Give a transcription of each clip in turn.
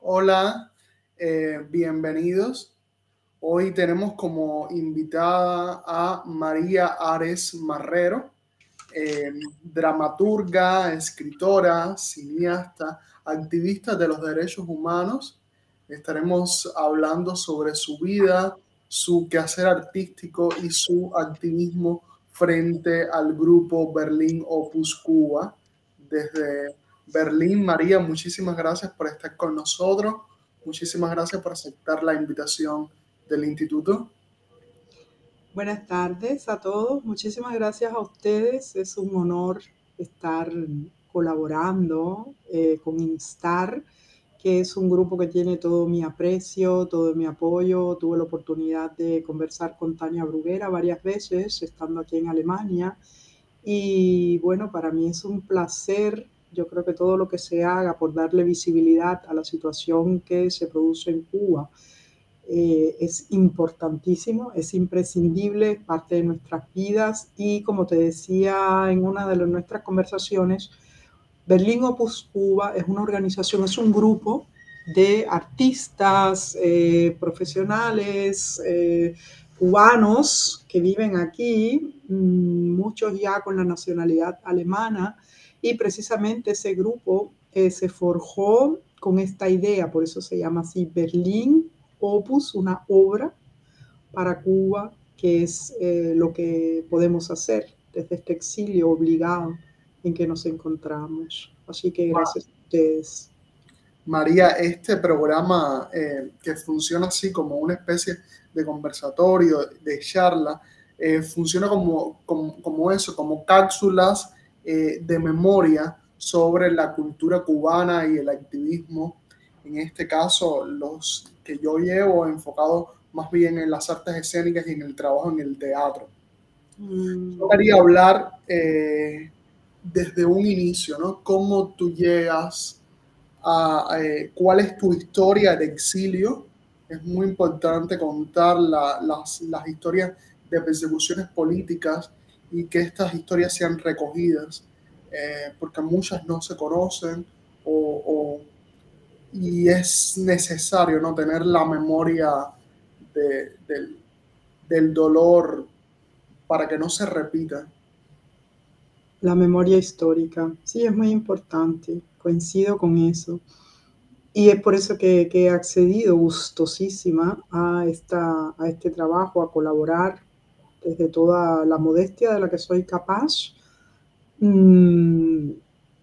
Hola, eh, bienvenidos. Hoy tenemos como invitada a María Ares Marrero, eh, dramaturga, escritora, cineasta, activista de los derechos humanos. Estaremos hablando sobre su vida, su quehacer artístico y su activismo frente al grupo Berlín Opus Cuba. Desde Berlín, María, muchísimas gracias por estar con nosotros. Muchísimas gracias por aceptar la invitación del instituto. Buenas tardes a todos. Muchísimas gracias a ustedes. Es un honor estar colaborando eh, con Instar, que es un grupo que tiene todo mi aprecio, todo mi apoyo. Tuve la oportunidad de conversar con Tania Bruguera varias veces, estando aquí en Alemania. Y bueno, para mí es un placer. Yo creo que todo lo que se haga por darle visibilidad a la situación que se produce en Cuba, eh, es importantísimo, es imprescindible, es parte de nuestras vidas. Y como te decía en una de nuestras conversaciones, Berlín Opus Cuba es una organización, es un grupo de artistas, eh, profesionales, eh, cubanos que viven aquí, mm, muchos ya con la nacionalidad alemana, y precisamente ese grupo se forjó con esta idea, por eso se llama así Berlín opus, una obra para Cuba, que es eh, lo que podemos hacer desde este exilio obligado en que nos encontramos. Así que gracias a ustedes. María, este programa eh, que funciona así como una especie de conversatorio, de charla, eh, funciona como, como, eso, como cápsulas de memoria sobre la cultura cubana y el activismo. En este caso, los que yo llevo enfocado más bien en las artes escénicas y en el trabajo en el teatro. Mm. Yo quería hablar eh, desde un inicio, ¿no? Cómo tú llegas a, eh, cuál es tu historia de exilio. Es muy importante contar las, las, historias de persecuciones políticas y que estas historias sean recogidas, eh, porque muchas no se conocen o, o y es necesario no tener la memoria del, dolor para que no se repita. La memoria histórica, sí, es muy importante, coincido con eso. Y es por eso que, he accedido gustosísima a, esta, a este trabajo, a colaborar desde toda la modestia de la que soy capaz. Mm,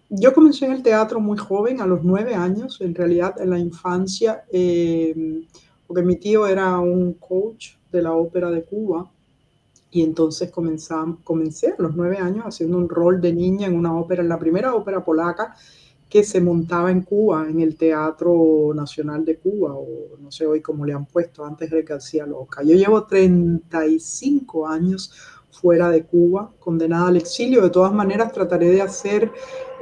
yo comencé en el teatro muy joven, a los nueve años, en realidad en la infancia, em, porque mi tío era un coach de la ópera de Cuba y entonces comencé, comencé a los nueve años haciendo un rol de niña en una ópera, en la primera ópera polaca que se montaba en Cuba, en el Teatro Nacional de Cuba, o no sé hoy cómo le han puesto, antes de García Loca. Yo llevo 35 años fuera de Cuba, condenada al exilio. De todas maneras, trataré de hacer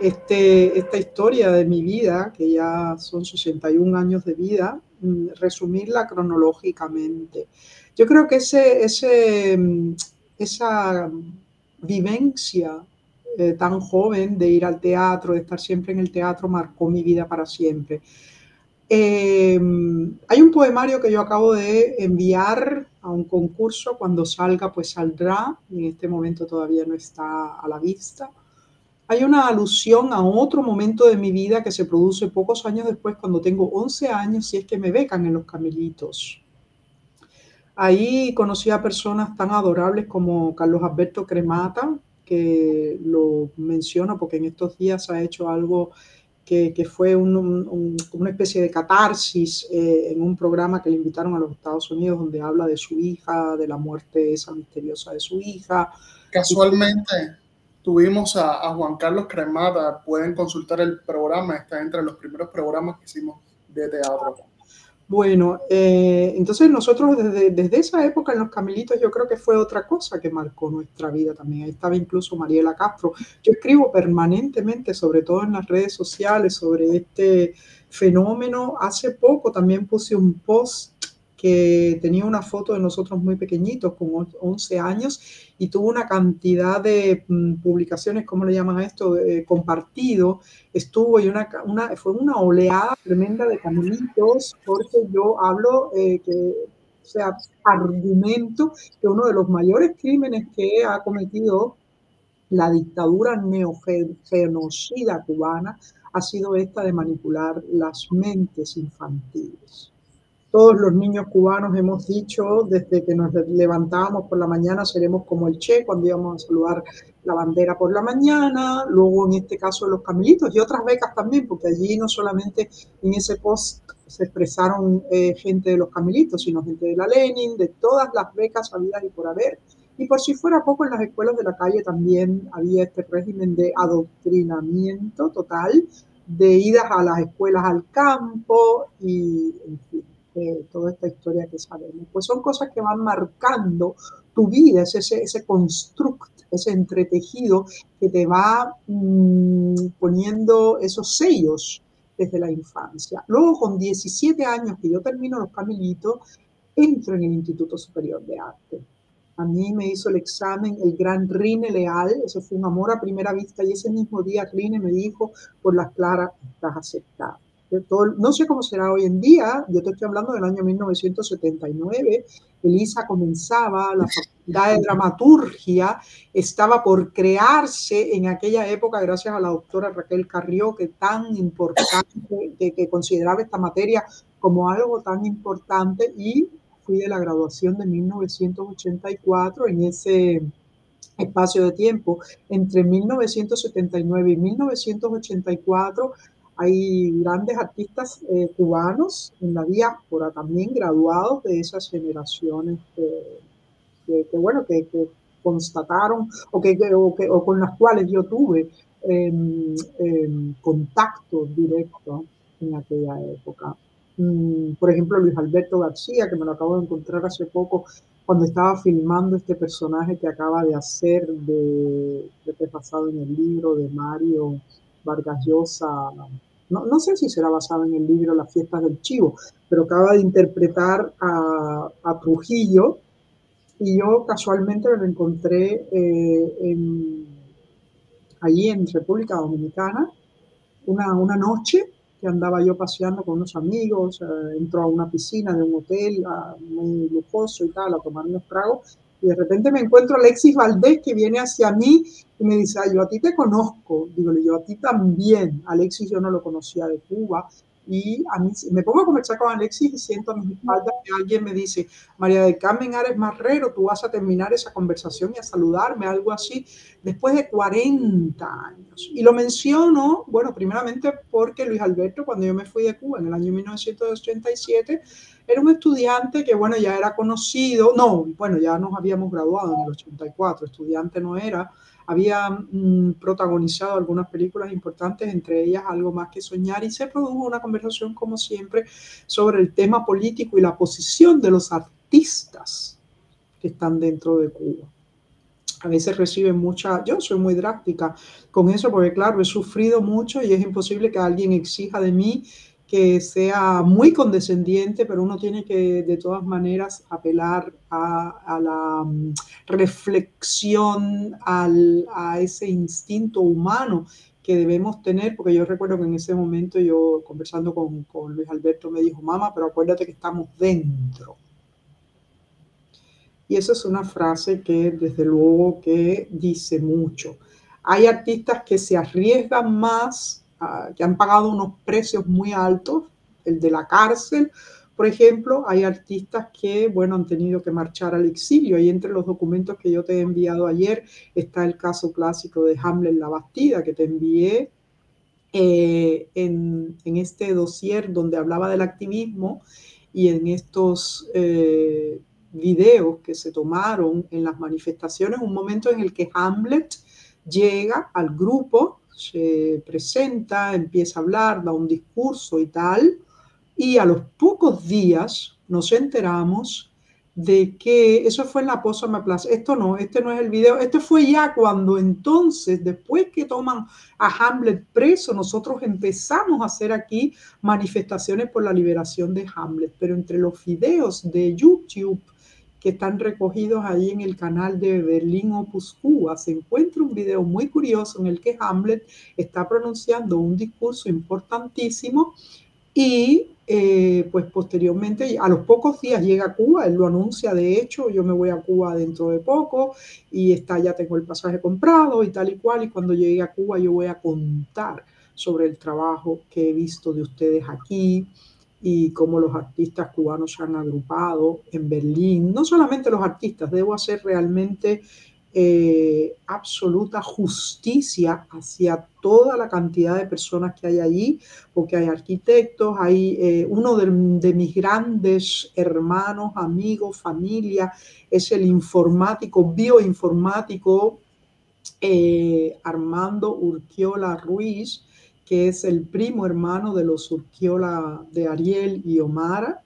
este, esta historia de mi vida, que ya son 61 años de vida, mm, resumirla cronológicamente. Yo creo que mm, esa vivencia eh, tan joven de ir al teatro, de estar siempre en el teatro, marcó mi vida para siempre. Em, hay un poemario que yo acabo de enviar a un concurso, cuando salga pues saldrá, en este momento todavía no está a la vista. Hay una alusión a otro momento de mi vida que se produce pocos años después, cuando tengo 11 años, y es que me becan en los Camelitos. Ahí conocí a personas tan adorables como Carlos Alberto Cremata, que lo menciono porque en estos días ha hecho algo que, fue una especie de catarsis eh, en un programa que le invitaron a los Estados Unidos, donde habla de su hija, de la muerte esa misteriosa de su hija. Casualmente tuvimos a, Juan Carlos Cremada, pueden consultar el programa, está entre los primeros programas que hicimos de teatro. Bueno, eh, entonces nosotros desde, desde, esa época en los Camelitos yo creo que fue otra cosa que marcó nuestra vida también. Ahí estaba incluso Mariela Castro. Yo escribo permanentemente, sobre todo en las redes sociales, sobre este fenómeno. Hace poco también puse un post que tenía una foto de nosotros muy pequeñitos, con 11 años, y tuvo una cantidad de mm, publicaciones, ¿cómo le llaman a esto? Compartido. Estuvo y una, una, fue una oleada tremenda de caminitos, porque yo hablo eh, que o sea, argumento que uno de los mayores crímenes que ha cometido la dictadura neogenocida cubana ha sido esta de manipular las mentes infantiles. Todos los niños cubanos hemos dicho desde que nos levantábamos por la mañana seremos como el Che cuando íbamos a saludar la bandera por la mañana, luego en este caso los camelitos y otras becas también, porque allí no solamente en ese post se expresaron eh, gente de los camelitos, sino gente de la Lenin, de todas las becas habidas y por haber. Y por si fuera poco, en las escuelas de la calle también había este régimen de adoctrinamiento total, de idas a las escuelas al campo y, en fin toda esta historia que sabemos. Pues son cosas que van marcando tu vida, es ese, ese construct, ese entretejido que te va mm, poniendo esos sellos desde la infancia. Luego, con 17 años que yo termino los camelitos, entro en el Instituto Superior de Arte. A mí me hizo el examen el gran Rine Leal, eso fue un amor a primera vista, y ese mismo día Rine me dijo, por las claras, estás no sé cómo será hoy en día, yo te estoy hablando del año 1979, Elisa comenzaba, la facultad de dramaturgia estaba por crearse en aquella época gracias a la doctora Raquel Carrió, que tan importante, que consideraba esta materia como algo tan importante y fui de la graduación de 1984 en ese espacio de tiempo. Entre 1979 y 1984 hay grandes artistas eh, cubanos en la diáspora también graduados de esas generaciones que, bueno, que, constataron o, que, o, con las cuales yo tuve em, em, contacto directo en aquella época. Mm, por ejemplo, Luis Alberto García, que me lo acabo de encontrar hace poco cuando estaba filmando este personaje que acaba de hacer de, de basado en el libro de Mario Vargas Llosa, no, no, sé si será basado en el libro Las fiestas del chivo, pero acaba de interpretar a, Trujillo y yo casualmente lo encontré eh, allí en República Dominicana una, una noche que andaba yo paseando con unos amigos, eh, entró a una piscina de un hotel ah, muy lujoso y tal, a tomar unos tragos, y de repente me encuentro a Alexis Valdés que viene hacia mí y me dice, yo a ti te conozco. Digo, yo a ti también. Alexis yo no lo conocía de Cuba. Y a mí me pongo a conversar con Alexis y siento a mis espaldas que alguien me dice, María del Carmen Ares Marrero, tú vas a terminar esa conversación y a saludarme, algo así, después de 40 años. Y lo menciono, bueno, primeramente porque Luis Alberto, cuando yo me fui de Cuba en el año 1987, era un estudiante que, bueno, ya era conocido, no, bueno, ya nos habíamos graduado en el 84, estudiante no era, había mm, protagonizado algunas películas importantes, entre ellas Algo más que soñar, y se produjo una conversación, como siempre, sobre el tema político y la posición de los artistas que están dentro de Cuba. A veces reciben mucha, yo soy muy drástica con eso porque claro, he sufrido mucho y es imposible que alguien exija de mí que sea muy condescendiente, pero uno tiene que de todas maneras apelar a, la mm, reflexión, a ese instinto humano que debemos tener, porque yo recuerdo que en ese momento yo conversando con, con Luis Alberto me dijo, mamá, pero acuérdate que estamos dentro. Y esa es una frase que desde luego que dice mucho. Hay artistas que se arriesgan más que han pagado unos precios muy altos, el de la cárcel, por ejemplo, hay artistas que, bueno, han tenido que marchar al exilio. Y entre los documentos que yo te he enviado ayer está el caso clásico de Hamlet La Bastida que te envié eh, en, en, este dossier donde hablaba del activismo y en estos eh, videos que se tomaron en las manifestaciones, un momento en el que Hamlet llega al grupo se presenta, empieza a hablar, da un discurso y tal, y a los pocos días nos enteramos de que eso fue en la Posa Plaza. Esto no, este no es el video. Este fue ya cuando entonces, después que toman a Hamlet preso, nosotros empezamos a hacer aquí manifestaciones por la liberación de Hamlet. Pero entre los videos de YouTube que están recogidos ahí en el canal de Berlín Opus Cuba, se encuentra un video muy curioso en el que Hamlet está pronunciando un discurso importantísimo y eh, pues posteriormente, a los pocos días llega a Cuba, él lo anuncia, de hecho, yo me voy a Cuba dentro de poco y está, ya tengo el pasaje comprado y tal y cual, y cuando llegue a Cuba yo voy a contar sobre el trabajo que he visto de ustedes aquí y cómo los artistas cubanos se han agrupado en Berlín, no solamente los artistas, debo hacer realmente eh, absoluta justicia hacia toda la cantidad de personas que hay allí, porque hay arquitectos, hay eh, uno de, mis grandes hermanos, amigos, familia, es el informático, bioinformático eh, Armando Urquiola Ruiz, que es el primo hermano de los Urquiola de Ariel y Omara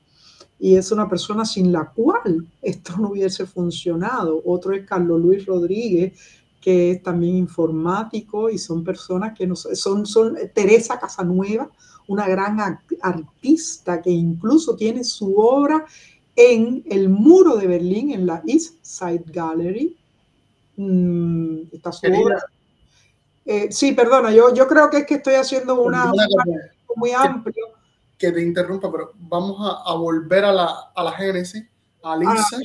y es una persona sin la cual esto no hubiese funcionado. Otro es Carlos Luis Rodríguez, que es también informático y son personas que no son, son Teresa Casanueva, una gran artista que incluso tiene su obra en el muro de Berlín, en la East Side Gallery. Mm, está su obra. Eh, sí, perdona, yo, yo creo que es que estoy haciendo una, una muy amplio que te interrumpa, pero vamos a, volver a la, a la génesis, a ah, Lisa.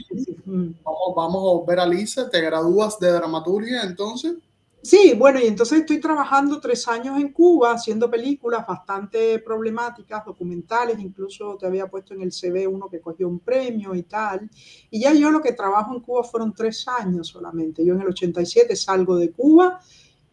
vamos, vamos, a volver a Lisa. ¿Te gradúas de dramaturgia entonces? Sí, bueno, y entonces estoy trabajando tres años en Cuba haciendo películas bastante problemáticas, documentales, incluso te había puesto en el CV uno que cogió un premio y tal. Y ya yo lo que trabajo en Cuba fueron tres años solamente. Yo en el 87 salgo de Cuba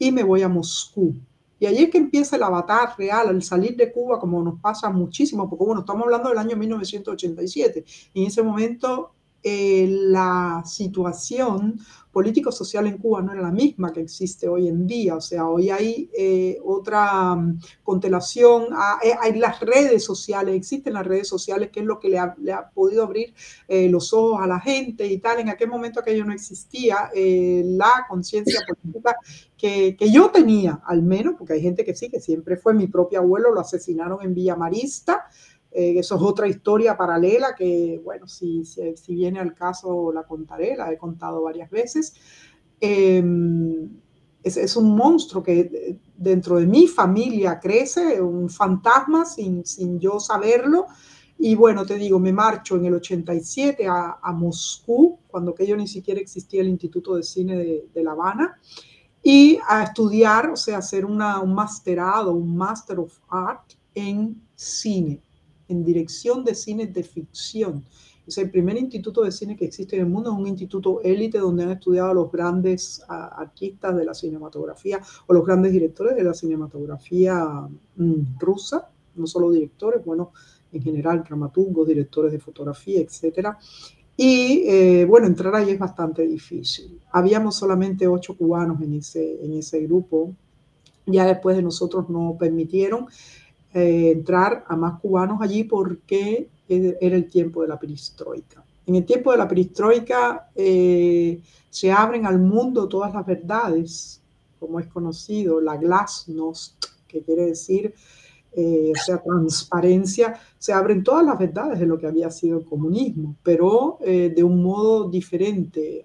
y me voy a Moscú. Y ahí es que empieza el avatar real, al salir de Cuba, como nos pasa muchísimo, porque bueno, estamos hablando del año 1987. Y en ese momento eh, la situación político-social en Cuba no era la misma que existe hoy en día. O sea, hoy hay eh, otra mm, constelación, ah, eh, hay las redes sociales, existen las redes sociales, que es lo que le ha, podido abrir los ojos a la gente y tal. En aquel momento aquello no existía, la conciencia política que, que, yo tenía, al menos, porque hay gente que sí, que siempre fue mi propio abuelo, lo asesinaron en Villa Marista. Eh, eso es otra historia paralela que, bueno, si, si, viene al caso la contaré, la he contado varias veces. Em, es, es, un monstruo que dentro de mi familia crece, un fantasma sin, sin yo saberlo. Y bueno, te digo, me marcho en el 87 a, a Moscú, cuando aquello ni siquiera existía el Instituto de Cine de, de La Habana, y a estudiar, o sea, hacer una, un masterado, un Master of Art en cine en dirección de cine de ficción. Es el primer instituto de cine que existe en el mundo, es un instituto élite donde han estudiado los grandes artistas de la cinematografía o los grandes directores de la cinematografía mm, rusa, no solo directores, bueno, en general dramaturgos, directores de fotografía, etcétera. Y eh, bueno, entrar ahí es bastante difícil. Habíamos solamente ocho cubanos en ese, en ese grupo. Ya después de nosotros no permitieron. Eh, entrar a más cubanos allí porque era el tiempo de la perestroika. En el tiempo de la perestroika eh, se abren al mundo todas las verdades, como es conocido, la glasnost, que quiere decir, eh, sea, transparencia, se abren todas las verdades de lo que había sido el comunismo, pero de un modo diferente,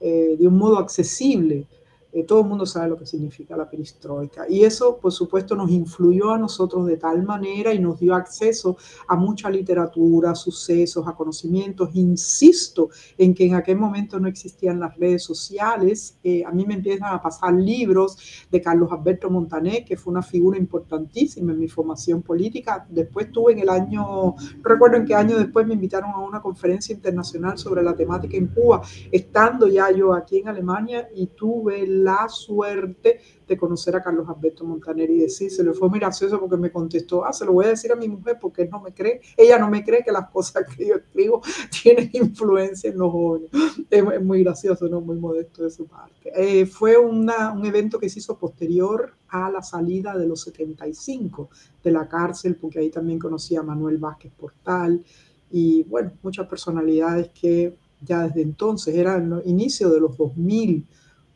de un modo accesible eh, todo el mundo sabe lo que significa la perestroika. Y eso, por supuesto, nos influyó a nosotros de tal manera y nos dio acceso a mucha literatura, a sucesos, a conocimientos. Insisto en que en aquel momento no existían las redes sociales. Eh, a mí me empiezan a pasar libros de Carlos Alberto Montané, que fue una figura importantísima en mi formación política. Después tuve en el año, recuerdo en qué año después me invitaron a una conferencia internacional sobre la temática en Cuba, estando ya yo aquí en Alemania y tuve el la suerte de conocer a Carlos Alberto Montaner y decírselo. Fue muy gracioso porque me contestó, ah, se lo voy a decir a mi mujer porque él no me cree, ella no me cree que las cosas que yo escribo tienen influencia en los jóvenes. Es, muy gracioso, ¿no? Muy modesto de su parte. Eh, fue una, un evento que se hizo posterior a la salida de los 75 de la cárcel, porque ahí también conocí a Manuel Vázquez Portal y, bueno, muchas personalidades que ya desde entonces, era el inicio de los 2000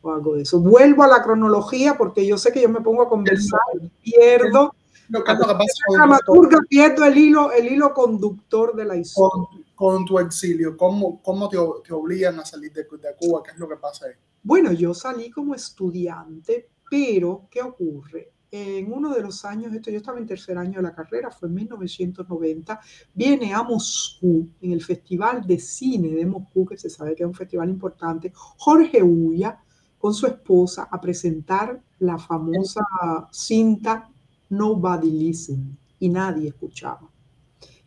o algo de eso. Vuelvo a la cronología porque yo sé que yo me pongo a conversar y pierdo. Lo que, dramaturga pierdo el hilo, el hilo conductor de la historia. Con, tu exilio, ¿cómo, cómo te, te, obligan a salir de, de Cuba? ¿Qué es lo que pasa ahí? Bueno, yo salí como estudiante, pero ¿qué ocurre? en uno de los años, esto yo estaba en tercer año de la carrera, fue en 1990, viene a Moscú, en el Festival de Cine de Moscú, que se sabe que es un festival importante, Jorge Ulla con su esposa a presentar la famosa cinta Nobody Listen y nadie escuchaba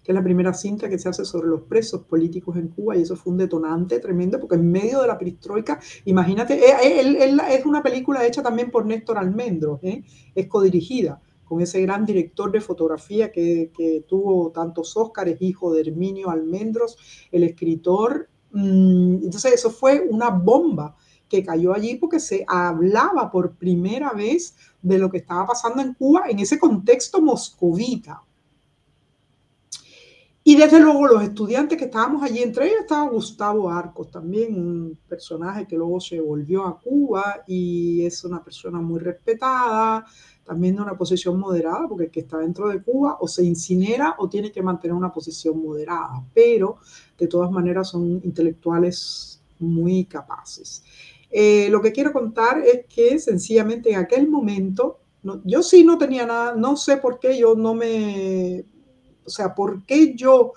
que es la primera cinta que se hace sobre los presos políticos en Cuba, y eso fue un detonante tremendo, porque en medio de la perestroika, imagínate, eh, eh, es una película hecha también por Néstor Almendros, ¿eh? es codirigida con ese gran director de fotografía que, que tuvo tantos Óscares, hijo de Herminio Almendros, el escritor. Mm, entonces eso fue una bomba que cayó allí porque se hablaba por primera vez de lo que estaba pasando en Cuba en ese contexto moscovita. Y desde luego los estudiantes que estábamos allí, entre ellos estaba Gustavo Arcos, también un personaje que luego se volvió a Cuba y es una persona muy respetada, también de una posición moderada, porque el que está dentro de Cuba o se incinera o tiene que mantener una posición moderada, pero de todas maneras son intelectuales muy capaces. Eh, lo que quiero contar es que sencillamente en aquel momento, yo sí no tenía nada, no sé por qué yo no me o sea, ¿por qué yo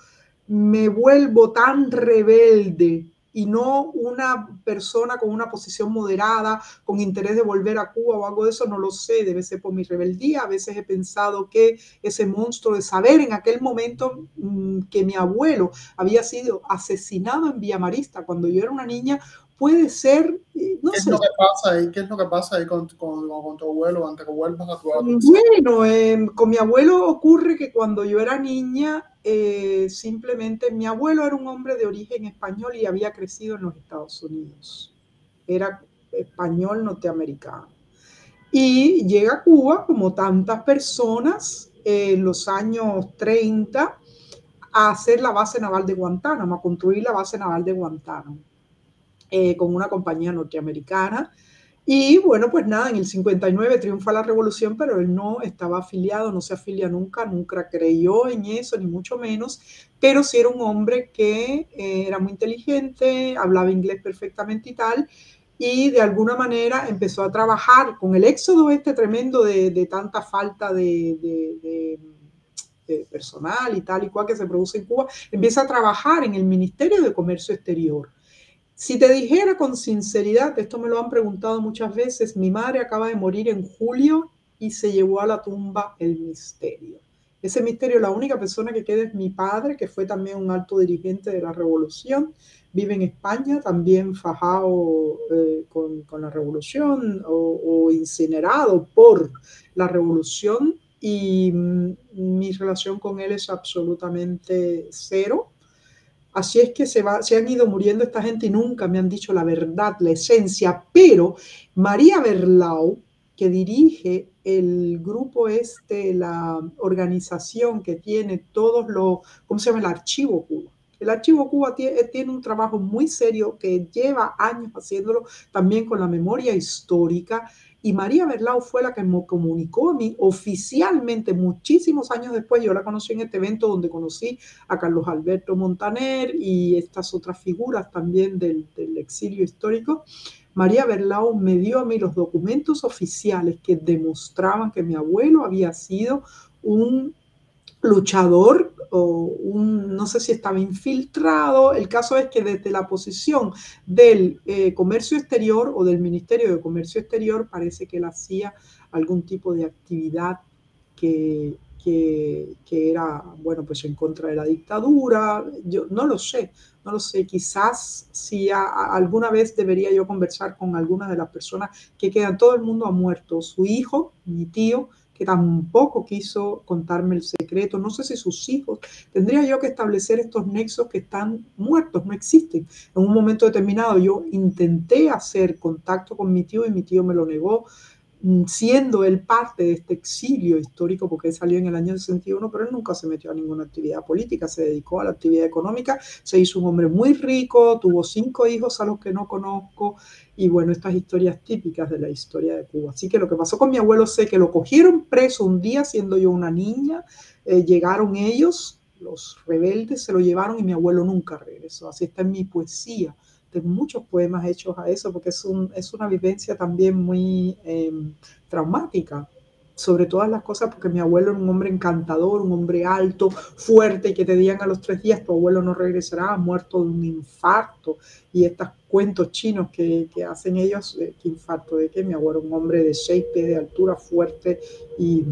me vuelvo tan rebelde y no una persona con una posición moderada, con interés de volver a Cuba o algo de eso? No lo sé, debe ser por mi rebeldía. A veces he pensado que ese monstruo de saber en aquel momento mm, que mi abuelo había sido asesinado en Villa Marista cuando yo era una niña, puede ser, no ¿Qué Es lo que pasa ahí? ¿Qué es lo que pasa ahí con, con, con tu abuelo antes que vuelvas a tu Bueno, eh, con mi abuelo ocurre que cuando yo era niña, eh, simplemente mi abuelo era un hombre de origen español y había crecido en los Estados Unidos. Era español norteamericano. Y llega a Cuba, como tantas personas, en los años 30, a hacer la base naval de Guantánamo, a construir la base naval de Guantánamo eh, con una compañía norteamericana. Y bueno, pues nada, en el 59 triunfa la revolución, pero él no estaba afiliado, no se afilia nunca, nunca creyó en eso, ni mucho menos, pero sí era un hombre que eh, era muy inteligente, hablaba inglés perfectamente y tal, y de alguna manera empezó a trabajar con el éxodo este tremendo de, de tanta falta de, de, de, personal y tal y cual que se produce en Cuba, empieza a trabajar en el Ministerio de Comercio Exterior si te dijera con sinceridad, esto me lo han preguntado muchas veces, mi madre acaba de morir en julio y se llevó a la tumba el misterio. Ese misterio, la única persona que queda es mi padre, que fue también un alto dirigente de la revolución, vive en España, también fajado eh, con, la revolución o, incinerado por la revolución y mm, mi relación con él es absolutamente cero. Así es que se, han ido muriendo esta gente y nunca me han dicho la verdad, la esencia. Pero María Berlau, que dirige el grupo este, la organización que tiene todos los, ¿cómo se llama? El Archivo Cuba. El Archivo Cuba tiene, tiene, un trabajo muy serio que lleva años haciéndolo también con la memoria histórica y María Berlau fue la que me comunicó a mí oficialmente muchísimos años después. Yo la conocí en este evento donde conocí a Carlos Alberto Montaner y estas otras figuras también del, del exilio histórico. María Berlau me dio a mí los documentos oficiales que demostraban que mi abuelo había sido un luchador o un, no sé si estaba infiltrado. El caso es que desde la posición del eh, comercio exterior o del Ministerio de Comercio Exterior parece que él hacía algún tipo de actividad que que, era, bueno, pues en contra de la dictadura. Yo no lo sé, no lo sé. Quizás si alguna vez debería yo conversar con alguna de las personas que quedan, todo el mundo ha muerto, su hijo, mi tío, que tampoco quiso contarme el secreto, no sé si sus hijos, tendría yo que establecer estos nexos que están muertos, no existen. En un momento determinado yo intenté hacer contacto con mi tío y mi tío me lo negó, siendo él parte de este exilio histórico, porque él salió en el año 61, pero él nunca se metió a ninguna actividad política, se dedicó a la actividad económica, se hizo un hombre muy rico, tuvo cinco hijos a los que no conozco, y bueno, estas historias típicas de la historia de Cuba. Así que lo que pasó con mi abuelo sé que lo cogieron preso un día siendo yo una niña, eh, llegaron ellos, los rebeldes, se lo llevaron y mi abuelo nunca regresó. Así está en mi poesía. Muchos poemas hechos a eso porque es, un, es una vivencia también muy em, traumática sobre todas las cosas, porque mi abuelo era un hombre encantador, un hombre alto, fuerte, y que te digan a los tres días, tu abuelo no regresará, muerto de un infarto, y estos cuentos chinos que, que hacen ellos, eh, ¿qué infarto de qué? Mi abuelo, un hombre de seis pies de altura, fuerte, y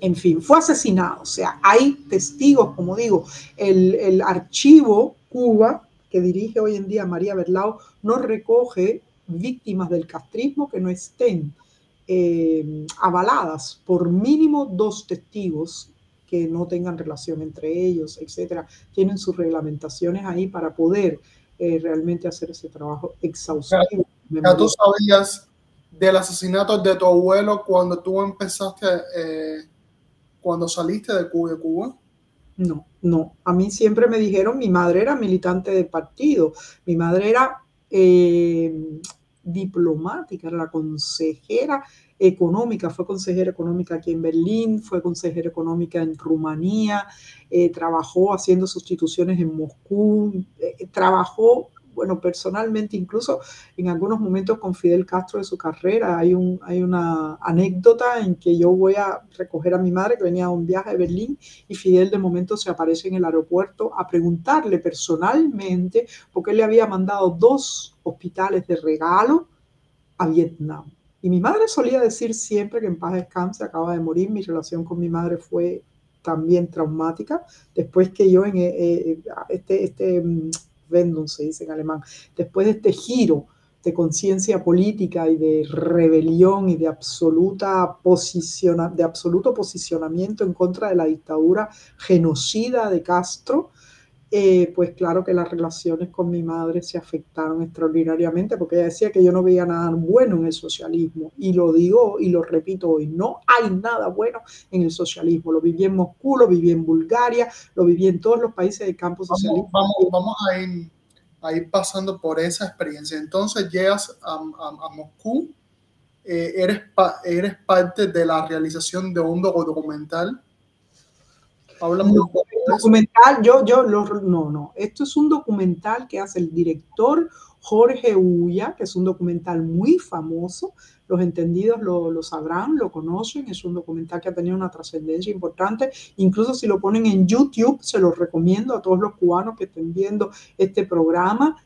en fin, fue asesinado. O sea, hay testigos, como digo, el, el archivo Cuba, que dirige hoy en día María Berlao, no recoge víctimas del castrismo que no estén eh, avaladas por mínimo dos testigos que no tengan relación entre ellos, etcétera, tienen sus reglamentaciones ahí para poder eh, realmente hacer ese trabajo exhaustivo. Ya, tú sabías del asesinato de tu abuelo cuando tú empezaste, eh, cuando saliste de Cuba, de Cuba? No, no. A mí siempre me dijeron, mi madre era militante de partido, mi madre era diplomática, era la consejera económica, fue consejera económica aquí en Berlín, fue consejera económica en Rumanía, eh, trabajó haciendo sustituciones en Moscú, eh, trabajó, bueno, personalmente incluso en algunos momentos con Fidel Castro de su carrera. Hay, un, hay una anécdota en que yo voy a recoger a mi madre que venía a un viaje a Berlín y Fidel de momento se aparece en el aeropuerto a preguntarle personalmente porque él le había mandado dos hospitales de regalo a Vietnam. Y mi madre solía decir siempre que en paz descanse, acaba de morir, mi relación con mi madre fue también traumática, después que yo en eh, eh, este, este mm, Se dice en alemán, después de este giro de conciencia política y de rebelión y de, absoluta posiciona, de absoluto posicionamiento en contra de la dictadura genocida de Castro, eh, pues claro que las relaciones con mi madre se afectaron extraordinariamente porque ella decía que yo no veía nada bueno en el socialismo. Y lo digo y lo repito hoy, no hay nada bueno en el socialismo. Lo viví en Moscú, lo viví en Bulgaria, lo viví en todos los países del campo socialista. Vamos, vamos, a, ir, pasando por esa experiencia. Entonces llegas a, Moscú, eh, eres, eres parte de la realización de un documental Hablamos documental, yo, yo, no, no, esto es un documental que hace el director Jorge Ulla, que es un documental muy famoso, los entendidos lo, lo, sabrán, lo conocen, es un documental que ha tenido una trascendencia importante, incluso si lo ponen en YouTube, se lo recomiendo a todos los cubanos que estén viendo este programa.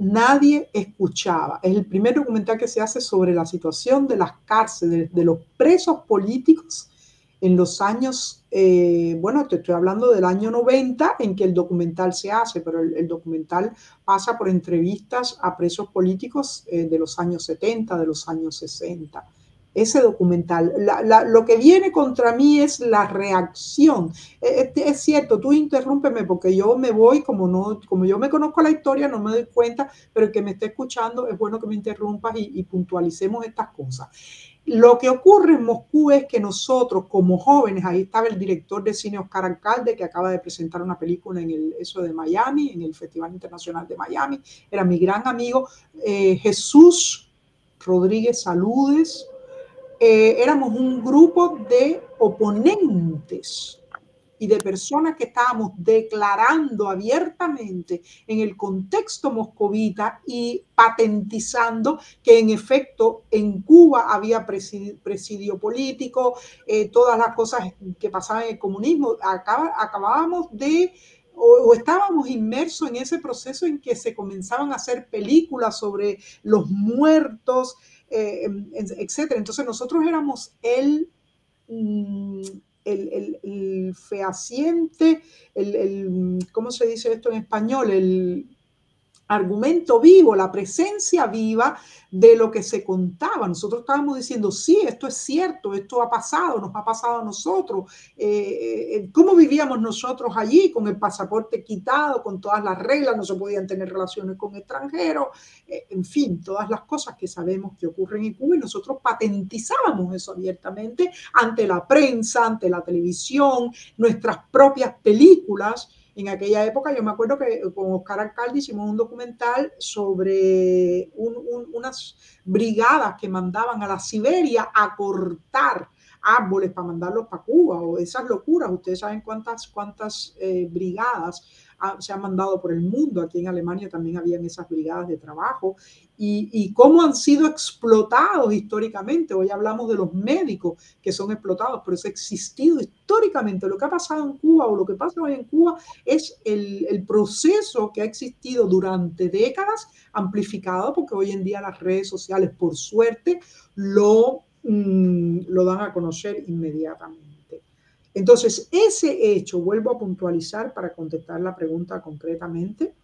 Nadie escuchaba. Es el primer documental que se hace sobre la situación de las cárceles, de los presos políticos en los años, eh, bueno, te estoy hablando del año 90 en que el documental se hace, pero el, documental pasa por entrevistas a presos políticos eh, de los años 70, de los años 60. Ese documental, lo que viene contra mí es la reacción. Eh, es, cierto, tú interrúmpeme porque yo me voy, como, no, como yo me conozco la historia, no me doy cuenta, pero el que me esté escuchando es bueno que me interrumpas y puntualicemos estas cosas. Lo que ocurre en Moscú es que nosotros como jóvenes, ahí estaba el director de cine Oscar Alcalde, que acaba de presentar una película en el eso de Miami, en el Festival Internacional de Miami, era mi gran amigo eh, Jesús Rodríguez Saludes. Eh, éramos un grupo de oponentes y de personas que estábamos declarando abiertamente en el contexto moscovita y patentizando que en efecto en Cuba había presidio, político, eh, todas las cosas que pasaban en el comunismo. acabábamos de o, estábamos inmersos en ese proceso en que se comenzaban a hacer películas sobre los muertos, eh, etcétera. Entonces nosotros éramos el, mm, el, fehaciente, el, ¿cómo se dice esto en español? El argumento vivo, la presencia viva de lo que se contaba. Nosotros estábamos diciendo, sí, esto es cierto, esto ha pasado, nos ha pasado a nosotros. Eh, eh, ¿Cómo vivíamos nosotros allí con el pasaporte quitado, con todas las reglas? No se podían tener relaciones con extranjeros, eh, en fin, todas las cosas que sabemos que ocurren en Cuba y nosotros patentizábamos eso abiertamente ante la prensa, ante la televisión, nuestras propias películas. En aquella época yo me acuerdo que con Oscar Alcalde hicimos un documental sobre unas brigadas que mandaban a la Siberia a cortar árboles para mandarlos para Cuba o esas locuras. Ustedes saben cuántas, cuántas eh, brigadas se han mandado por el mundo. Aquí en Alemania también habían esas brigadas de trabajo y, cómo han sido explotados históricamente. Hoy hablamos de los médicos que son explotados, pero eso ha existido históricamente. Lo que ha pasado en Cuba o lo que pasa hoy en Cuba es el, proceso que ha existido durante décadas, amplificado porque hoy en día las redes sociales, por suerte, lo, mm, lo dan a conocer inmediatamente. Entonces, ese hecho, vuelvo a puntualizar para contestar la pregunta concretamente,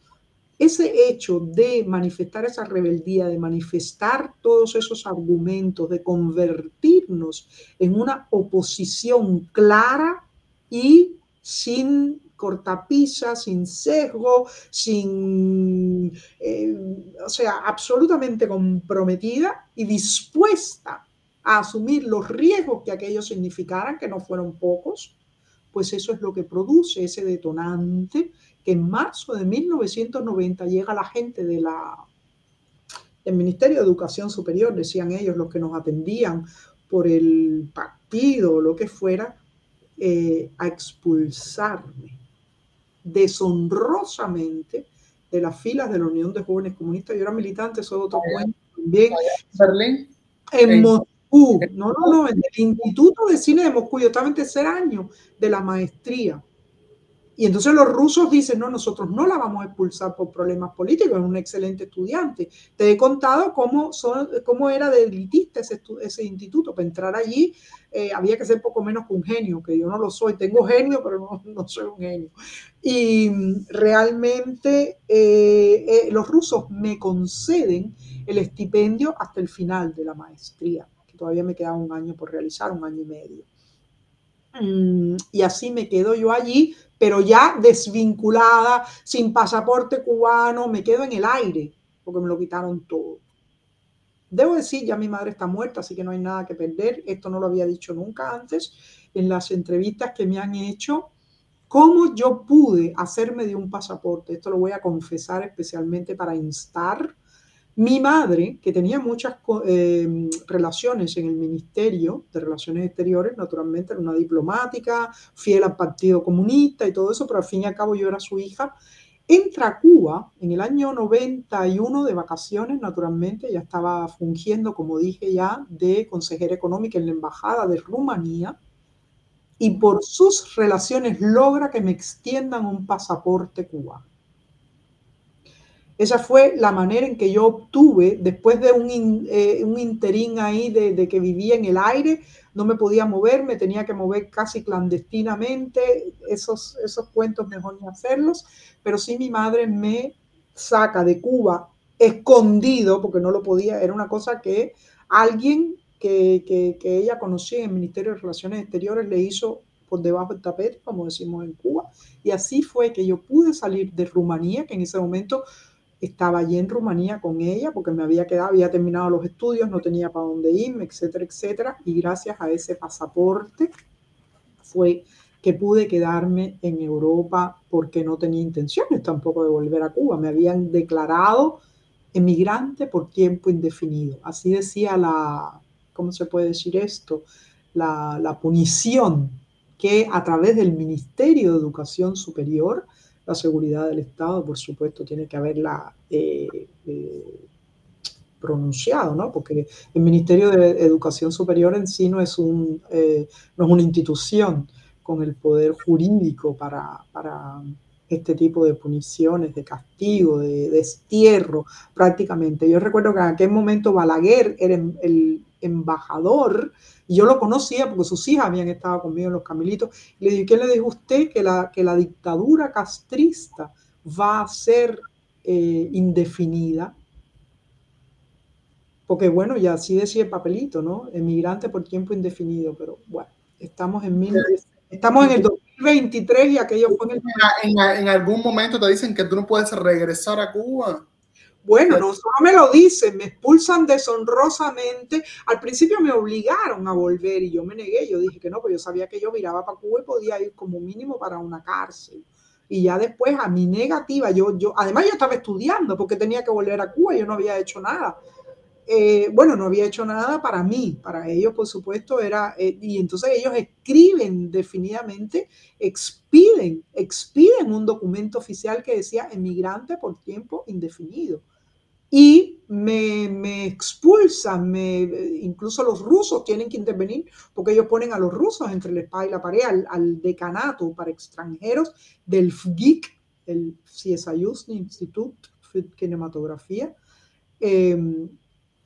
ese hecho de manifestar esa rebeldía, de manifestar todos esos argumentos, de convertirnos en una oposición clara y sin cortapisa, sin sesgo, sin, eh, o sea, absolutamente comprometida y dispuesta a asumir los riesgos que aquellos significaran, que no fueron pocos, pues eso es lo que produce ese detonante que en marzo de 1990 llega la gente de la, del Ministerio de Educación Superior, decían ellos, los que nos atendían por el partido o lo que fuera, eh, a expulsarme deshonrosamente de las filas de la Unión de Jóvenes Comunistas. Yo era militante, eso es otro cuento también. Berlín. En Moscú, no, no, no, en el Instituto de Cine de Moscú, yo estaba en tercer año de la maestría. Y entonces los rusos dicen, no, nosotros no la vamos a expulsar por problemas políticos, es un excelente estudiante. Te he contado cómo, son, cómo era de elitista ese, ese instituto. Para entrar allí eh, había que ser poco menos que un genio, que yo no lo soy. Tengo genio, pero no, no soy un genio. Y mm, realmente eh, eh, los rusos me conceden el estipendio hasta el final de la maestría, todavía me queda un año por realizar, un año y medio. Mm, y así me quedo yo allí pero ya desvinculada, sin pasaporte cubano, me quedo en el aire, porque me lo quitaron todo. Debo decir, ya mi madre está muerta, así que no hay nada que perder. Esto no lo había dicho nunca antes en las entrevistas que me han hecho. ¿Cómo yo pude hacerme de un pasaporte? Esto lo voy a confesar especialmente para instar mi madre, que tenía muchas eh, relaciones en el Ministerio de Relaciones Exteriores, naturalmente era una diplomática, fiel al Partido Comunista y todo eso, pero al fin y al cabo yo era su hija, entra a Cuba en el año 91 de vacaciones, naturalmente, ya estaba fungiendo, como dije ya, de consejera económica en la Embajada de Rumanía, y por sus relaciones logra que me extiendan un pasaporte cubano. Esa fue la manera en que yo obtuve, después de un, eh, un interín ahí de, que vivía en el aire, no me podía mover, me tenía que mover casi clandestinamente, esos, esos cuentos mejor ni hacerlos, pero sí mi madre me saca de Cuba escondido, porque no lo podía, era una cosa que alguien que, que, que ella conocía en el Ministerio de Relaciones Exteriores le hizo por debajo del tapete, como decimos en Cuba, y así fue que yo pude salir de Rumanía, que en ese momento estaba allí en Rumanía con ella porque me había quedado, había terminado los estudios, no tenía para dónde irme, etcétera, etcétera. Y gracias a ese pasaporte fue que pude quedarme en Europa porque no tenía intenciones tampoco de volver a Cuba. Me habían declarado emigrante por tiempo indefinido. Así decía la, ¿cómo se puede decir esto? La, la punición que a través del Ministerio de Educación Superior la seguridad del Estado, por supuesto, tiene que haberla eh, eh, pronunciado, ¿no? Porque el Ministerio de Educación Superior en sí no es, un, eh, no es una institución con el poder jurídico para, para este tipo de puniciones, de castigo, de destierro prácticamente. Yo recuerdo que en aquel momento Balaguer era el embajador y yo lo conocía porque sus hijas habían estado conmigo en los Camilitos. Y le dije, ¿qué le dijo usted? Que la, que la dictadura castrista va a ser eh, indefinida. Porque bueno, ya así decía el papelito, ¿no? Emigrante por tiempo indefinido, pero bueno, estamos en, mil, estamos en el 2023 y aquello fue en el... En, en algún momento te dicen que tú no puedes regresar a Cuba. Bueno, no solo me lo dicen, me expulsan deshonrosamente. Al principio me obligaron a volver y yo me negué. Yo dije que no, porque yo sabía que yo miraba para Cuba y podía ir como mínimo para una cárcel. Y ya después a mi negativa, yo, yo, además yo estaba estudiando porque tenía que volver a Cuba, yo no había hecho nada. Eh, bueno, no había hecho nada para mí, para ellos por supuesto era, eh, y entonces ellos escriben definitivamente, expiden, expiden un documento oficial que decía emigrante por tiempo indefinido y me, expulsan, me, incluso los rusos tienen que intervenir porque ellos ponen a los rusos entre la espada y la pared al, decanato para extranjeros del FGIC, el Ciesayusny Institute de Cinematografía. Em,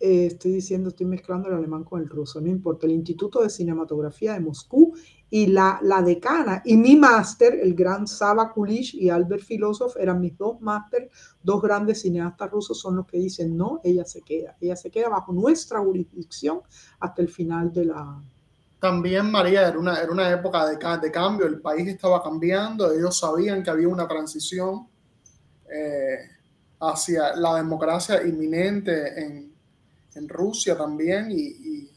eh, estoy diciendo, estoy mezclando el alemán con el ruso, no importa, el Instituto de Cinematografía de Moscú y la, la decana y mi máster, el gran Saba Kulish y Albert Filosof, eran mis dos máster, dos grandes cineastas rusos son los que dicen, no, ella se queda, ella se queda bajo nuestra jurisdicción hasta el final de la... También, María, era una, era una época de, de cambio, el país estaba cambiando, ellos sabían que había una transición eh, hacia la democracia inminente en, en Rusia también y,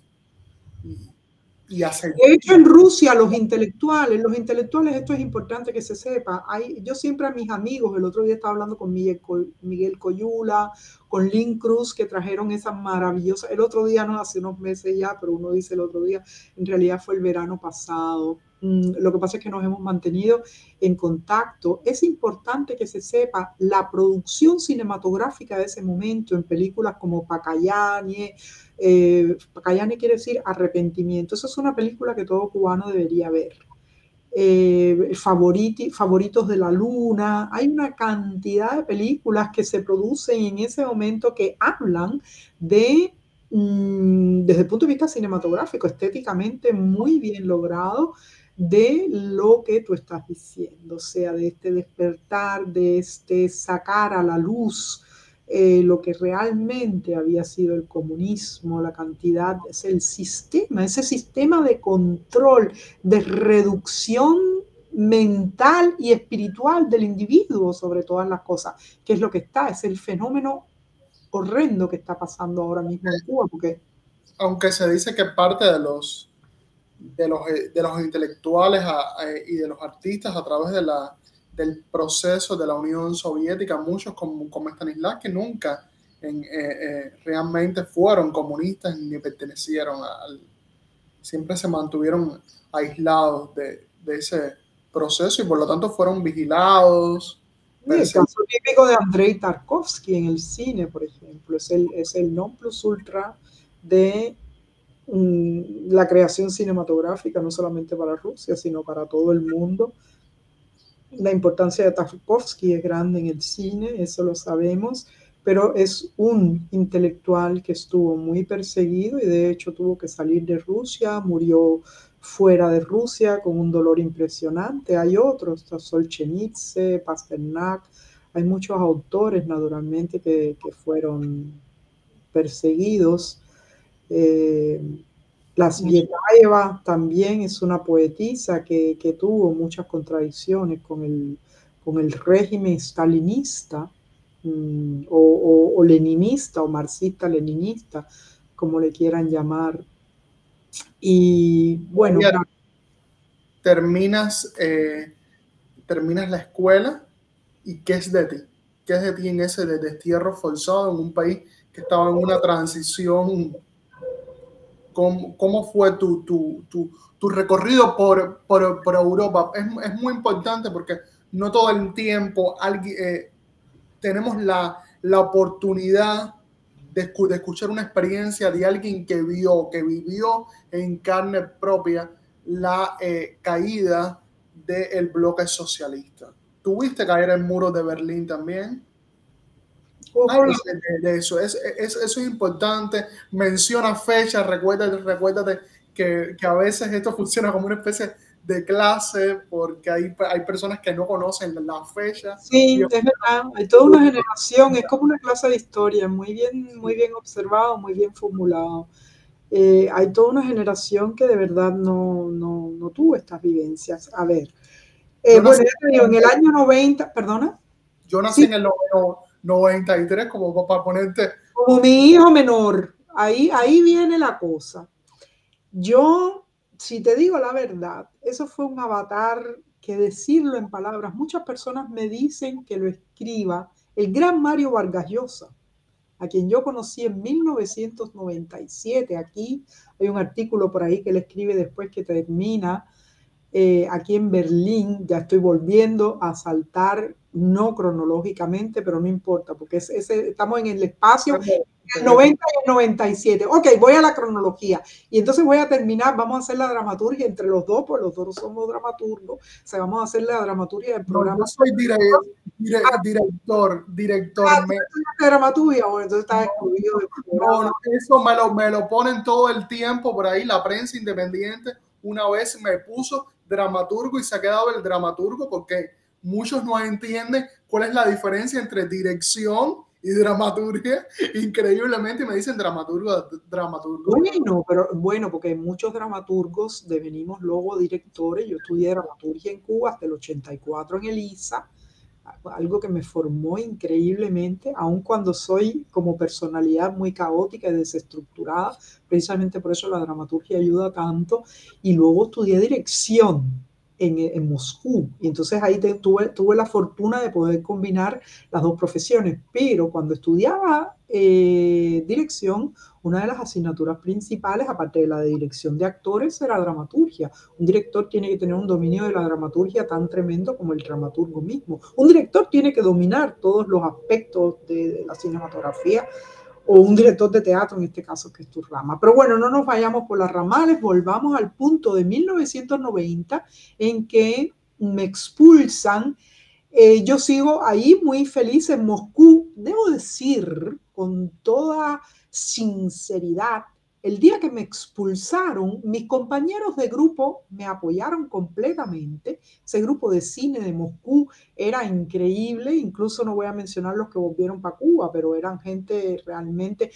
y hacer. De hecho, en Rusia, los intelectuales, los intelectuales, esto es importante que se sepa. Hay, yo siempre a mis amigos, el otro día estaba hablando con Miguel, Miguel Coyula, con Lynn Cruz, que trajeron esa maravillosa, el otro día, no hace unos meses ya, pero uno dice el otro día, en realidad fue el verano pasado. Mm, lo que pasa es que nos hemos mantenido en contacto. Es importante que se sepa la producción cinematográfica de ese momento en películas como Pacayane, eh, quiere decir arrepentimiento. Esa es una película que todo cubano debería ver. Eh, favoritos de la luna. Hay una cantidad de películas que se producen en ese momento que hablan de, mm, desde el punto de vista cinematográfico, estéticamente muy bien logrado, de lo que tú estás diciendo, sea, de este despertar, de este sacar a la luz eh, lo que realmente había sido el comunismo, la cantidad, es el sistema, ese sistema de control, de reducción mental y espiritual del individuo sobre todas las cosas, que es lo que está, es el fenómeno horrendo que está pasando ahora mismo en Cuba, porque... Aunque se dice que parte de los, de los, de los intelectuales y de los artistas a través de la del proceso de la Unión Soviética, muchos como, como que nunca en, eh, eh, realmente fueron comunistas ni pertenecieron al... siempre se mantuvieron aislados de, de ese proceso y por lo tanto fueron vigilados. el caso típico de Andrei Tarkovsky en el cine, por ejemplo, es el, es el non plus ultra de la creación cinematográfica, no solamente para Rusia, sino para todo el mundo la importancia de Tarkovsky es grande en el cine, eso lo sabemos, pero es un intelectual que estuvo muy perseguido y de hecho tuvo que salir de Rusia, murió fuera de Rusia con un dolor impresionante. Hay otros, Solzhenitsyn, Pasternak, hay muchos autores naturalmente que, fueron perseguidos. Eh, las Vietaeva también es una poetisa que, tuvo muchas contradicciones con el, con el régimen stalinista mm, o, leninista o marxista-leninista, como le quieran llamar. Y bueno. terminas, eh, terminas la escuela y ¿qué es de ti? ¿Qué es de ti en ese destierro forzado en un país que estaba en una transición cómo, fue tu, tu, tu, recorrido por, por, por Europa. Es, es, muy importante porque no todo el tiempo alguien, eh, tenemos la, la oportunidad de, de, escuchar una experiencia de alguien que vio, que vivió en carne propia la eh, caída del bloque socialista. tuviste caer el muro de Berlín también. De, eso, es, eso es importante. Menciona fechas, recuérdate, recuérdate que, que, a veces esto funciona como una especie de clase porque hay, hay personas que no conocen la fecha. Sí, es verdad, hay toda una generación, es como una clase de historia, muy bien, muy bien observado, muy bien formulado. Eh, hay toda una generación que de verdad no, no, no tuvo estas vivencias. A ver, eh, bueno, en el año 90, perdona. Yo nací en el 93, como para ponerte. Como mi hijo menor, ahí, ahí viene la cosa. Yo, si te digo la verdad, eso fue un avatar que decirlo en palabras, muchas personas me dicen que lo escriba el gran Mario Vargas Llosa, a quien yo conocí en 1997. Aquí hay un artículo por ahí que él escribe después que termina eh, aquí en Berlín, ya estoy volviendo a saltar, no cronológicamente, pero no importa, porque es, estamos en el espacio el 90 y el 97. Ok, voy a la cronología. Y entonces voy a terminar, vamos a hacer la dramaturgia entre los dos, pues los dos somos dramaturgos. O sea, vamos a hacer la dramaturgia del programa. No, yo soy director, director, director. Ah, de dramaturgia, bueno, entonces está excluido. No, no, eso me lo, me lo ponen todo el tiempo por ahí, la prensa independiente. Una vez me puso dramaturgo y se ha quedado el dramaturgo porque muchos no entienden cuál es la diferencia entre dirección y dramaturgia. Increíblemente me dicen dramaturgo, dramaturgo. Bueno, pero bueno, porque muchos dramaturgos devenimos luego directores. Yo estudié dramaturgia en Cuba hasta el 84 en el ISA algo que me formó increíblemente, aun cuando soy como personalidad muy caótica y desestructurada, precisamente por eso la dramaturgia ayuda tanto, y luego estudié dirección en, Moscú, y entonces ahí tuve, tuve la fortuna de poder combinar las dos profesiones, pero cuando estudiaba eh, dirección, una de las asignaturas principales, aparte de la de dirección de actores, era dramaturgia. Un director tiene que tener un dominio de la dramaturgia tan tremendo como el dramaturgo mismo. Un director tiene que dominar todos los aspectos de, la cinematografía o un director de teatro, en este caso, que es tu rama. Pero bueno, no nos vayamos por las ramales, volvamos al punto de 1990 en que me expulsan. Eh, yo sigo ahí muy feliz en Moscú. Debo decir, con toda sinceridad. El día que me expulsaron, mis compañeros de grupo me apoyaron completamente. Ese grupo de cine de Moscú era increíble, incluso no voy a mencionar los que volvieron para Cuba, pero eran gente realmente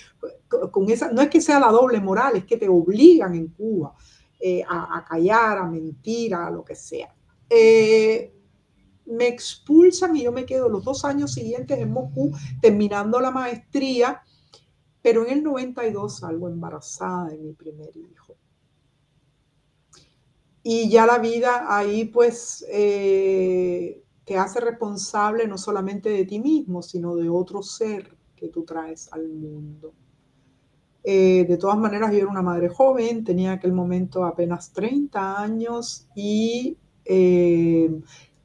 con esa, no es que sea la doble moral, es que te obligan en Cuba eh, a, callar, a mentir, a lo que sea. Eh, me expulsan y yo me quedo los dos años siguientes en Moscú terminando la maestría pero en el 92 salgo embarazada de mi primer hijo. Y ya la vida ahí pues eh, te hace responsable no solamente de ti mismo, sino de otro ser que tú traes al mundo. Eh, de todas maneras, yo era una madre joven, tenía en aquel momento apenas 30 años y eh,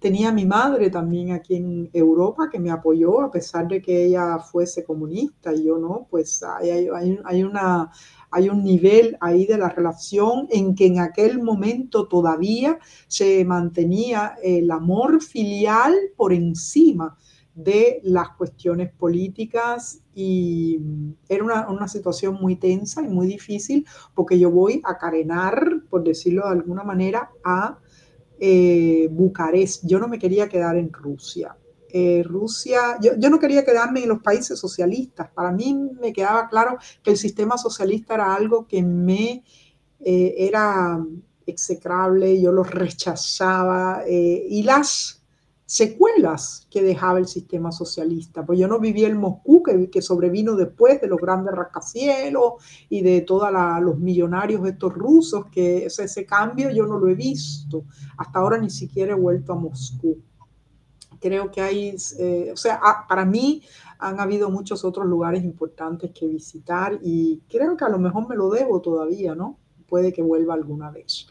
Tenía mi madre también aquí en Europa que me apoyó a pesar de que ella fuese comunista y yo no, pues hay, hay, una, hay un nivel ahí de la relación en que en aquel momento todavía se mantenía el amor filial por encima de las cuestiones políticas y era una, una, situación muy tensa y muy difícil porque yo voy a carenar, por decirlo de alguna manera, a eh, Bucarest. Yo no me quería quedar en Rusia. Eh, Rusia, yo, no quería quedarme en los países socialistas. Para mí me quedaba claro que el sistema socialista era algo que me eh, era execrable, yo lo rechazaba y las secuelas que dejaba el sistema socialista. Pues yo no viví el Moscú que, que sobrevino después de los grandes rascacielos y de todos los millonarios estos rusos, que ese, cambio yo no lo he visto. Hasta ahora ni siquiera he vuelto a Moscú. Creo que hay, eh, o sea, ah, para mí han habido muchos otros lugares importantes que visitar y creo que a lo mejor me lo debo todavía, ¿no? Puede que vuelva alguna vez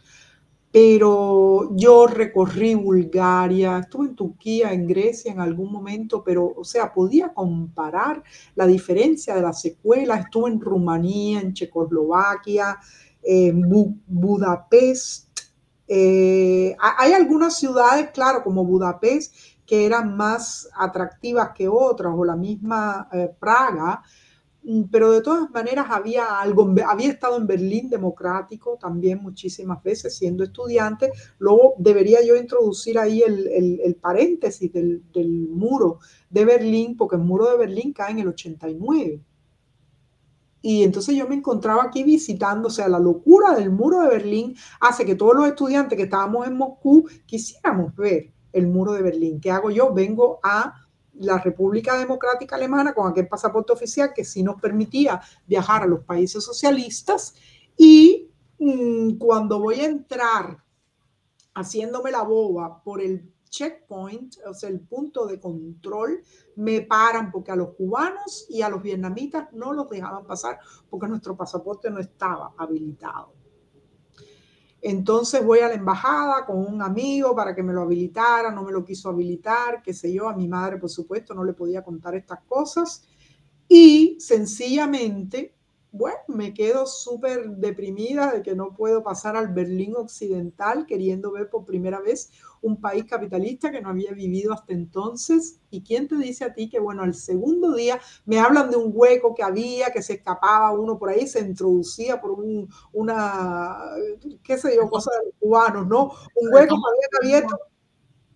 pero yo recorrí Bulgaria, estuve en Turquía, en Grecia en algún momento, pero, o sea, podía comparar la diferencia de las secuelas, estuve en Rumanía, en Checoslovaquia, en Budapest. Eh, hay algunas ciudades, claro, como Budapest, que eran más atractivas que otras, o la misma eh, Praga, pero de todas maneras había algo, había estado en Berlín democrático también muchísimas veces siendo estudiante. Luego debería yo introducir ahí el, paréntesis del, del, muro de Berlín, porque el muro de Berlín cae en el 89. Y entonces yo me encontraba aquí visitando, o sea, la locura del muro de Berlín hace que todos los estudiantes que estábamos en Moscú quisiéramos ver el muro de Berlín. ¿Qué hago yo? Vengo a la República Democrática Alemana con aquel pasaporte oficial que sí nos permitía viajar a los países socialistas y mm, cuando voy a entrar haciéndome la boba por el checkpoint, o sea, el punto de control, me paran porque a los cubanos y a los vietnamitas no los dejaban pasar porque nuestro pasaporte no estaba habilitado. Entonces voy a la embajada con un amigo para que me lo habilitara, no me lo quiso habilitar, qué sé yo, a mi madre por supuesto no le podía contar estas cosas. Y sencillamente bueno, me quedo súper deprimida de que no puedo pasar al Berlín Occidental queriendo ver por primera vez un país capitalista que no había vivido hasta entonces. ¿Y quién te dice a ti que, bueno, al segundo día me hablan de un hueco que había, que se escapaba uno por ahí, se introducía por un, una, qué sé yo, cosa de cubanos, ¿no? Un hueco que había abierto.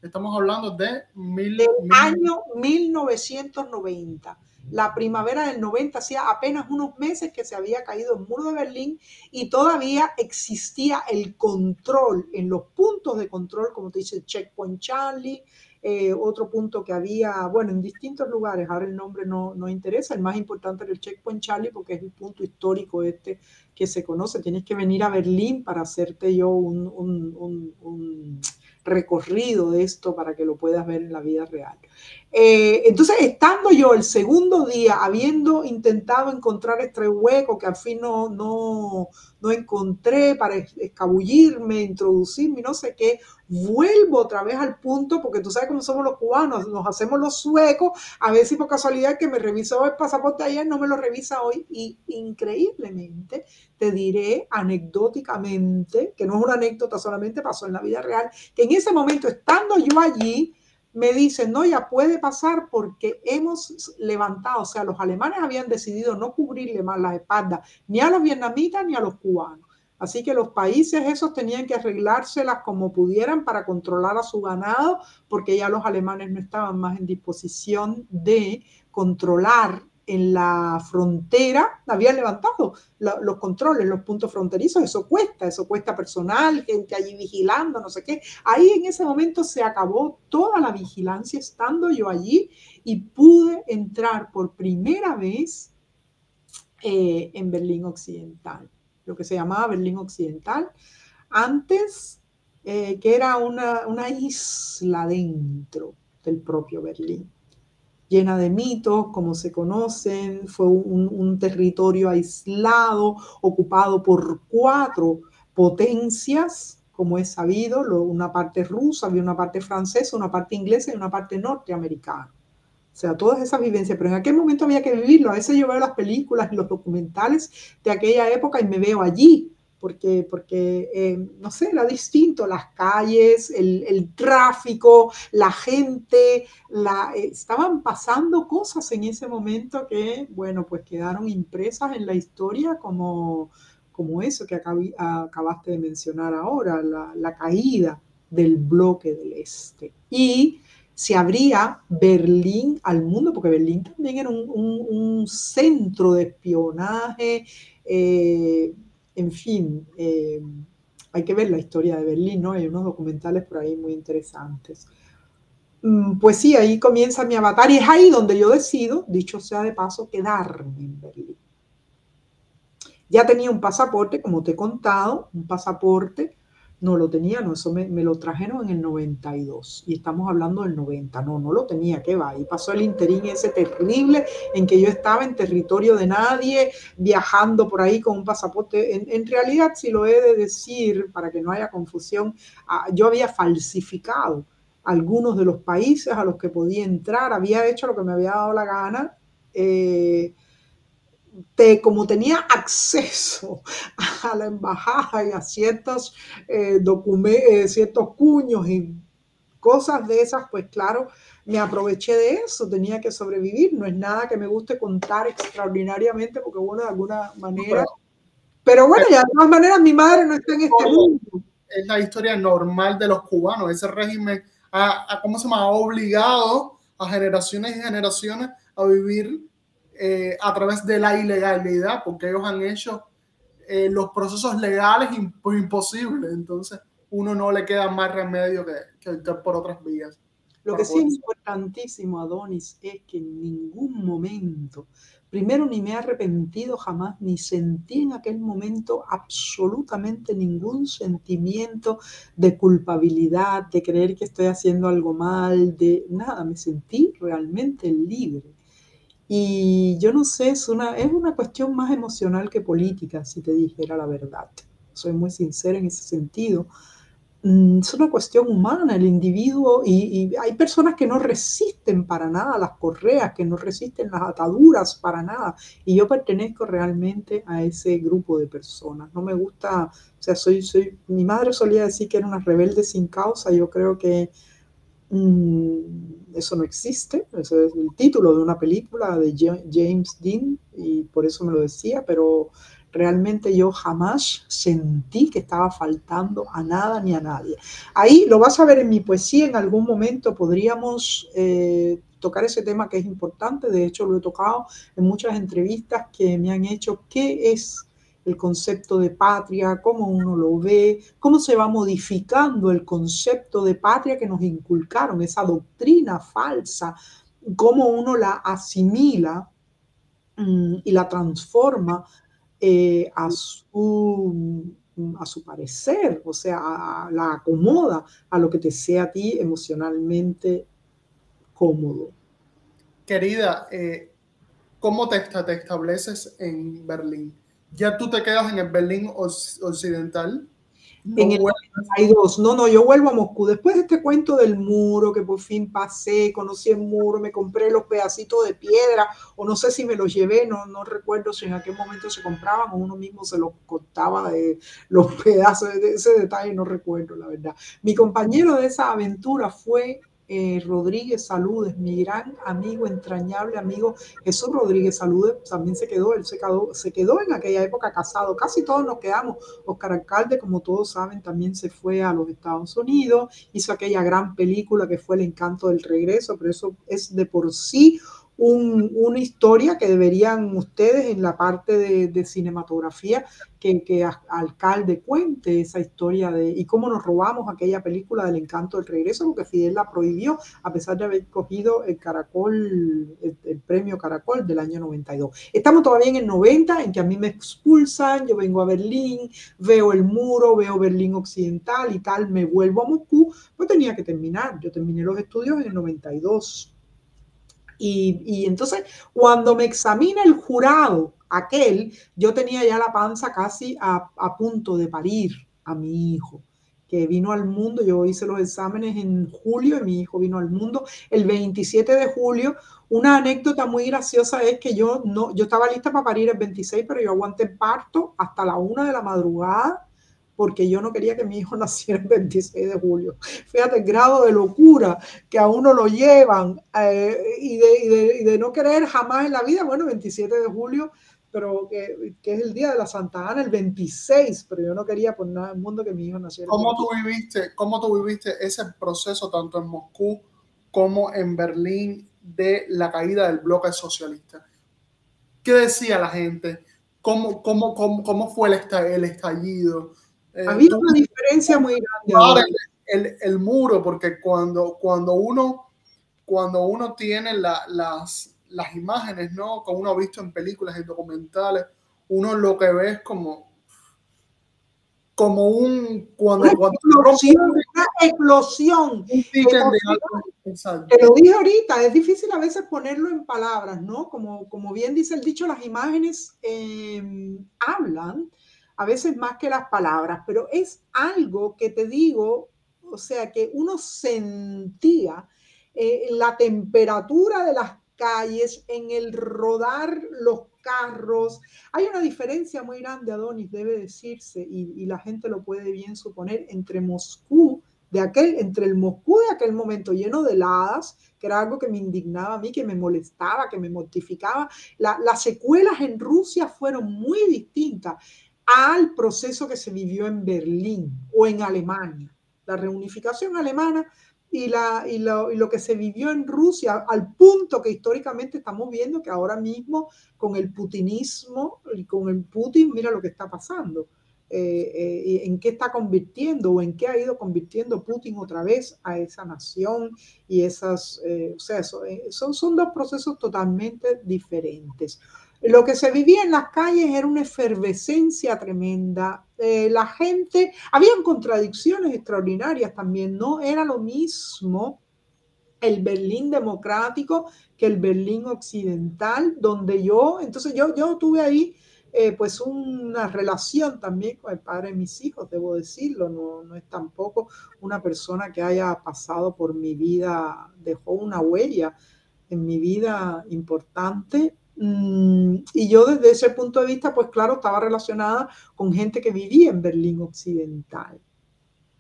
Estamos hablando de mil, del año 1990 la primavera del 90, hacía apenas unos meses que se había caído el muro de Berlín y todavía existía el control en los puntos de control, como te dice Checkpoint Charlie, eh, otro punto que había, bueno, en distintos lugares, ahora el nombre no, no, interesa, el más importante era el Checkpoint Charlie porque es el punto histórico este que se conoce, tienes que venir a Berlín para hacerte yo un, recorrido de esto para que lo puedas ver en la vida real. Eh, entonces, estando yo el segundo día, habiendo intentado encontrar este hueco que al fin no, no, no encontré para escabullirme, introducirme, no sé qué, vuelvo otra vez al punto, porque tú sabes cómo somos los cubanos, nos hacemos los suecos, a ver si por casualidad que me revisó el pasaporte ayer no me lo revisa hoy, y increíblemente te diré anecdóticamente, que no es una anécdota solamente, pasó en la vida real, que en ese momento, estando yo allí, me dicen, no, ya puede pasar porque hemos levantado, o sea, los alemanes habían decidido no cubrirle más las espaldas ni a los vietnamitas ni a los cubanos. Así que los países esos tenían que arreglárselas como pudieran para controlar a su ganado, porque ya los alemanes no estaban más en disposición de controlar en la frontera habían levantado los controles, los puntos fronterizos, eso cuesta, eso cuesta personal, gente allí vigilando, no sé qué. Ahí en ese momento se acabó toda la vigilancia estando yo allí y pude entrar por primera vez eh, en Berlín Occidental, lo que se llamaba Berlín Occidental, antes eh, que era una, una isla dentro del propio Berlín llena de mitos, como se conocen, fue un, territorio aislado, ocupado por cuatro potencias, como es sabido, una parte rusa, había una parte francesa, una parte inglesa y una parte norteamericana. O sea, todas esas vivencias, pero en aquel momento había que vivirlo. A veces yo veo las películas y los documentales de aquella época y me veo allí, porque, porque eh, no sé, era distinto, las calles, el, tráfico, la gente, eh, estaban pasando cosas en ese momento que, bueno, pues quedaron impresas en la historia como, como eso que acabaste de mencionar ahora, la, caída del bloque del este. Y se abría Berlín al mundo, porque Berlín también era un, centro de espionaje. Eh, en fin, eh, hay que ver la historia de Berlín, ¿no? Hay unos documentales por ahí muy interesantes. Mm, pues sí, ahí comienza mi avatar y es ahí donde yo decido, dicho sea de paso, quedarme en Berlín. Ya tenía un pasaporte, como te he contado, un pasaporte no lo tenía, no, eso me, lo trajeron en el 92 y estamos hablando del 90. No, no lo tenía, ¿qué va? Y pasó el interín ese terrible en que yo estaba en territorio de nadie, viajando por ahí con un pasaporte. En, realidad, si lo he de decir, para que no haya confusión, ah, yo había falsificado algunos de los países a los que podía entrar, había hecho lo que me había dado la gana. Eh, como tenía acceso a la embajada y a ciertos, eh, documentos, eh, ciertos cuños y cosas de esas, pues claro, me aproveché de eso, tenía que sobrevivir, no es nada que me guste contar extraordinariamente, porque bueno, de alguna manera... Pero bueno, ya de todas maneras mi madre no está en este mundo. Es la historia normal de los cubanos, ese régimen ha, ¿cómo se llama? ha obligado a generaciones y generaciones a vivir eh, a través de la ilegalidad, porque ellos han hecho eh, los procesos legales imposibles. Entonces, uno no le queda más remedio que, que por otras vías. Lo que sí es importantísimo, Adonis, es que en ningún momento, primero ni me he arrepentido jamás, ni sentí en aquel momento absolutamente ningún sentimiento de culpabilidad, de creer que estoy haciendo algo mal, de nada, me sentí realmente libre. Y yo no sé, es una, es una cuestión más emocional que política, si te dijera la verdad. Soy muy sincera en ese sentido Mm, es una cuestión humana, el individuo, y, hay personas que no resisten para nada las correas, que no resisten las ataduras para nada, y yo pertenezco realmente a ese grupo de personas. No me gusta, o sea, soy, soy, mi madre solía decir que era una rebelde sin causa, yo creo que eso no existe, ese es el título de una película de James Dean, y por eso me lo decía, pero Realmente yo jamás sentí que estaba faltando a nada ni a nadie. Ahí lo vas a ver en mi poesía, en algún momento podríamos eh, tocar ese tema que es importante, de hecho lo he tocado en muchas entrevistas que me han hecho, ¿qué es el concepto de patria, cómo uno lo ve, cómo se va modificando el concepto de patria que nos inculcaron, esa doctrina falsa, cómo uno la asimila mm, y la transforma eh, a, su, a su parecer, o sea, la acomoda a lo que te sea a ti emocionalmente cómodo. Querida, eh, ¿cómo te, te estableces en Berlín? ¿Ya tú te quedas en el Berlín occidental? en el 92. No, no, yo vuelvo a Moscú. Después de este cuento del muro, que por fin pasé, conocí el muro, me compré los pedacitos de piedra, o no sé si me los llevé, no, no recuerdo si en aquel momento se compraban o uno mismo se los cortaba de los pedazos, de ese detalle no recuerdo, la verdad. Mi compañero de esa aventura fue eh, Rodríguez Saludes, mi gran amigo, entrañable amigo. Jesús Rodríguez Saludes, también se quedó, él se quedó, se quedó en aquella época casado, casi todos nos quedamos. Oscar Alcalde, como todos saben, también se fue a los Estados Unidos, hizo aquella gran película que fue El encanto del regreso, pero eso es de por sí una historia que deberían ustedes en la parte de, cinematografía que, que Alcalde cuente esa historia de y cómo nos robamos aquella película del encanto del regreso, porque Fidel la prohibió a pesar de haber cogido el Caracol, el, premio Caracol del año 92. Estamos todavía en el 90, en que a mí me expulsan, yo vengo a Berlín, veo el muro, veo Berlín Occidental y tal, me vuelvo a Moscú, pues tenía que terminar. Yo terminé los estudios en el 92 y, entonces, cuando me examina el jurado, aquel, yo tenía ya la panza casi a, punto de parir a mi hijo que vino al mundo, yo hice los exámenes en julio y mi hijo vino al mundo el 27 de julio. Una anécdota muy graciosa es que yo no, yo estaba lista para parir el 26, pero yo aguanté el parto hasta la una de la madrugada porque yo no quería que mi hijo naciera el 26 de julio. Fíjate el grado de locura que a uno lo llevan eh, y, de, no querer jamás en la vida, bueno, 27 de julio, pero que, es el día de la Santa Ana, el 26, pero yo no quería por nada el mundo que mi hijo naciera. ¿Cómo tú viviste, cómo tú viviste ese proceso tanto en Moscú como en Berlín de la caída del bloque socialista? ¿Qué decía la gente? ¿Cómo, cómo, cómo, cómo fue el estallido? Eh, Había una diferencia muy grande. El, el, muro, porque cuando, cuando, uno, cuando uno tiene las, las imágenes, ¿no? Como uno ha visto en películas y documentales, uno lo que ve es como, como un cuando, una explosión, una explosión. Te lo dije ahorita, es difícil a veces ponerlo en palabras, ¿no? Como, como bien dice el dicho, las imágenes eh, hablan a veces más que las palabras, pero es algo que te digo, o sea, que uno sentía eh, la temperatura de las calles, en el rodar los carros. Hay una diferencia muy grande, Adonis, debe decirse, y, la gente lo puede bien suponer, entre Moscú de aquel, entre el Moscú de aquel momento lleno de heladas, que era algo que me indignaba a mí, que me molestaba, que me mortificaba. las secuelas en Rusia fueron muy distintas al proceso que se vivió en Berlín o en Alemania. La reunificación alemana y, la, y, lo, y, lo, que se vivió en Rusia, al punto que históricamente estamos viendo que ahora mismo con el putinismo y con el Putin, mira lo que está pasando. Eh, eh, en qué está convirtiendo o en qué ha ido convirtiendo Putin otra vez a esa nación y esas, eh, o sea, son, son dos procesos totalmente diferentes. Lo que se vivía en las calles era una efervescencia tremenda. la gente, habían contradicciones extraordinarias también, no era lo mismo el Berlín democrático que el Berlín occidental, donde yo, entonces yo, yo tuve ahí eh, pues una relación también con el padre de mis hijos, debo decirlo, no, no es tampoco una persona que haya pasado por mi vida, dejó una huella en mi vida importante. Mm, y yo desde ese punto de vista, pues claro, estaba relacionada con gente que vivía en Berlín Occidental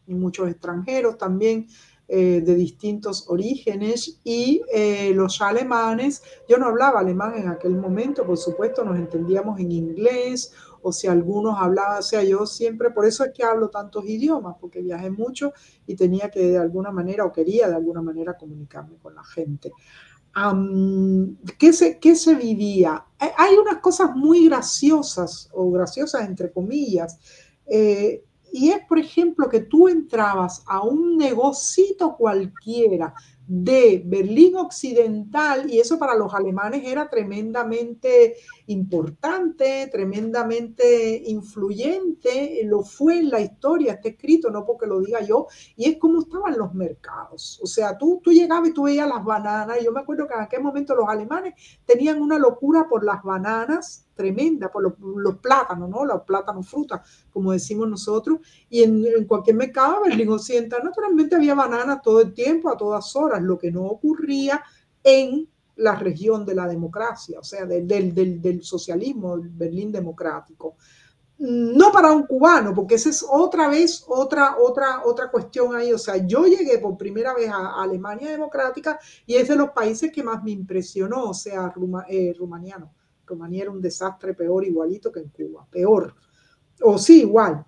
y muchos extranjeros también eh, de distintos orígenes y eh, los alemanes, yo no hablaba alemán en aquel momento, por supuesto, nos entendíamos en inglés o si algunos hablaban, o sea, yo siempre, por eso es que hablo tantos idiomas, porque viajé mucho y tenía que de alguna manera o quería de alguna manera comunicarme con la gente. ¿Qué, se, ¿Qué se vivía? Hay unas cosas muy graciosas o graciosas entre comillas. Eh, y es, por ejemplo, que tú entrabas a un negocito cualquiera de Berlín Occidental y eso para los alemanes era tremendamente importante, tremendamente influyente, lo fue en la historia, está escrito, no porque lo diga yo, y es como estaban los mercados. O sea, tú, tú llegabas y tú veías las bananas, y yo me acuerdo que en aquel momento los alemanes tenían una locura por las bananas tremenda, por los, plátanos, ¿no? Los plátanos frutas, como decimos nosotros, y en, cualquier mercado, Berlín Occidental, naturalmente había bananas todo el tiempo, a todas horas, lo que no ocurría en la región de la democracia, o sea, del, del, del socialismo, el Berlín democrático. No para un cubano, porque esa es otra vez otra, otra, otra cuestión ahí. O sea, yo llegué por primera vez a Alemania democrática y es de los países que más me impresionó, o sea, Ruma, eh, rumaniano. Rumanía era un desastre peor, igualito que en Cuba, peor. O sí, igual.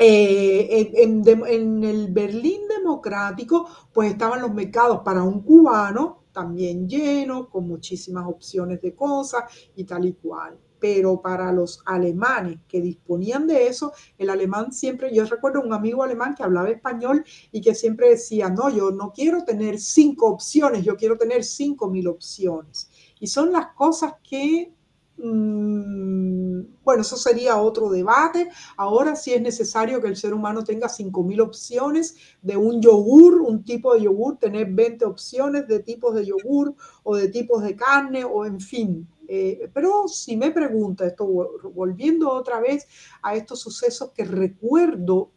Eh, en, en, el Berlín democrático, pues estaban los mercados para un cubano también llenos, con muchísimas opciones de cosas y tal y cual. Pero para los alemanes que disponían de eso, el alemán siempre, yo recuerdo un amigo alemán que hablaba español y que siempre decía, no, yo no quiero tener cinco opciones, yo quiero tener cinco mil opciones. Y son las cosas que Mm, bueno, eso sería otro debate. Ahora sí es necesario que el ser humano tenga 5.000 opciones de un yogur, un tipo de yogur, tener 20 opciones de tipos de yogur o de tipos de carne o en fin. Eh, pero si me pregunta esto, volviendo otra vez a estos sucesos que recuerdo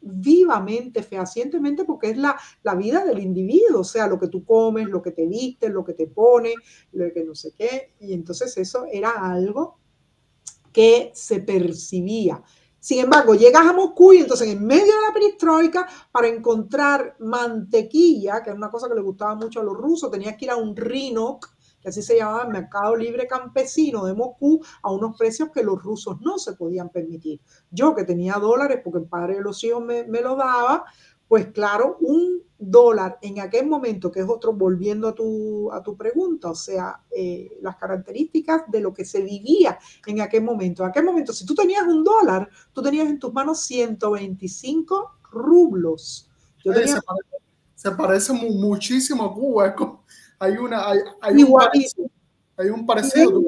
vivamente, fehacientemente, porque es la, la, vida del individuo, o sea, lo que tú comes, lo que te vistes, lo que te pones, lo que no sé qué. Y entonces eso era algo que se percibía. Sin embargo, llegas a Moscú y entonces en medio de la perestroika, para encontrar mantequilla, que es una cosa que le gustaba mucho a los rusos, tenías que ir a un Rinok, que así se llamaba el mercado libre campesino de Moscú, a unos precios que los rusos no se podían permitir. Yo que tenía dólares, porque el padre de los hijos me, lo daba, pues claro, un dólar en aquel momento, que es otro, volviendo a tu, a tu pregunta, o sea, eh, las características de lo que se vivía en aquel momento. En aquel momento, si tú tenías un dólar, tú tenías en tus manos 125 rublos. Yo se, parece, muchísimo a Cuba, hay, una, hay, hay un parecido. Hay un parecido.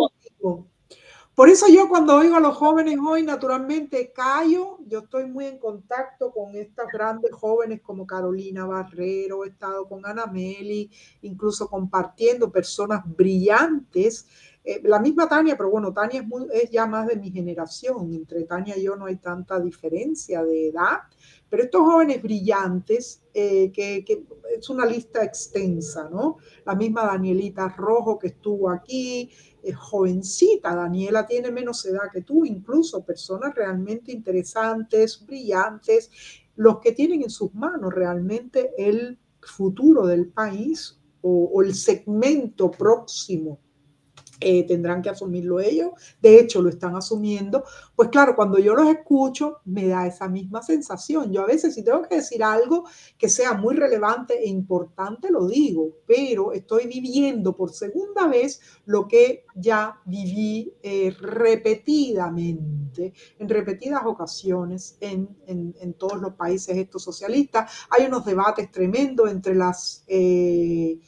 Por eso yo cuando oigo a los jóvenes hoy, naturalmente callo. Yo estoy muy en contacto con estas grandes jóvenes como Carolina Barrero, he estado con Ana Meli, incluso compartiendo personas brillantes. Eh, la misma Tania, pero bueno, Tania es, ya más de mi generación. Entre Tania y yo no hay tanta diferencia de edad. Pero estos jóvenes brillantes, eh, que, es una lista extensa, ¿no? La misma Danielita Rojo que estuvo aquí, es jovencita, Daniela tiene menos edad que tú, incluso personas realmente interesantes, brillantes. los que tienen en sus manos realmente el futuro del país o, el segmento próximo eh, tendrán que asumirlo ellos, de hecho lo están asumiendo, pues claro, cuando yo los escucho me da esa misma sensación. Yo a veces si tengo que decir algo que sea muy relevante e importante, lo digo, pero estoy viviendo por segunda vez lo que ya viví eh, repetidamente, en repetidas ocasiones en, en, todos los países estos socialistas. Hay unos debates tremendos entre las... Eh,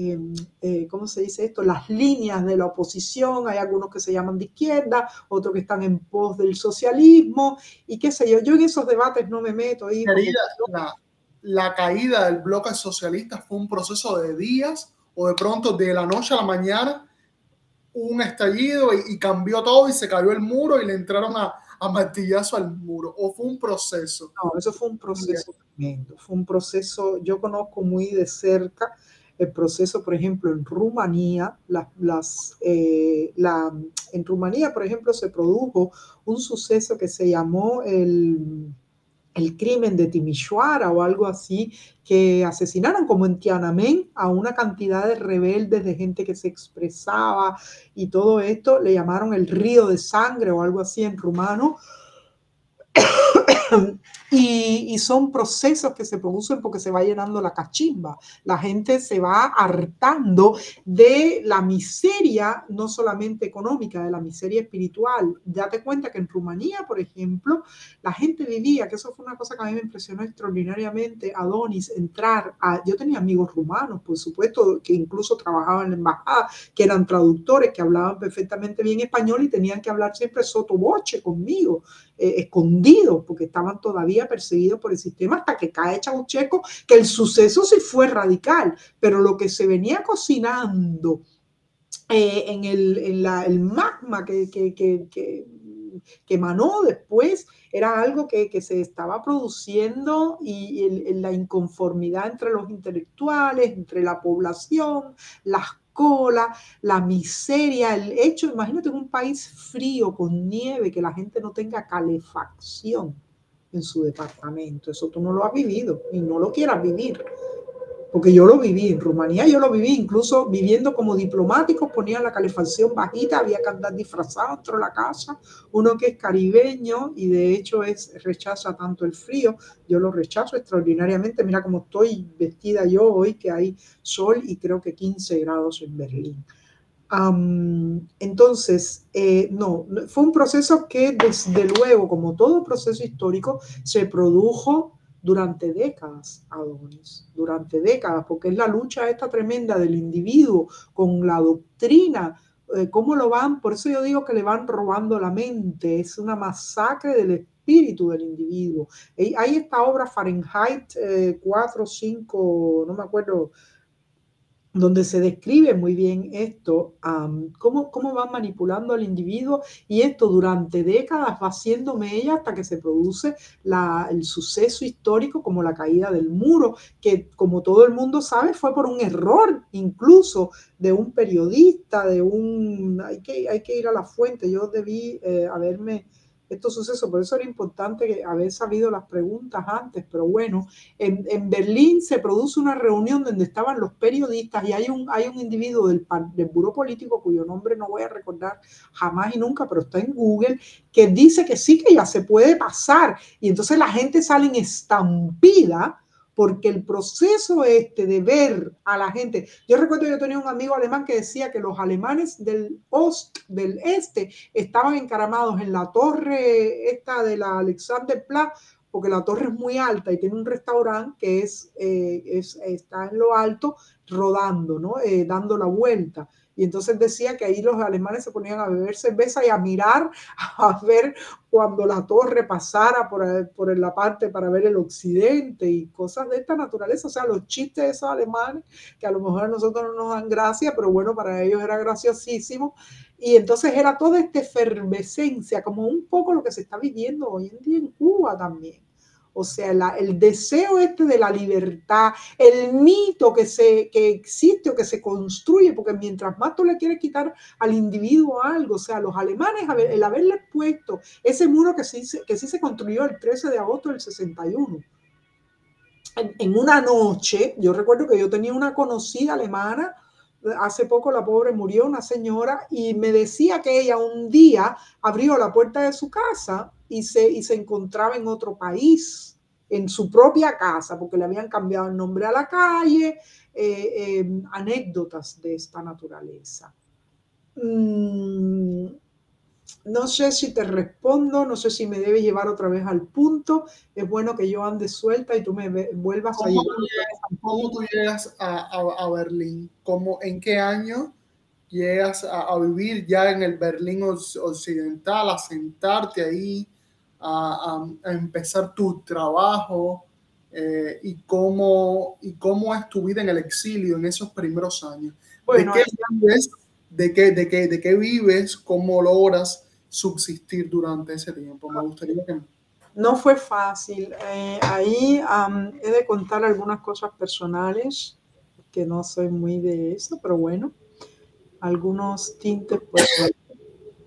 Em, eh, ¿cómo se dice esto? Las líneas de la oposición, hay algunos que se llaman de izquierda, otros que están en pos del socialismo, y qué sé yo, yo en esos debates no me meto. La, la, caída del bloque socialista fue un proceso de días o de pronto de la noche a la mañana un estallido y, cambió todo y se cayó el muro y le entraron a, a martillazo al muro, o fue un proceso. No, eso fue un proceso tremendo, fue un proceso, yo conozco muy de cerca el proceso, por ejemplo, en Rumanía, eh, en Rumanía, por ejemplo, se produjo un suceso que se llamó el, el crimen de Timișoara o algo así, que asesinaron como en Tiananmen a una cantidad de rebeldes, de gente que se expresaba y todo esto, le llamaron el río de sangre o algo así en rumano, y, son procesos que se producen porque se va llenando la cachimba. La gente se va hartando de la miseria, no solamente económica, de la miseria espiritual. Date cuenta que en Rumanía, por ejemplo, la gente vivía, que eso fue una cosa que a mí me impresionó extraordinariamente, Adonis, entrar a... Yo tenía amigos rumanos, por supuesto, que incluso trabajaban en la embajada, que eran traductores, que hablaban perfectamente bien español y tenían que hablar siempre sotoboche conmigo, eh, escondidos, porque estaban todavía perseguido por el sistema hasta que cae Chaucheco, que el suceso sí fue radical, pero lo que se venía cocinando eh, en, el, en la, el magma que, que, que, que, emanó después era algo que, se estaba produciendo y, la inconformidad entre los intelectuales, entre la población, las colas, la miseria, el hecho, imagínate un país frío con nieve, que la gente no tenga calefacción en su departamento. Eso tú no lo has vivido y no lo quieras vivir. Porque yo lo viví en Rumanía, yo lo viví incluso viviendo como diplomáticos, ponían la calefacción bajita, había que andar disfrazado dentro de la casa. Uno que es caribeño y de hecho es rechaza tanto el frío, yo lo rechazo extraordinariamente. Mira cómo estoy vestida yo hoy, que hay sol y creo que 15 grados en Berlín entonces, eh, no, fue un proceso que desde luego, como todo proceso histórico, se produjo durante décadas, Adonis, durante décadas, porque es la lucha esta tremenda del individuo con la doctrina, eh, cómo lo van, por eso yo digo que le van robando la mente, es una masacre del espíritu del individuo. Hay esta obra Fahrenheit 4 o 5, no me acuerdo, donde se describe muy bien esto, cómo, cómo van manipulando al individuo y esto durante décadas va siendo mella hasta que se produce el suceso histórico como la caída del muro, que como todo el mundo sabe fue por un error incluso de un periodista, de un... Hay que, hay que ir a la fuente, yo debí eh, haberme estos sucesos. Por eso era importante haber sabido las preguntas antes. Pero bueno, en, en, Berlín se produce una reunión donde estaban los periodistas y hay un, hay un individuo del, del Buró Político cuyo nombre no voy a recordar jamás y nunca, pero está en Google, que dice que sí, que ya se puede pasar. Y entonces la gente sale en estampida porque el proceso este de ver a la gente, yo recuerdo yo tenía un amigo alemán que decía que los alemanes del ost, este, estaban encaramados en la torre esta de la Alexanderplatz, porque la torre es muy alta y tiene un restaurante que es, eh, es está en lo alto rodando, ¿no? Eh, dando la vuelta. Y entonces decía que ahí los alemanes se ponían a beber cerveza y a mirar, a ver cuando la torre pasara por, por la parte para ver el occidente y cosas de esta naturaleza. O sea, los chistes de esos alemanes, que a lo mejor a nosotros no nos dan gracia, pero bueno, para ellos era graciosísimo. Y entonces era toda esta efervescencia, como un poco lo que se está viviendo hoy en día en Cuba también o sea, el deseo este de la libertad, el mito que, se, que existe o que se construye, porque mientras más tú le quieres quitar al individuo algo, o sea, los alemanes, el haberle puesto ese muro que sí, que sí se construyó el 13 de agosto del 61, en, una noche, yo recuerdo que yo tenía una conocida alemana, hace poco la pobre murió, una señora, y me decía que ella un día abrió la puerta de su casa y se, y se encontraba en otro país, en su propia casa, porque le habían cambiado el nombre a la calle, eh, eh, anécdotas de esta naturaleza. Mm, no sé si te respondo, no sé si me debe llevar otra vez al punto. Es bueno que yo ande suelta y tú me vuelvas a llevar. ¿Cómo tú llegas a, Berlín? ¿Cómo, ¿En qué año llegas a, vivir ya en el Berlín occidental, a sentarte ahí, a, empezar tu trabajo? Eh, y, cómo, ¿Y cómo es tu vida en el exilio en esos primeros años? Bueno, ¿De qué vives? ¿De qué, de, qué, ¿De qué vives? ¿Cómo logras subsistir durante ese tiempo. Me gustaría que... No fue fácil. Eh, ahí he de contar algunas cosas personales, que no soy muy de eso, pero bueno, algunos tintes. Pues,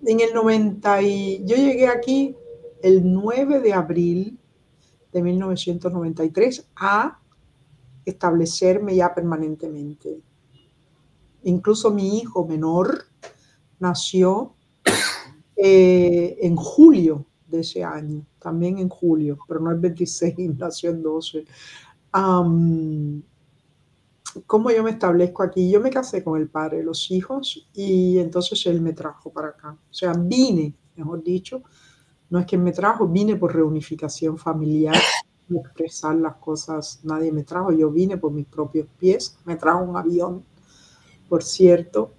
en el 90, y, yo llegué aquí el 9 de abril de 1993 a establecerme ya permanentemente. Incluso mi hijo menor nació eh, en julio de ese año, también en julio, pero no el 26, nació en 12. ¿Cómo yo me establezco aquí? Yo me casé con el padre los hijos y entonces él me trajo para acá. O sea, vine, mejor dicho, no es que me trajo, vine por reunificación familiar, expresar las cosas, nadie me trajo, yo vine por mis propios pies, me trajo un avión, por cierto.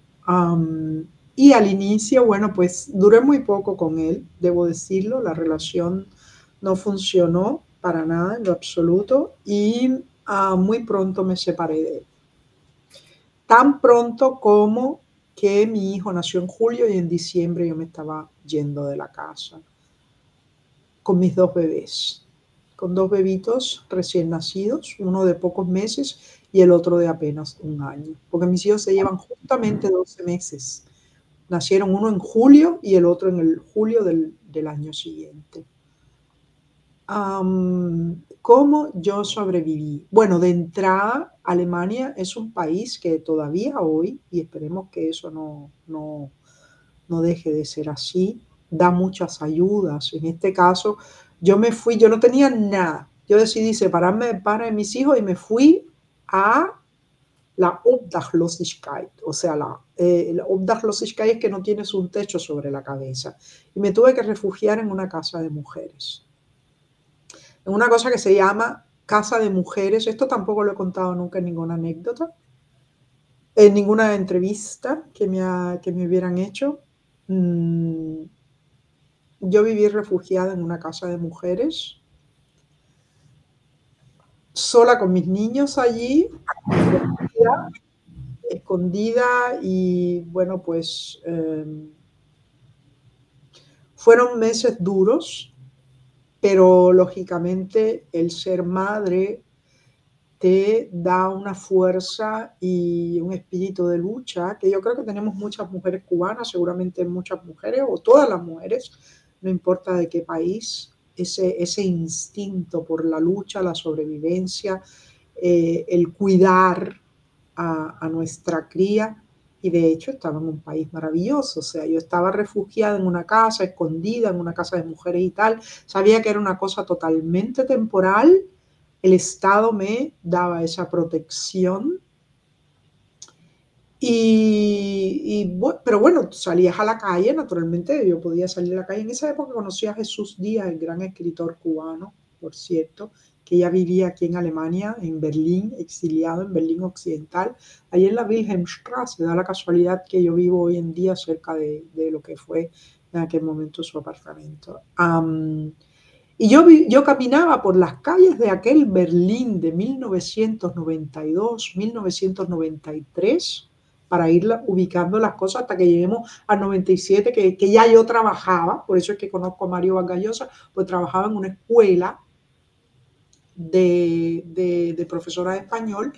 Y al inicio, bueno, pues duré muy poco con él, debo decirlo, la relación no funcionó para nada en lo absoluto y ah, muy pronto me separé de él. Tan pronto como que mi hijo nació en julio y en diciembre yo me estaba yendo de la casa con mis dos bebés, con dos bebitos recién nacidos, uno de pocos meses y el otro de apenas un año, porque mis hijos se llevan justamente 12 meses Nacieron uno en julio y el otro en el julio del, año siguiente. ¿Cómo yo sobreviví? Bueno, de entrada, Alemania es un país que todavía hoy, y esperemos que eso no, no, no deje de ser así, da muchas ayudas. En este caso, yo me fui, yo no tenía nada. Yo decidí separarme de mis hijos y me fui a la Obdachlosigkeit, o sea, la, eh, Obdachlosigkeit es que no tienes un techo sobre la cabeza. Y me tuve que refugiar en una casa de mujeres. En una cosa que se llama casa de mujeres. Esto tampoco lo he contado nunca en ninguna anécdota, en ninguna entrevista que me, que me hubieran hecho. Mm, yo viví refugiada en una casa de mujeres sola con mis niños allí, escondida, y bueno, pues em, fueron meses duros, pero lógicamente el ser madre te da una fuerza y un espíritu de lucha que yo creo que tenemos muchas mujeres cubanas, seguramente muchas mujeres o todas las mujeres, no importa de qué país, ese, instinto por la lucha, la sobrevivencia, eh, el cuidar a, nuestra cría. Y de hecho estaba en un país maravilloso, o sea, yo estaba refugiada en una casa, escondida en una casa de mujeres y tal, sabía que era una cosa totalmente temporal, el Estado me daba esa protección y, pero bueno, salías a la calle, naturalmente yo podía salir a la calle. En esa época conocí a Jesús Díaz, el gran escritor cubano, por cierto, que ya vivía aquí en Alemania, en Berlín, exiliado en Berlín Occidental, ahí en la Wilhelmstraße. Da la casualidad que yo vivo hoy en día cerca de, de lo que fue en aquel momento su apartamento. y yo, yo caminaba por las calles de aquel Berlín de 1992, 1993 para ir ubicando las cosas hasta que lleguemos al 97, que, que ya yo trabajaba, por eso es que conozco a Mario Vargallosa, pues trabajaba en una escuela de, de, profesora de español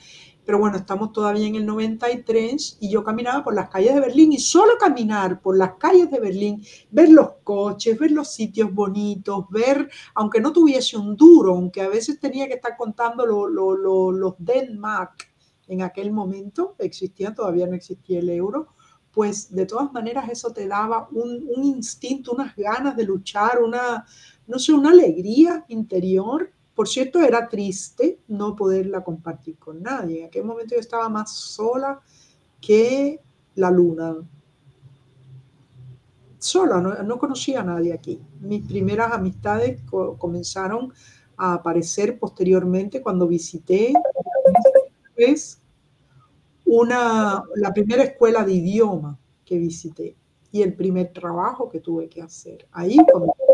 pero bueno, estamos todavía en el 93 y yo caminaba por las calles de Berlín y solo caminar por las calles de Berlín, ver los coches, ver los sitios bonitos, ver, aunque no tuviese un duro, aunque a veces tenía que estar contando los Denmark en aquel momento, existía, todavía no existía el euro, pues de todas maneras eso te daba un, instinto, unas ganas de luchar, una, no sé, una alegría interior por cierto, era triste no poderla compartir con nadie. En aquel momento yo estaba más sola que la luna. Sola, no, conocía a nadie aquí. Mis primeras amistades comenzaron a aparecer posteriormente cuando visité una, la primera escuela de idioma que visité y el primer trabajo que tuve que hacer. Ahí comencé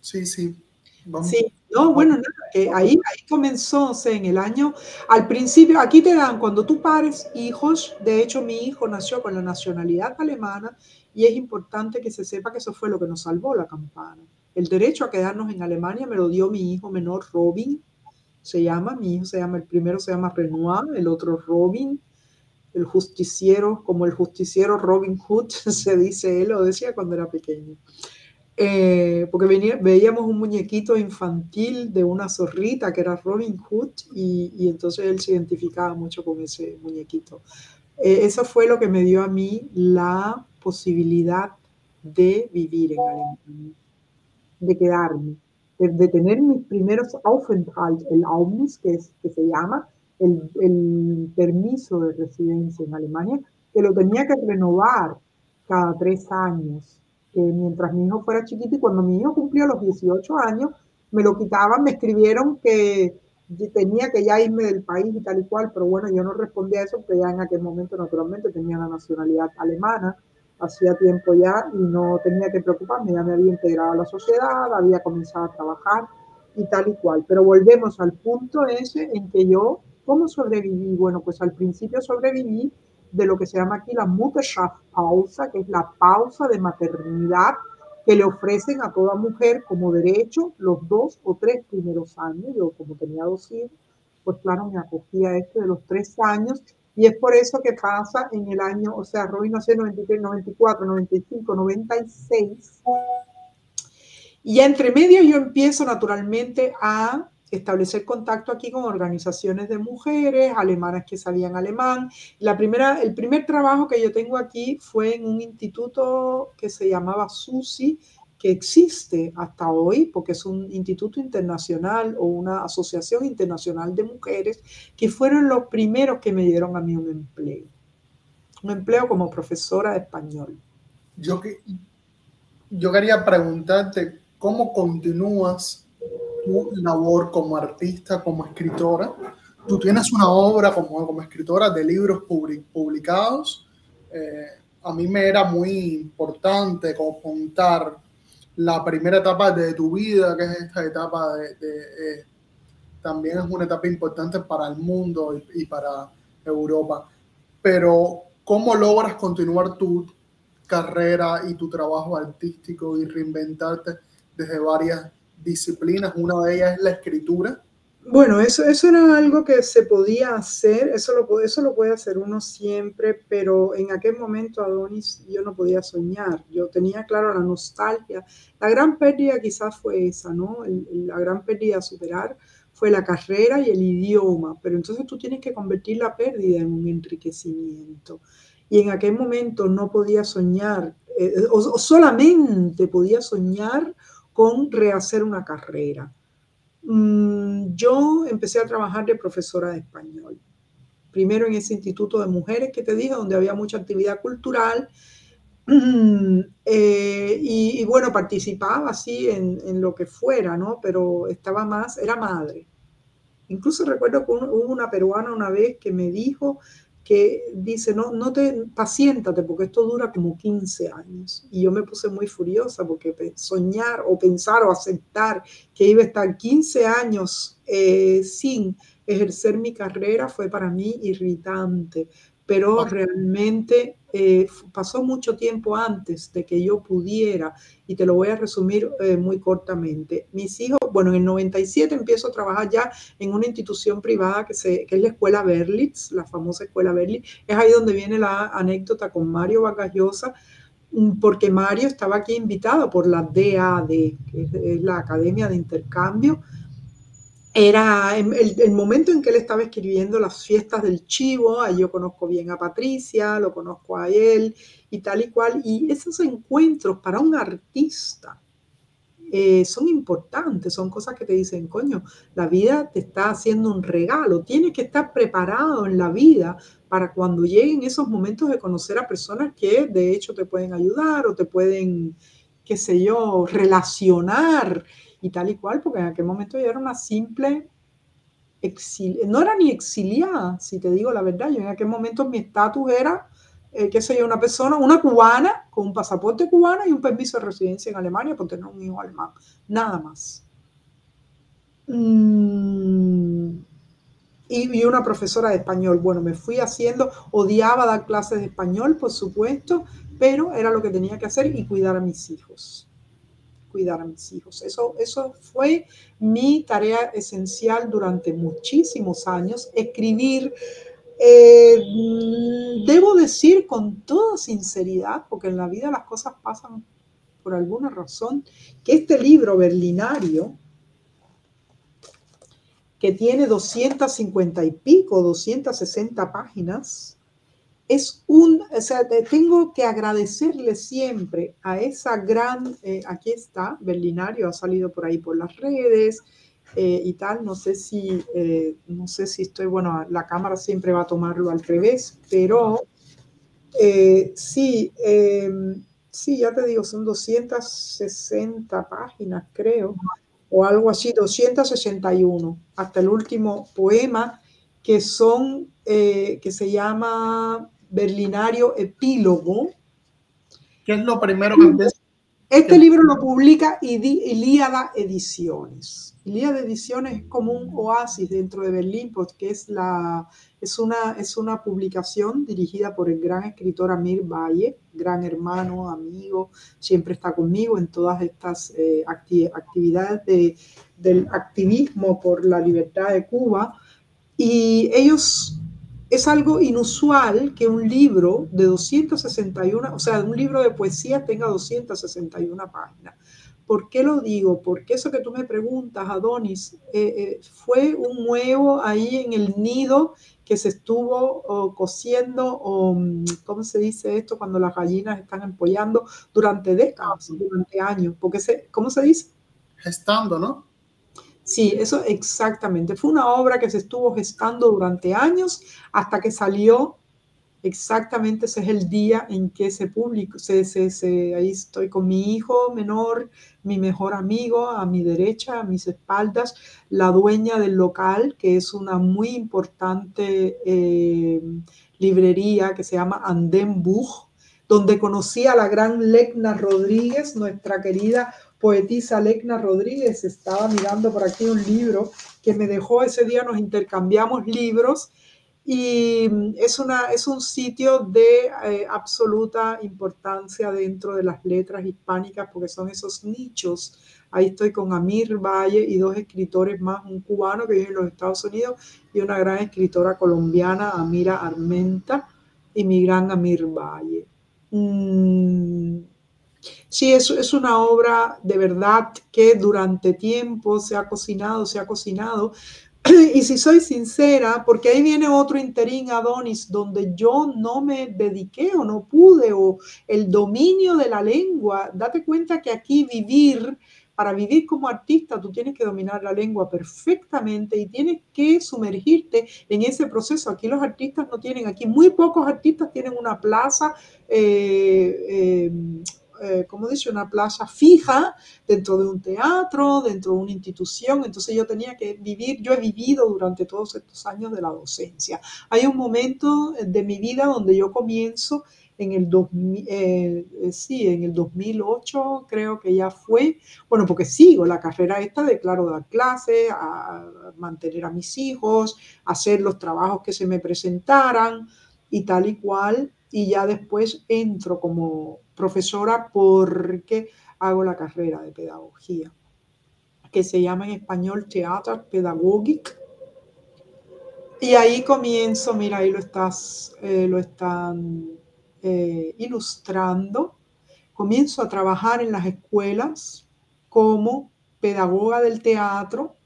Sí, sí. Sí, no, bueno, nada, que ahí, ahí comenzó, o sea, en el año, al principio, aquí te dan, cuando tú pares hijos, de hecho mi hijo nació con la nacionalidad alemana y es importante que se sepa que eso fue lo que nos salvó la campana. El derecho a quedarnos en Alemania me lo dio mi hijo menor Robin, se llama, mi hijo se llama, el primero se llama Renoir, el otro Robin, el justiciero, como el justiciero Robin Hood, se dice él, lo decía cuando era pequeño. Eh, porque veíamos un muñequito infantil de una zorrita que era Robin Hood y, entonces él se identificaba mucho con ese muñequito. Eh, eso fue lo que me dio a mí la posibilidad de vivir en Alemania, de quedarme, de, tener mis primeros Aufenthalt, el Aumnis, que, es, que se llama, el, el permiso de residencia en Alemania, que lo tenía que renovar cada tres años mientras mi hijo fuera chiquito y cuando mi hijo cumplió los 18 años, me lo quitaban, me escribieron que tenía que ya irme del país y tal y cual, pero bueno, yo no respondía a eso porque ya en aquel momento naturalmente tenía la nacionalidad alemana, hacía tiempo ya y no tenía que preocuparme, ya me había integrado a la sociedad, había comenzado a trabajar y tal y cual. Pero volvemos al punto ese en que yo, ¿cómo sobreviví? Bueno, pues al principio sobreviví de lo que se llama aquí la Mutterschaftspausa, que es la pausa de maternidad que le ofrecen a toda mujer como derecho los dos o tres primeros años. Yo como tenía dos hijos, pues claro, me acogía a este de los tres años y es por eso que pasa en el año, o sea, Robin nació en 93, 94, 95, 96. Y entre medio yo empiezo naturalmente a establecer contacto aquí con organizaciones de mujeres alemanas que sabían alemán. La primera, el primer trabajo que yo tengo aquí fue en un instituto que se llamaba SUSI, que existe hasta hoy, porque es un instituto internacional o una asociación internacional de mujeres, que fueron los primeros que me dieron a mí un empleo. Un empleo como profesora de español. Yo, yo quería preguntarte, ¿cómo continúas tu labor como artista, como escritora. Tú tienes una obra como, como escritora de libros publicados. Eh, a mí me era muy importante contar la primera etapa de tu vida, que es esta etapa de... Eh, también es una etapa importante para el mundo y, y para Europa. Pero, ¿cómo logras continuar tu carrera y tu trabajo artístico y reinventarte desde varias disciplinas, una de ellas es la escritura. Bueno, eso, eso era algo que se podía hacer, eso lo, eso lo puede hacer uno siempre, pero en aquel momento, Adonis, yo no podía soñar, yo tenía claro la nostalgia. La gran pérdida quizás fue esa, ¿no? la gran pérdida a superar fue la carrera y el idioma, pero entonces tú tienes que convertir la pérdida en un enriquecimiento. Y en aquel momento no podía soñar, eh, o solamente podía soñar con rehacer una carrera. Mm, yo empecé a trabajar de profesora de español. Primero en ese instituto de mujeres que te dije, donde había mucha actividad cultural. Eh, y, bueno, participaba así en, en, lo que fuera, ¿no? Pero estaba más, era madre. Incluso recuerdo que hubo una peruana una vez que me dijo que dice, no, no te paciéntate porque esto dura como 15 años. Y yo me puse muy furiosa porque soñar o pensar o aceptar que iba a estar 15 años eh, sin ejercer mi carrera fue para mí irritante. Pero realmente eh, pasó mucho tiempo antes de que yo pudiera, y te lo voy a resumir eh, muy cortamente. Mis hijos, bueno, en el 97 empiezo a trabajar ya en una institución privada que, se, que es la Escuela Berlitz, la famosa Escuela Berlitz. Es ahí donde viene la anécdota con Mario Vargas mm, porque Mario estaba aquí invitado por la DAD, que es la Academia de Intercambio era el, momento en que él estaba escribiendo las fiestas del chivo, ahí yo conozco bien a Patricia, lo conozco a él y tal y cual, y esos encuentros para un artista eh, son importantes, son cosas que te dicen, coño, la vida te está haciendo un regalo, tienes que estar preparado en la vida para cuando lleguen esos momentos de conocer a personas que de hecho te pueden ayudar o te pueden, qué sé yo, relacionar y tal y cual, porque en aquel momento yo era una simple exil no era ni exiliada, si te digo la verdad, yo en aquel momento mi estatus era, eh, qué sé yo, una persona, una cubana con un pasaporte cubano y un permiso de residencia en Alemania por tener un hijo alemán, nada más. Mm, y, una profesora de español. Bueno, me fui haciendo, odiaba dar clases de español, por supuesto, pero era lo que tenía que hacer y cuidar a mis hijos a mis hijos. Eso, eso fue mi tarea esencial durante muchísimos años, escribir. Eh, debo decir con toda sinceridad, porque en la vida las cosas pasan por alguna razón, que este libro berlinario, que tiene 250 y pico, 260 páginas, es un, o sea, tengo que agradecerle siempre a esa gran, eh, aquí está, Berlinario, ha salido por ahí por las redes eh, y tal, no sé si, eh, no sé si estoy, bueno, la cámara siempre va a tomarlo al revés, pero sí, em, sí, ya te digo, son 260 páginas, creo, o algo así, 261, hasta el último poema, que son, que se llama Berlinario Epílogo. ¿Qué es lo primero que Este libro lo publica Ilíada Ediciones. Ilíada Ediciones es como un oasis dentro de Berlín, porque es, la, es, una, es una publicación dirigida por el gran escritor Amir Valle, gran hermano, amigo, siempre está conmigo en todas estas eh, actividades de, del activismo por la libertad de Cuba. Y ellos es algo inusual que un libro de 261, o sea, un libro de poesía tenga 261 páginas. ¿Por qué lo digo? Porque eso que tú me preguntas, Adonis, eh, eh, fue un huevo ahí en el nido que se estuvo cociendo, o, mm, ¿cómo se dice esto? Cuando las gallinas están empollando durante décadas, durante años. Porque se, ¿Cómo se dice? Gestando, ¿no? Sí, eso exactamente. Fue una obra que se estuvo gestando durante años hasta que salió. Exactamente ese es el día en que se publicó. Se, se, ahí estoy con mi hijo menor, mi mejor amigo, a mi derecha, a mis espaldas, la dueña del local, que es una muy importante eh, librería que se llama Andem Buch, donde conocí a la gran Lecna Rodríguez, nuestra querida poetisa Lecna Rodríguez estaba mirando por aquí un libro que me dejó ese día, nos intercambiamos libros y es, una, es un sitio de eh, absoluta importancia dentro de las letras hispánicas porque son esos nichos. Ahí estoy con Amir Valle y dos escritores más, un cubano que vive en los Estados Unidos y una gran escritora colombiana, Amira Armenta, y mi gran Amir Valle. Mm, Sí, es, es una obra de verdad que durante tiempo se ha cocinado, se ha cocinado. Y si soy sincera, porque ahí viene otro interín Adonis, donde yo no me dediqué o no pude, o el dominio de la lengua, date cuenta que aquí vivir, para vivir como artista, tú tienes que dominar la lengua perfectamente y tienes que sumergirte en ese proceso. Aquí los artistas no tienen, aquí muy pocos artistas tienen una plaza. Eh, eh, eh, como dice, una plaza fija dentro de un teatro, dentro de una institución. Entonces yo tenía que vivir, yo he vivido durante todos estos años de la docencia. Hay un momento de mi vida donde yo comienzo en el, 2000, eh, eh, sí, en el 2008 creo que ya fue, bueno, porque sigo la carrera esta de, claro, dar clases, a mantener a mis hijos, hacer los trabajos que se me presentaran y tal y cual y ya después entro como profesora porque hago la carrera de pedagogía, que se llama en español Teatro Pedagógico. Y ahí comienzo, mira, ahí lo, estás, eh, lo están eh, ilustrando. Comienzo a trabajar en las escuelas como pedagoga del teatro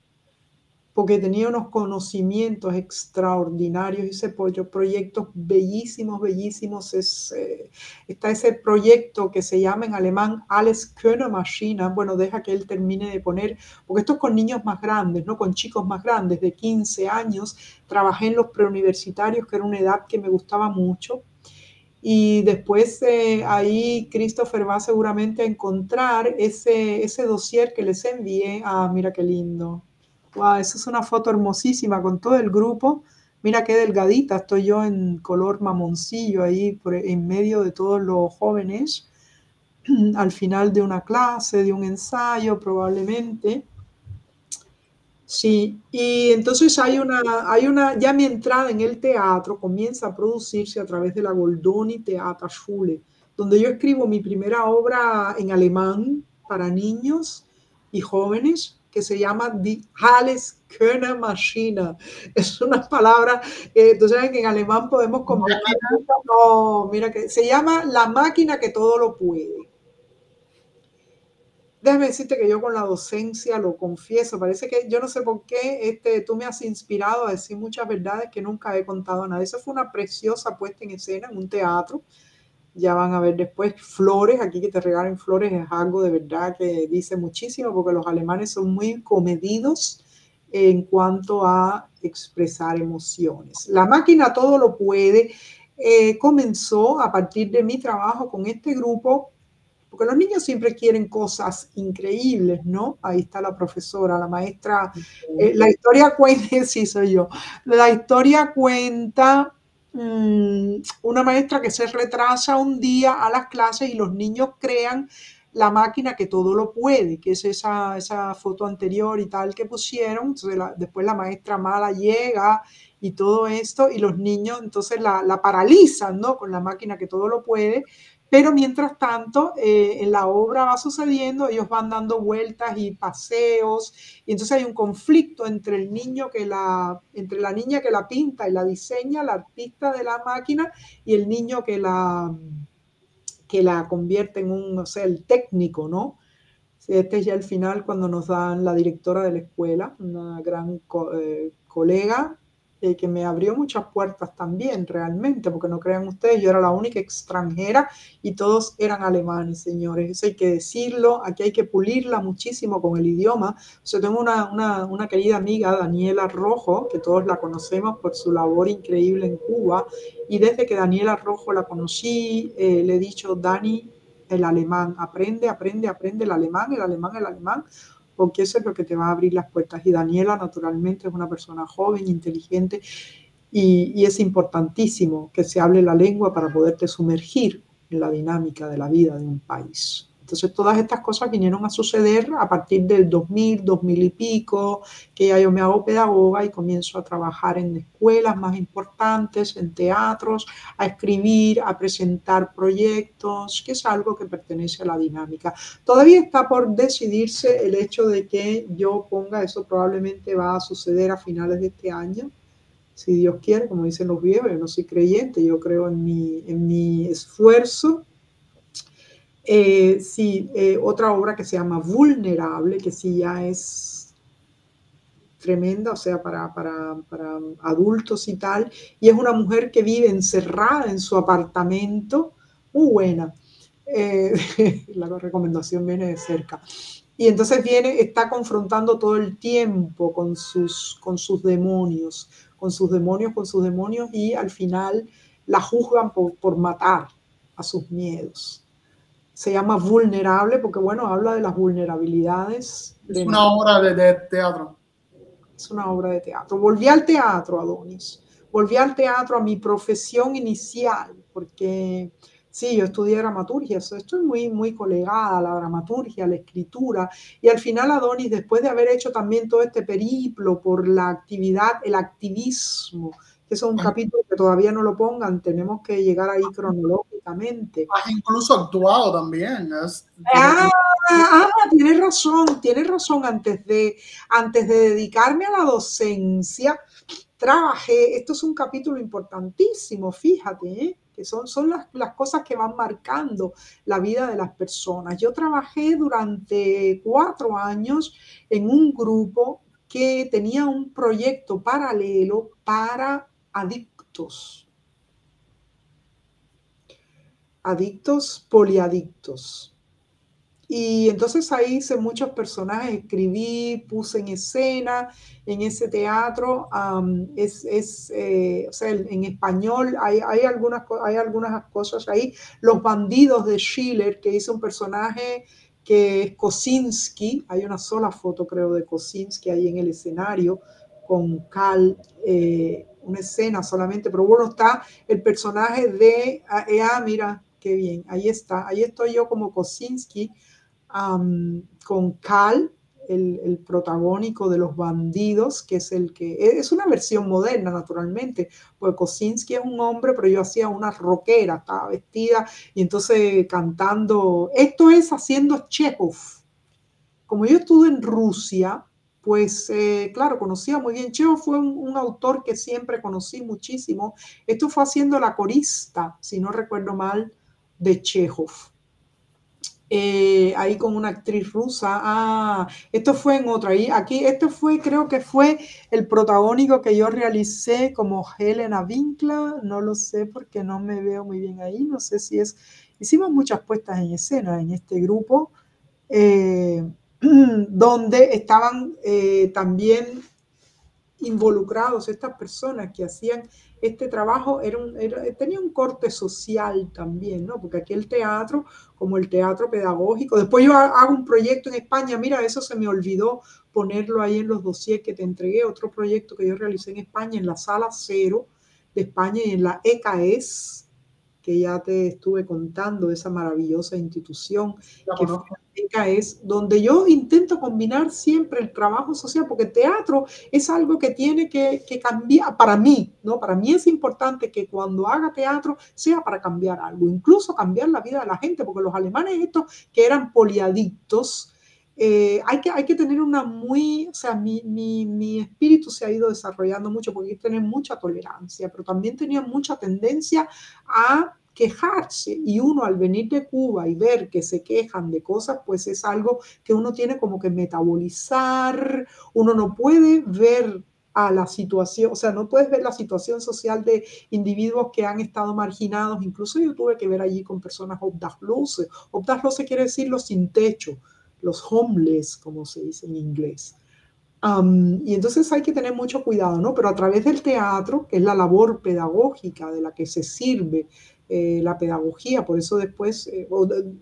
porque tenía unos conocimientos extraordinarios, hice proyectos bellísimos, bellísimos. Eh, está ese proyecto que se llama en alemán Alles Könner Maschine. Bueno, deja que él termine de poner, porque esto es con niños más grandes, ¿no? con chicos más grandes, de 15 años. Trabajé en los preuniversitarios, que era una edad que me gustaba mucho. Y después eh, ahí Christopher va seguramente a encontrar ese, ese dossier que les envié. Ah, mira qué lindo Wow, esa es una foto hermosísima con todo el grupo. Mira qué delgadita, estoy yo en color mamoncillo ahí por, en medio de todos los jóvenes, al final de una clase, de un ensayo probablemente. Sí, y entonces hay una, hay una, ya mi entrada en el teatro comienza a producirse a través de la Goldoni Theaterschule, donde yo escribo mi primera obra en alemán para niños y jóvenes, que se llama Die Alles Könner Maschine. Es una palabra que tú sabes que en alemán podemos convertir. No, mira que se llama la máquina que todo lo puede. Déjame decirte que yo con la docencia lo confieso, parece que yo no sé por qué este, tú me has inspirado a decir muchas verdades que nunca he contado a nadie. Eso fue una preciosa puesta en escena en un teatro ya van a ver después flores, aquí que te regalen flores es algo de verdad que dice muchísimo porque los alemanes son muy comedidos en cuanto a expresar emociones. La máquina todo lo puede. Eh, comenzó a partir de mi trabajo con este grupo, porque los niños siempre quieren cosas increíbles, ¿no? Ahí está la profesora, la maestra. Eh, la historia cuenta, sí soy yo, la historia cuenta Mm, una maestra que se retrasa un día a las clases y los niños crean la máquina que todo lo puede, que es esa, esa foto anterior y tal que pusieron. después la maestra mala llega y todo esto, y los niños entonces la, la paralizan, ¿no? Con la máquina que todo lo puede, pero mientras tanto, eh, la obra va sucediendo, ellos van dando vueltas y paseos, y entonces hay un conflicto entre el niño que la, entre la niña que la pinta y la diseña, la artista de la máquina, y el niño que la, que la convierte en un, no sé, el técnico, ¿no? Este es ya el final cuando nos dan la directora de la escuela, una gran eh, colega, eh, que me abrió muchas puertas también realmente, porque no crean ustedes, yo era la única extranjera y todos eran alemanes, señores. Eso hay que decirlo, aquí hay que pulirla muchísimo con el idioma. Yo tengo una, una, una querida amiga, Daniela Rojo, que todos la conocemos por su labor increíble en Cuba, y desde que Daniela Rojo la conocí, eh, le he dicho, Dani, el alemán, aprende, aprende, aprende el alemán, el alemán, el alemán, porque eso es lo que te va a abrir las puertas. Y Daniela, naturalmente, es una persona joven, inteligente, y, y, es importantísimo que se hable la lengua para poderte sumergir en la dinámica de la vida de un país. Entonces todas estas cosas vinieron a suceder a partir del 2000, 2000 y pico, que ya yo me hago pedagoga y comienzo a trabajar en escuelas más importantes, en teatros, a escribir, a presentar proyectos, que es algo que pertenece a la dinámica. Todavía está por decidirse el hecho de que yo ponga, eso probablemente va a suceder a finales de este año, si Dios quiere, como dicen los viejos, yo no soy creyente, yo creo en mi, en mi esfuerzo eh, sí, eh, otra obra que se llama Vulnerable, que sí ya es tremenda, o sea, para, para, para, adultos y tal, y es una mujer que vive encerrada en su apartamento, muy buena. Eh, la recomendación viene de cerca. Y entonces viene, está confrontando todo el tiempo con sus, con sus demonios, con sus demonios, con sus demonios, y al final la juzgan por, por matar a sus miedos se llama Vulnerable porque, bueno, habla de las vulnerabilidades. Es una obra de, teatro. Es una obra de teatro. Volví al teatro, Adonis. Volví al teatro, a mi profesión inicial, porque sí, yo estudié dramaturgia, estoy muy, muy colegada a la dramaturgia, a la escritura, y al final Adonis, después de haber hecho también todo este periplo por la actividad, el activismo Eso es un capítulo que todavía no lo pongan, tenemos que llegar ahí cronológicamente. Has incluso actuado también. ah, ah, tienes razón, tienes razón. Antes de, antes de dedicarme a la docencia, trabajé, esto es un capítulo importantísimo, fíjate, ¿eh? que son, son las, las, cosas que van marcando la vida de las personas. Yo trabajé durante cuatro años en un grupo que tenía un proyecto paralelo para adictos, adictos poliadictos. Y entonces ahí hice muchos personajes, escribí, puse en escena en ese teatro. es, es eh, o sea, en español hay, hay, algunas, hay algunas cosas ahí. Los bandidos de Schiller, que hizo un personaje que es Kosinski, hay una sola foto creo de Kosinski ahí en el escenario con Cal, una escena solamente, pero bueno, está el personaje de, ah, eh, ah, mira, qué bien, ahí está, ahí estoy yo como Kosinski con Cal, el, protagónico de los bandidos, que es el que e, es una versión moderna, naturalmente, porque Kosinski es un hombre, pero yo hacía una rockera, estaba vestida y entonces cantando. Esto es haciendo Chekhov. Como yo estuve en Rusia, pues eh, claro, conocía muy bien. Chekhov fue un, autor que siempre conocí muchísimo. Esto fue haciendo la corista, si no recuerdo mal, de Chekhov. Eh, ahí con una actriz rusa. Ah, esto fue en otra. Ahí, aquí, esto fue, creo que fue el protagónico que yo realicé como Helena Winkler. No lo sé porque no me veo muy bien ahí. No sé si es. Hicimos muchas puestas en escena en este grupo, eh, donde estaban eh, también involucrados estas personas que hacían este trabajo tenía un corte social también, ¿no? Porque aquí el teatro, como el teatro pedagógico, después yo hago un proyecto en España, mira, eso se me olvidó ponerlo ahí en los dossiers que te entregué, otro proyecto que yo realicé en España, en la Sala Cero de España y en la EKS, que ya te estuve contando, esa maravillosa institución que es donde yo intento combinar siempre el trabajo social, porque el teatro es algo que tiene que, que, cambiar, para mí, ¿no? Para mí es importante que cuando haga teatro sea para cambiar algo, incluso cambiar la vida de la gente, porque los alemanes estos que eran poliadictos, eh, hay, que, hay que tener una muy, o sea, mi, mi, mi, espíritu se ha ido desarrollando mucho porque hay que tener mucha tolerancia, pero también tenía mucha tendencia a quejarse. Y uno al venir de Cuba y ver que se quejan de cosas, pues es algo que uno tiene como que metabolizar, uno no puede ver a la situación, o sea, no puedes ver la situación social de individuos que han estado marginados, incluso yo tuve que ver allí con personas obdachlose, obdachlose quiere decir los sin techo, los homeless, como se dice en inglés. y entonces hay que tener mucho cuidado, ¿no? Pero a través del teatro, que es la labor pedagógica de la que se sirve eh, la pedagogía, por eso después, eh,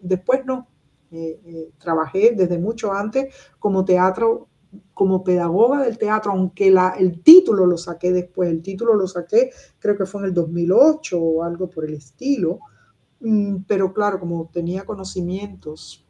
después no, eh, trabajé desde mucho antes como teatro, como pedagoga del teatro, aunque la, el título lo saqué después, el título lo saqué creo que fue en el 2008 o algo por el estilo, mm, pero claro, como tenía conocimientos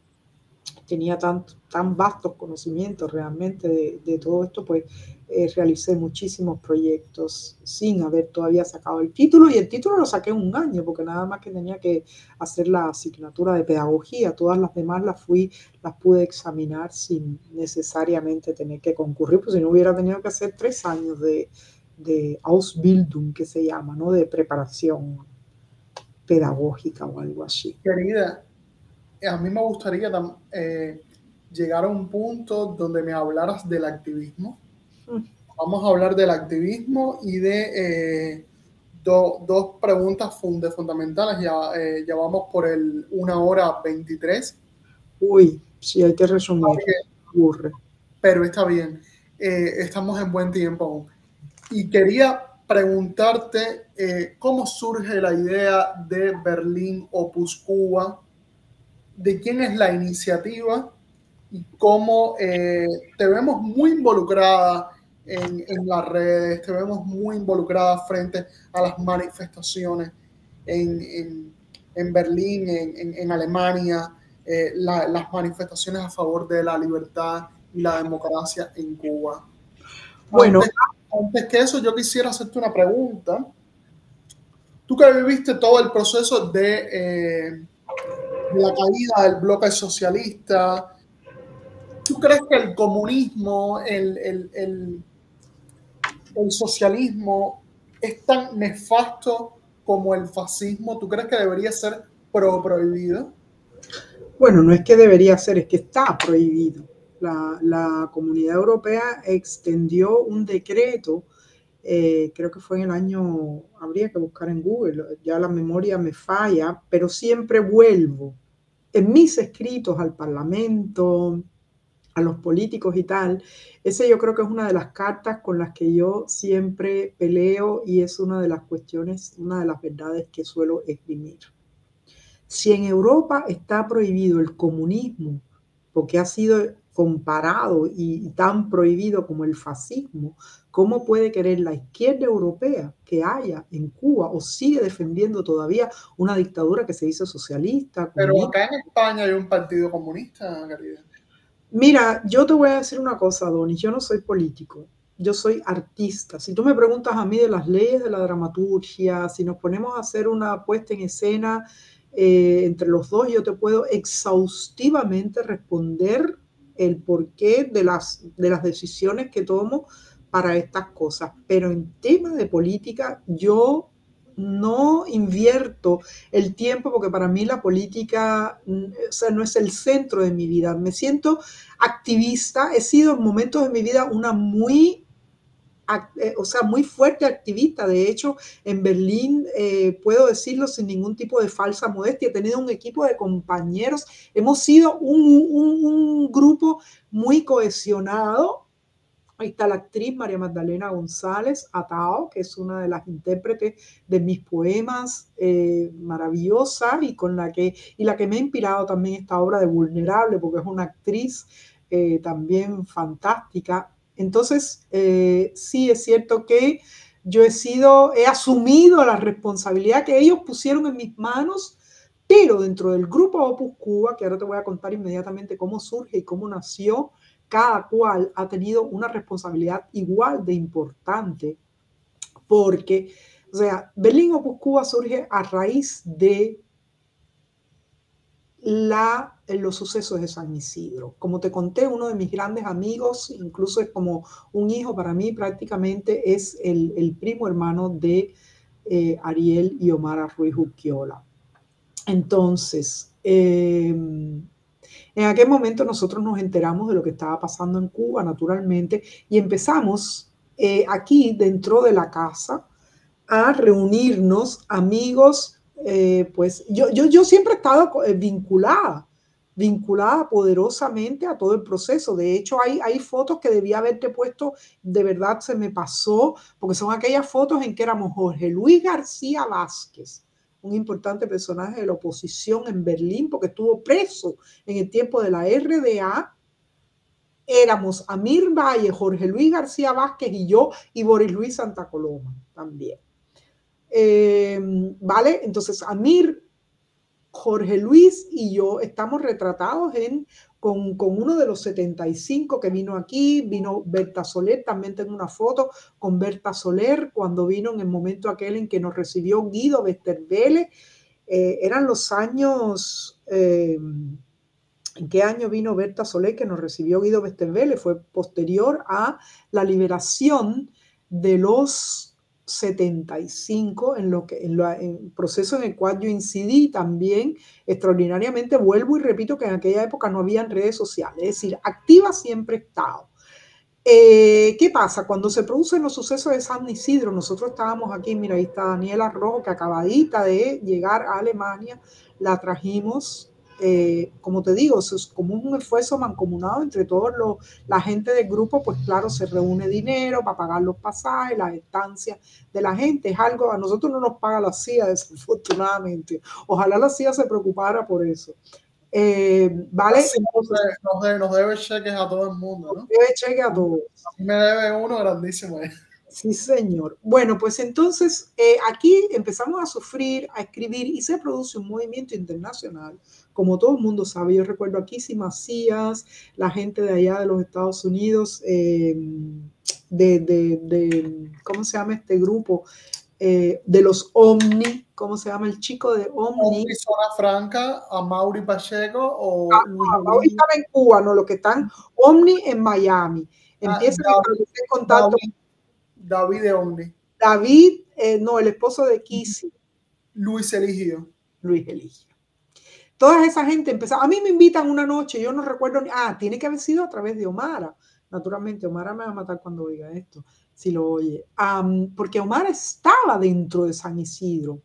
tenía tan, tan vastos conocimientos realmente de, todo esto, pues eh, realicé muchísimos proyectos sin haber todavía sacado el título y el título lo saqué un año porque nada más que tenía que hacer la asignatura de pedagogía, todas las demás las fui, las pude examinar sin necesariamente tener que concurrir, pues si no hubiera tenido que hacer tres años de, de Ausbildung, que se llama, ¿no? De preparación pedagógica o algo así. Querida, a mí me gustaría eh, llegar a un punto donde me hablaras del activismo. Mm. Vamos a hablar del activismo y de eh, dos preguntas fundamentales. Ya, eh, ya vamos por el una hora 23. Uy, sí, hay que resumir. Ocurre. Pero está bien. estamos en buen tiempo aún. Y quería preguntarte cómo surge la idea de Berlín Opus Cuba de quién es la iniciativa y cómo eh, te vemos muy involucrada en, las redes, te vemos muy involucrada frente a las manifestaciones en, Berlín, en, Alemania, eh, las manifestaciones a favor de la libertad y la democracia en Cuba. Bueno, antes que eso, yo quisiera hacerte una pregunta. Tú que viviste todo el proceso de, eh, la caída del bloque socialista, ¿tú crees que el comunismo, el, el, el socialismo es tan nefasto como el fascismo? ¿Tú crees que debería ser pro prohibido? Bueno, no es que debería ser, es que está prohibido. La, Comunidad Europea extendió un decreto, eh, creo que fue en el año, habría que buscar en Google, ya la memoria me falla, pero siempre vuelvo en mis escritos al Parlamento, a los políticos y tal, ese yo creo que es una de las cartas con las que yo siempre peleo y es una de las cuestiones, una de las verdades que suelo escribir. Si en Europa está prohibido el comunismo, porque ha sido comparado y tan prohibido como el fascismo, ¿cómo puede querer la izquierda europea que haya en Cuba o sigue defendiendo todavía una dictadura que se dice socialista? Pero acá en España hay un partido comunista, Caridad. Mira, yo te voy a decir una cosa, Donis, yo no soy político, yo soy artista. Si tú me preguntas a mí de las leyes de la dramaturgia, si nos ponemos a hacer una puesta en escena eh, entre los dos, yo te puedo exhaustivamente responder el porqué de las, de las decisiones que tomo para estas cosas. Pero en tema de política, yo no invierto el tiempo porque para mí la política mm, no es el centro de mi vida. Me siento activista, he sido en momentos de mi vida una muy eh, o sea, muy fuerte activista. De hecho, en Berlín, eh, puedo decirlo sin ningún tipo de falsa modestia, he tenido un equipo de compañeros, hemos sido un, grupo muy cohesionado. Ahí está la actriz María Magdalena González Atao, que es una de las intérpretes de mis poemas, eh, maravillosa y con la que y la que me ha inspirado también esta obra de Vulnerable, porque es una actriz también fantástica. Entonces, eh, sí es cierto que yo he sido, he asumido la responsabilidad que ellos pusieron en mis manos, pero dentro del grupo Opus Cuba, que ahora te voy a contar inmediatamente cómo surge y cómo nació, cada cual ha tenido una responsabilidad igual de importante, porque, o sea, Berlín Opus Cuba surge a raíz de la, los sucesos de San Isidro. Como te conté, uno de mis grandes amigos, incluso es como un hijo para mí, prácticamente es el, primo hermano de eh, Ariel y Omar Ruiz Uquiola. Entonces, em, en aquel momento nosotros nos enteramos de lo que estaba pasando en Cuba, naturalmente, y empezamos eh, aquí dentro de la casa a reunirnos amigos, eh, pues yo, yo, yo, siempre he estado eh, vinculada, vinculada poderosamente a todo el proceso. De hecho, hay, hay fotos que debía haberte puesto, de verdad se me pasó, porque son aquellas fotos en que éramos Jorge Luis García Vázquez, un importante personaje de la oposición en Berlín, porque estuvo preso en el tiempo de la RDA. Éramos Amir Valle, Jorge Luis García Vázquez y yo, y Boris Luis Santa Coloma también. Em, ¿Vale? Entonces, Amir, Jorge Luis y yo estamos retratados en, con, uno de los 75 que vino aquí, vino Berta Soler, también tengo una foto con Berta Soler cuando vino en el momento aquel en que nos recibió Guido Westervele. Eh, eran los años, em, ¿en qué año vino Berta Soler que nos recibió Guido Westervele? Fue posterior a la liberación de los 75, en lo que en, el proceso en el cual yo incidí también extraordinariamente, vuelvo y repito que en aquella época no había redes sociales, es decir, activa siempre estado. Eh, ¿Qué pasa? Cuando se producen los sucesos de San Isidro, nosotros estábamos aquí, mira, ahí está Daniela Rojo, que acabadita de llegar a Alemania, la trajimos eh, como te digo, es como un esfuerzo mancomunado entre todos los, la gente del grupo, pues claro, se reúne dinero para pagar los pasajes, las estancias de la gente. Es algo, a nosotros no nos paga la CIA, desafortunadamente. Ojalá la CIA se preocupara por eso. Eh, ¿Vale? nos, debe, cheques a todo el mundo, ¿no? Debe cheques a todos. A me debe uno grandísimo. ¿eh? Sí, señor. Bueno, pues entonces aquí empezamos a sufrir, a escribir y se produce un movimiento internacional como todo el mundo sabe, yo recuerdo aquí sí Macías, la gente de allá de los Estados Unidos, eh, de, de, ¿cómo se llama este grupo? Eh, de los Omni, ¿cómo se llama el chico de Omni? Omni Zona Franca, a Mauri Pacheco o ah, Mauri estaba en Cuba, no, lo que están Omni en Miami. Ah, Empiezan a establecer contacto. David, de Omni. David, eh, no, el esposo de Kissy. Luis Eligio. Luis Eligio. Toda esa gente empezó. A mí me invitan una noche, yo no recuerdo. Ah, tiene que haber sido a través de Omara. Naturalmente, Omara me va a matar cuando oiga esto si lo oye, porque Omar estaba dentro de San Isidro.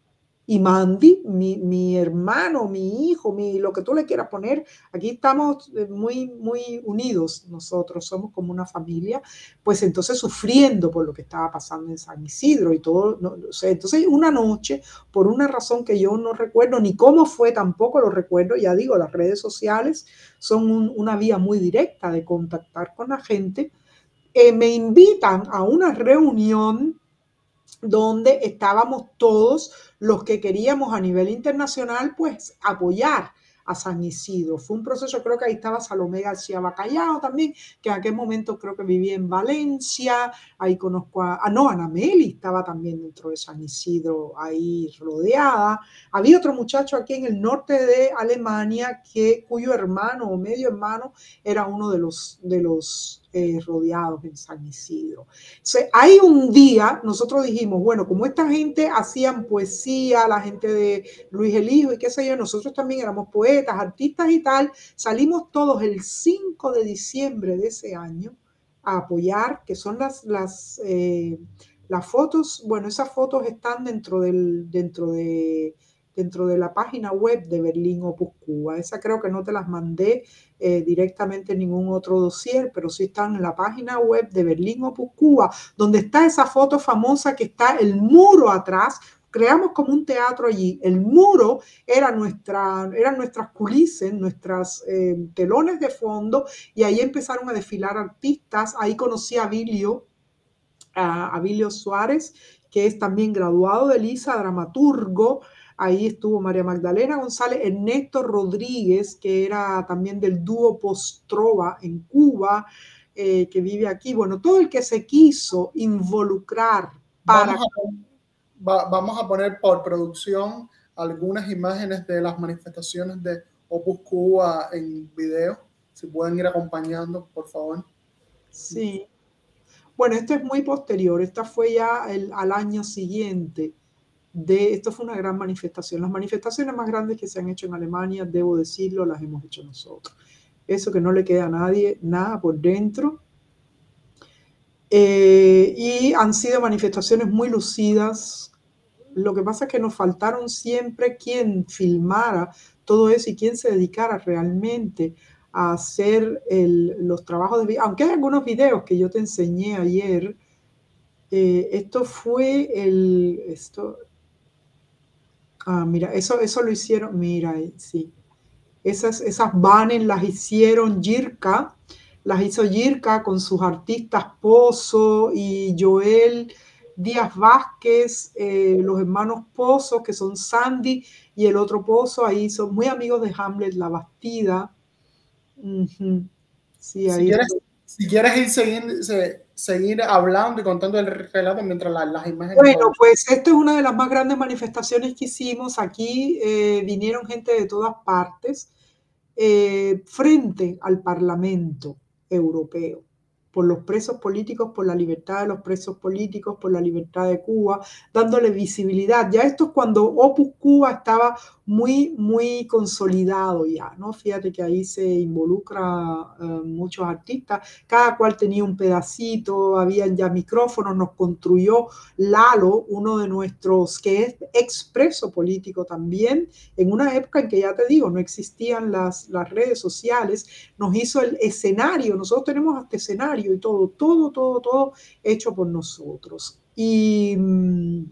Y Mandy, mi, mi, hermano, mi hijo, mi, lo que tú le quieras poner, aquí estamos eh, muy, muy unidos nosotros, somos como una familia, pues entonces sufriendo por lo que estaba pasando en San Isidro y todo. Entonces una noche, por una razón que yo no recuerdo, ni cómo fue tampoco lo recuerdo, ya digo, las redes sociales son una vía muy directa de contactar con la gente eh, me invitan a una reunión donde estábamos todos los que queríamos a nivel internacional, pues apoyar a San Isidro. Fue un proceso, creo que ahí estaba Salomé García Bacallao también, que en aquel momento creo que vivía en Valencia, ahí conozco a, ah, no, Ana Meli estaba también dentro de San Isidro, ahí rodeada. Había otro muchacho aquí en el norte de Alemania que, cuyo hermano o medio hermano era uno de los, de los eh, rodeados en San Isidro. hay un día, nosotros dijimos, bueno, como esta gente hacían poesía, la gente de Luis el Hijo y qué sé yo, nosotros también éramos poetas, artistas y tal, salimos todos el 5 de diciembre de ese año a apoyar, que son las, las, eh, las fotos, bueno, esas fotos están dentro del, dentro de dentro de la página web de Berlín Opus Cuba. Esa creo que no te las mandé eh, directamente en ningún otro dossier, pero sí están en la página web de Berlín Opus Cuba, donde está esa foto famosa que está el muro atrás. Creamos como un teatro allí. El muro era nuestra, eran nuestras culises, nuestras eh, telones de fondo, y ahí empezaron a desfilar artistas. Ahí conocí a Bilio, a, Bilio Suárez, que es también graduado de LISA, dramaturgo, Ahí estuvo María Magdalena González, Ernesto Rodríguez, que era también del dúo Postrova en Cuba, eh, que vive aquí. Bueno, todo el que se quiso involucrar para... Vamos a, poner por producción algunas imágenes de las manifestaciones de Opus Cuba en video. Si pueden ir acompañando, por favor. Sí. Bueno, esto es muy posterior. Esta fue ya el, al año siguiente de, esto fue una gran manifestación. Las manifestaciones más grandes que se han hecho en Alemania, debo decirlo, las hemos hecho nosotros. Eso que no le queda a nadie, nada por dentro. Eh, y han sido manifestaciones muy lucidas. Lo que pasa es que nos faltaron siempre quien filmara todo eso y quien se dedicara realmente a hacer los trabajos de aunque hay algunos videos que yo te enseñé ayer, eh, esto fue el, esto, Ah, mira, eso, eso lo hicieron, mira, eh, sí. Esas, esas banners las hicieron Yirka, las hizo Yirka con sus artistas Pozo y Joel Díaz Vázquez, eh, los hermanos Pozo, que son Sandy y el otro Pozo, ahí son muy amigos de Hamlet, La Bastida. Sí, ahí. Si quieres, ir siguiendo, seguir hablando y contando el relato mientras las imágenes. Bueno, pues esto es una de las más grandes manifestaciones que hicimos. Aquí eh, vinieron gente de todas partes eh, frente al Parlamento Europeo por los presos políticos, por la libertad de los presos políticos, por la libertad de Cuba, dándole visibilidad. Ya esto es cuando Opus Cuba estaba muy, muy consolidado ya, ¿no? Fíjate que ahí se involucra eh, muchos artistas, cada cual tenía un pedacito, habían ya micrófonos, nos construyó Lalo, uno de nuestros, que es expreso político también, en una época en que ya te digo, no existían las, las redes sociales, nos hizo el escenario, nosotros tenemos hasta escenario, y todo, todo, todo, todo hecho por nosotros. Y mm,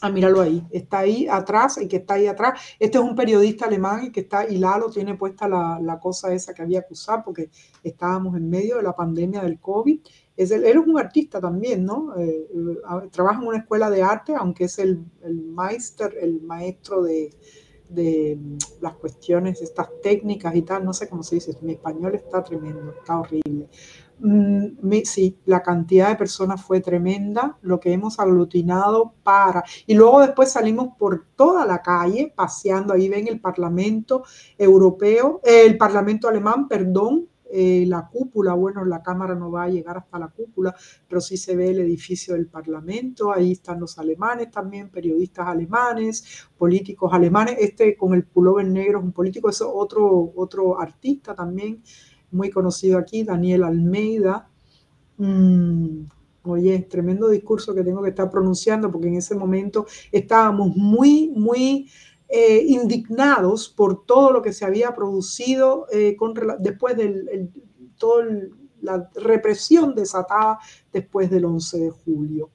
ah, míralo ahí, está ahí atrás, el que está ahí atrás. Este es un periodista alemán y que está, y Lalo tiene puesta la, la cosa esa que había que usar porque estábamos en medio de la pandemia del COVID. Es él es un artista también, ¿no? Eh, eh, trabaja en una escuela de arte, aunque es el, el el maestro de, de mm, las cuestiones, estas técnicas y tal, no sé cómo se dice, mi español está tremendo, está horrible. Mm, sí, la cantidad de personas fue tremenda, lo que hemos aglutinado para... Y luego después salimos por toda la calle paseando, ahí ven el Parlamento Europeo, el Parlamento Alemán, perdón, eh, la cúpula, bueno, la cámara no va a llegar hasta la cúpula, pero sí se ve el edificio del Parlamento, ahí están los alemanes también, periodistas alemanes, políticos alemanes, este con el pullover negro es un político, es otro, otro artista también muy conocido aquí, Daniel Almeida. Mm, oye, tremendo discurso que tengo que estar pronunciando porque en ese momento estábamos muy, muy eh, indignados por todo lo que se había producido eh, después de toda la represión desatada después del 11 de julio.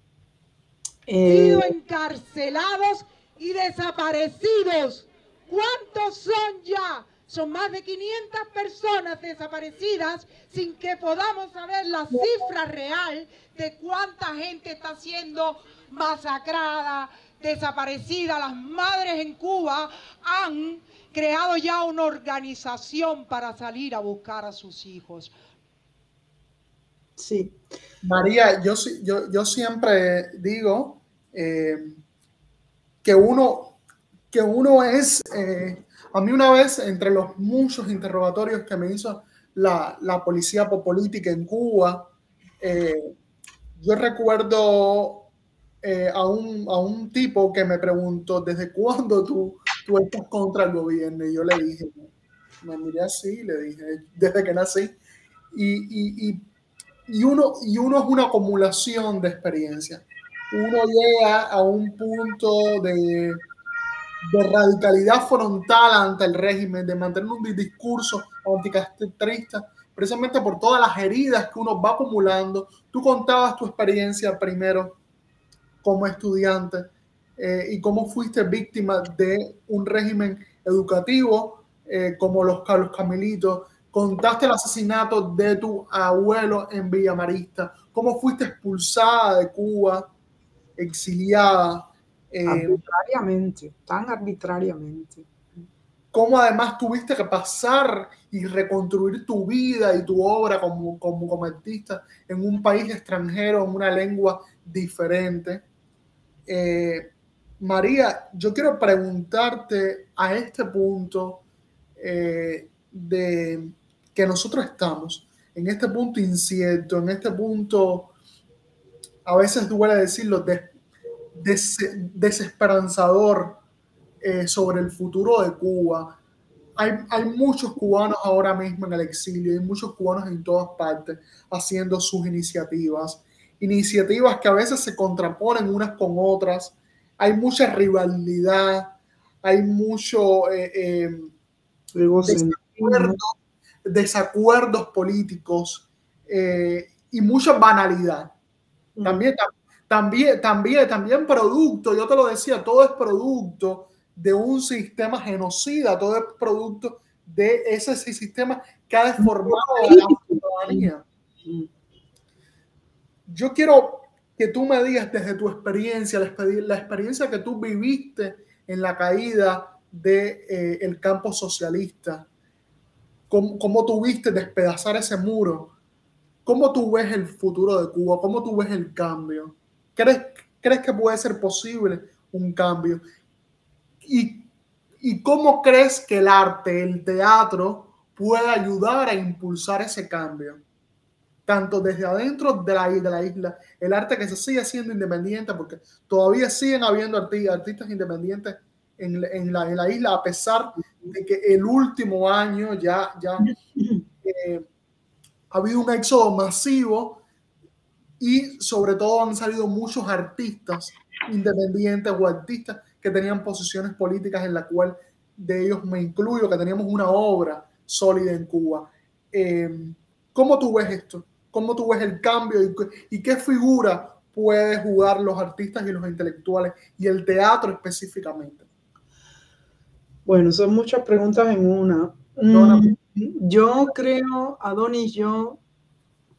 Eh, encarcelados y desaparecidos. ¿Cuántos son ya? Son más de 500 personas desaparecidas sin que podamos saber la cifra real de cuánta gente está siendo masacrada, desaparecida. Las madres en Cuba han creado ya una organización para salir a buscar a sus hijos. Sí. María, yo, yo, yo siempre digo eh, que, uno, que uno es... Eh, a mí una vez, entre los muchos interrogatorios que me hizo la, la policía política en Cuba, eh, yo recuerdo eh, a, un, a, un, tipo que me preguntó, ¿desde cuándo tú, tú estás contra el gobierno? Y yo le dije, me miré así, le dije, desde que nací. Y, y, y, uno, y uno es una acumulación de experiencia. Uno llega a un punto de de radicalidad frontal ante el régimen, de mantener un discurso anticastrista, precisamente por todas las heridas que uno va acumulando. Tú contabas tu experiencia primero como estudiante eh, y cómo fuiste víctima de un régimen educativo eh, como los Carlos Camilitos. Contaste el asesinato de tu abuelo en Villamarista, cómo fuiste expulsada de Cuba, exiliada, eh, arbitrariamente, tan arbitrariamente. Cómo además tuviste que pasar y reconstruir tu vida y tu obra como, como, artista en un país extranjero, en una lengua diferente. Eh, María, yo quiero preguntarte a este punto eh, de que nosotros estamos, en este punto incierto, en este punto, a veces duele decirlo, de, desesperanzador eh, sobre el futuro de Cuba. Hay, hay, muchos cubanos ahora mismo en el exilio, hay muchos cubanos en todas partes haciendo sus iniciativas, iniciativas que a veces se contraponen unas con otras, hay mucha rivalidad, hay mucho eh, eh, desacuerdos, desacuerdos, políticos y mucha banalidad. También, también, también, también producto, yo te lo decía, todo es producto de un sistema genocida, todo es producto de ese sistema que ha deformado a la ciudadanía. Yo quiero que tú me digas desde tu experiencia, la, experiencia que tú viviste en la caída del de, eh, campo socialista, cómo, cómo tuviste despedazar ese muro, cómo tú ves el futuro de Cuba, cómo tú ves el cambio. ¿Crees, ¿Crees que puede ser posible un cambio? ¿Y, ¿Y cómo crees que el arte, el teatro, puede ayudar a impulsar ese cambio? Tanto desde adentro de la, de la isla, el arte que se sigue siendo independiente, porque todavía siguen habiendo artistas independientes en, en, la, en, la, isla, a pesar de que el último año ya, ya eh, ha habido un éxodo masivo y sobre todo han salido muchos artistas independientes o artistas que tenían posiciones políticas en la cual de ellos me incluyo, que teníamos una obra sólida en Cuba. Eh, ¿Cómo tú ves esto? ¿Cómo tú ves el cambio y, qué figura puede jugar los artistas y los intelectuales y el teatro específicamente? Bueno, son muchas preguntas en una. Mm, yo creo, Adonis, yo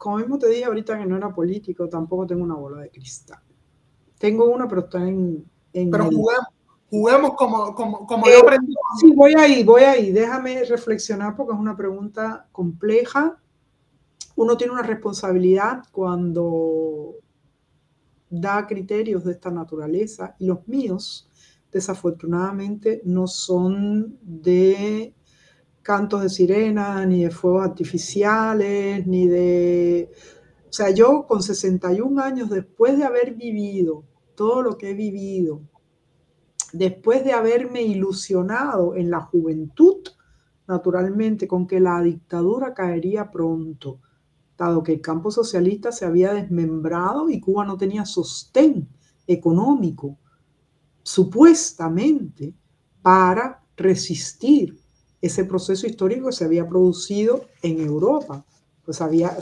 como mismo te dije ahorita que no era político, tampoco tengo una bola de cristal. Tengo una, pero está en... pero juguemos, como, como, como yo eh, aprendí. Sí, voy ahí, voy ahí. Déjame reflexionar porque es una pregunta compleja. uno tiene una responsabilidad cuando da criterios de esta naturaleza y los míos desafortunadamente no son de cantos de sirena, ni de fuegos artificiales, ni de... O sea, yo con 61 años, después de haber vivido todo lo que he vivido, después de haberme ilusionado en la juventud, naturalmente, con que la dictadura caería pronto, dado que el campo socialista se había desmembrado y Cuba no tenía sostén económico, supuestamente, para resistir ese proceso histórico se había producido en Europa. Pues había,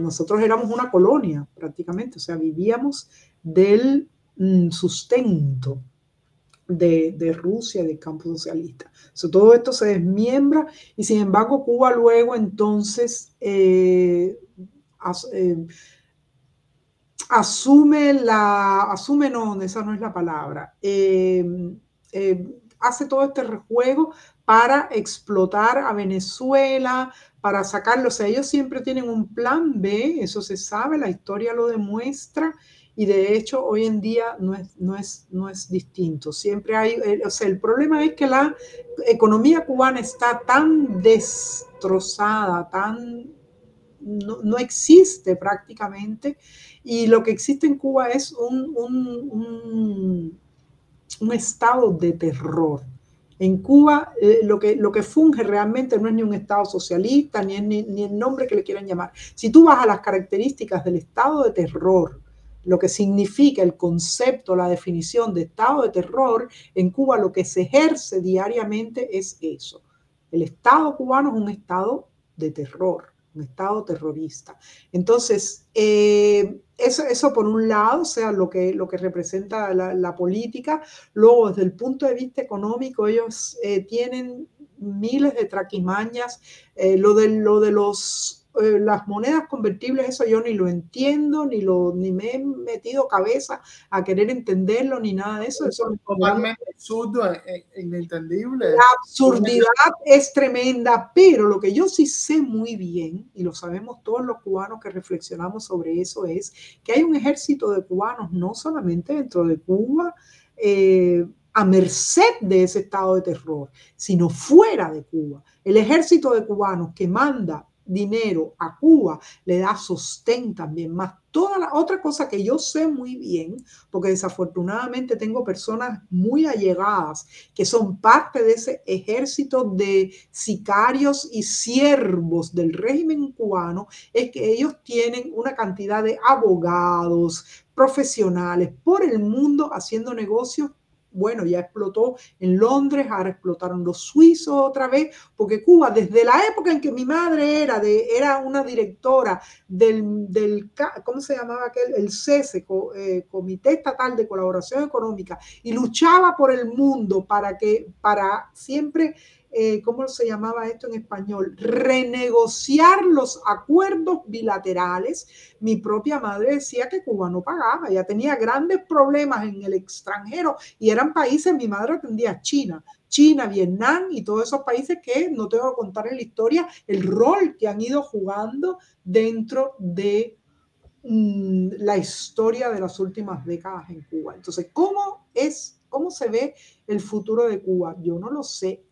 nosotros éramos una colonia prácticamente, o sea, vivíamos del mm, sustento de, de, Rusia, del campo socialista. todo esto se desmiembra y sin embargo Cuba luego entonces eh, eh, asume la, asume no, esa no es la palabra, eh, hace todo este rejuego para explotar a Venezuela, para sacarlo. O sea, ellos siempre tienen un plan B, eso se sabe, la historia lo demuestra y de hecho hoy en día no es, no es, no es distinto. Siempre hay, eh, o sea, el problema es que la economía cubana está tan destrozada, tan no, existe prácticamente y lo que existe en Cuba es un, un estado de terror en Cuba eh, lo, que, lo que funge realmente no es ni un Estado socialista, ni, ni, el nombre que le quieran llamar. Si tú vas a las características del Estado de terror, lo que significa el concepto, la definición de Estado de terror, en Cuba lo que se ejerce diariamente es eso. El Estado cubano es un Estado de terror Estado terrorista. Entonces, eh, eso, eso, por un lado, o sea, lo que, lo que representa la, política. Luego, desde el punto de vista económico, ellos eh, tienen miles de traquimañas. Eh, lo, de, lo de los eh, las monedas convertibles, eso yo ni lo entiendo, ni, lo, ni me he metido cabeza a querer entenderlo, ni nada de eso. Eso es totalmente absurdo, e, e, inentendible. La absurdidad es tremenda, pero lo que yo sí sé muy bien, y lo sabemos todos los cubanos que reflexionamos sobre eso, es que hay un ejército de cubanos, no solamente dentro de Cuba, eh, a merced de ese estado de terror, sino fuera de Cuba. El ejército de cubanos que manda dinero a Cuba, le da sostén también, más. Toda la otra cosa que yo sé muy bien, porque desafortunadamente tengo personas muy allegadas que son parte de ese ejército de sicarios y siervos del régimen cubano, es que ellos tienen una cantidad de abogados, profesionales por el mundo haciendo negocios bueno, ya explotó en Londres, ahora explotaron los suizos otra vez, porque Cuba, desde la época en que mi madre era, de, era una directora del, del ¿cómo se llamaba aquel? El CESE, eh, Comité Estatal de Colaboración Económica, y luchaba por el mundo para que, para siempre eh, ¿cómo se llamaba esto en español? Renegociar los acuerdos bilaterales. Mi propia madre decía que Cuba no pagaba, ya tenía grandes problemas en el extranjero y eran países, mi madre atendía China, China, Vietnam y todos esos países que no tengo que contar en la historia el rol que han ido jugando dentro de mm, la historia de las últimas décadas en Cuba. Entonces, ¿cómo es, cómo se ve el futuro de Cuba? Yo no lo sé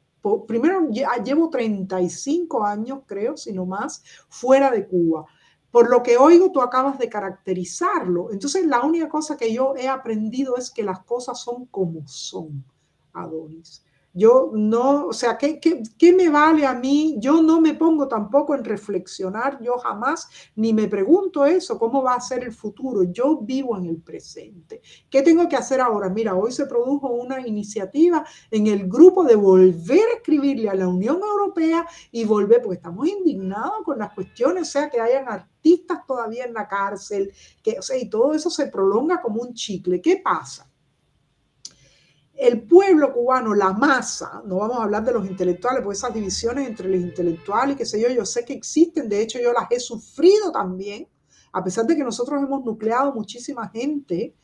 primero ah, llevo 35 años, creo, si no más, fuera de Cuba. Por lo que oigo, tú acabas de caracterizarlo. Entonces, la única cosa que yo he aprendido es que las cosas son como son, Adonis. Yo no, o sea, ¿qué, ¿qué, me vale a mí? Yo no me pongo tampoco en reflexionar, yo jamás ni me pregunto eso, cómo va a ser el futuro. Yo vivo en el presente. ¿Qué tengo que hacer ahora? Mira, hoy se produjo una iniciativa en el grupo de volver a escribirle a la Unión Europea y volver, porque estamos indignados con las cuestiones, o sea, que hayan artistas todavía en la cárcel, que, o sea, y todo eso se prolonga como un chicle. ¿Qué pasa? El pueblo cubano, la masa, no vamos a hablar de los intelectuales, porque esas divisiones entre los intelectuales y qué sé yo, yo sé que existen, de hecho yo las he sufrido también, a pesar de que nosotros hemos nucleado muchísima gente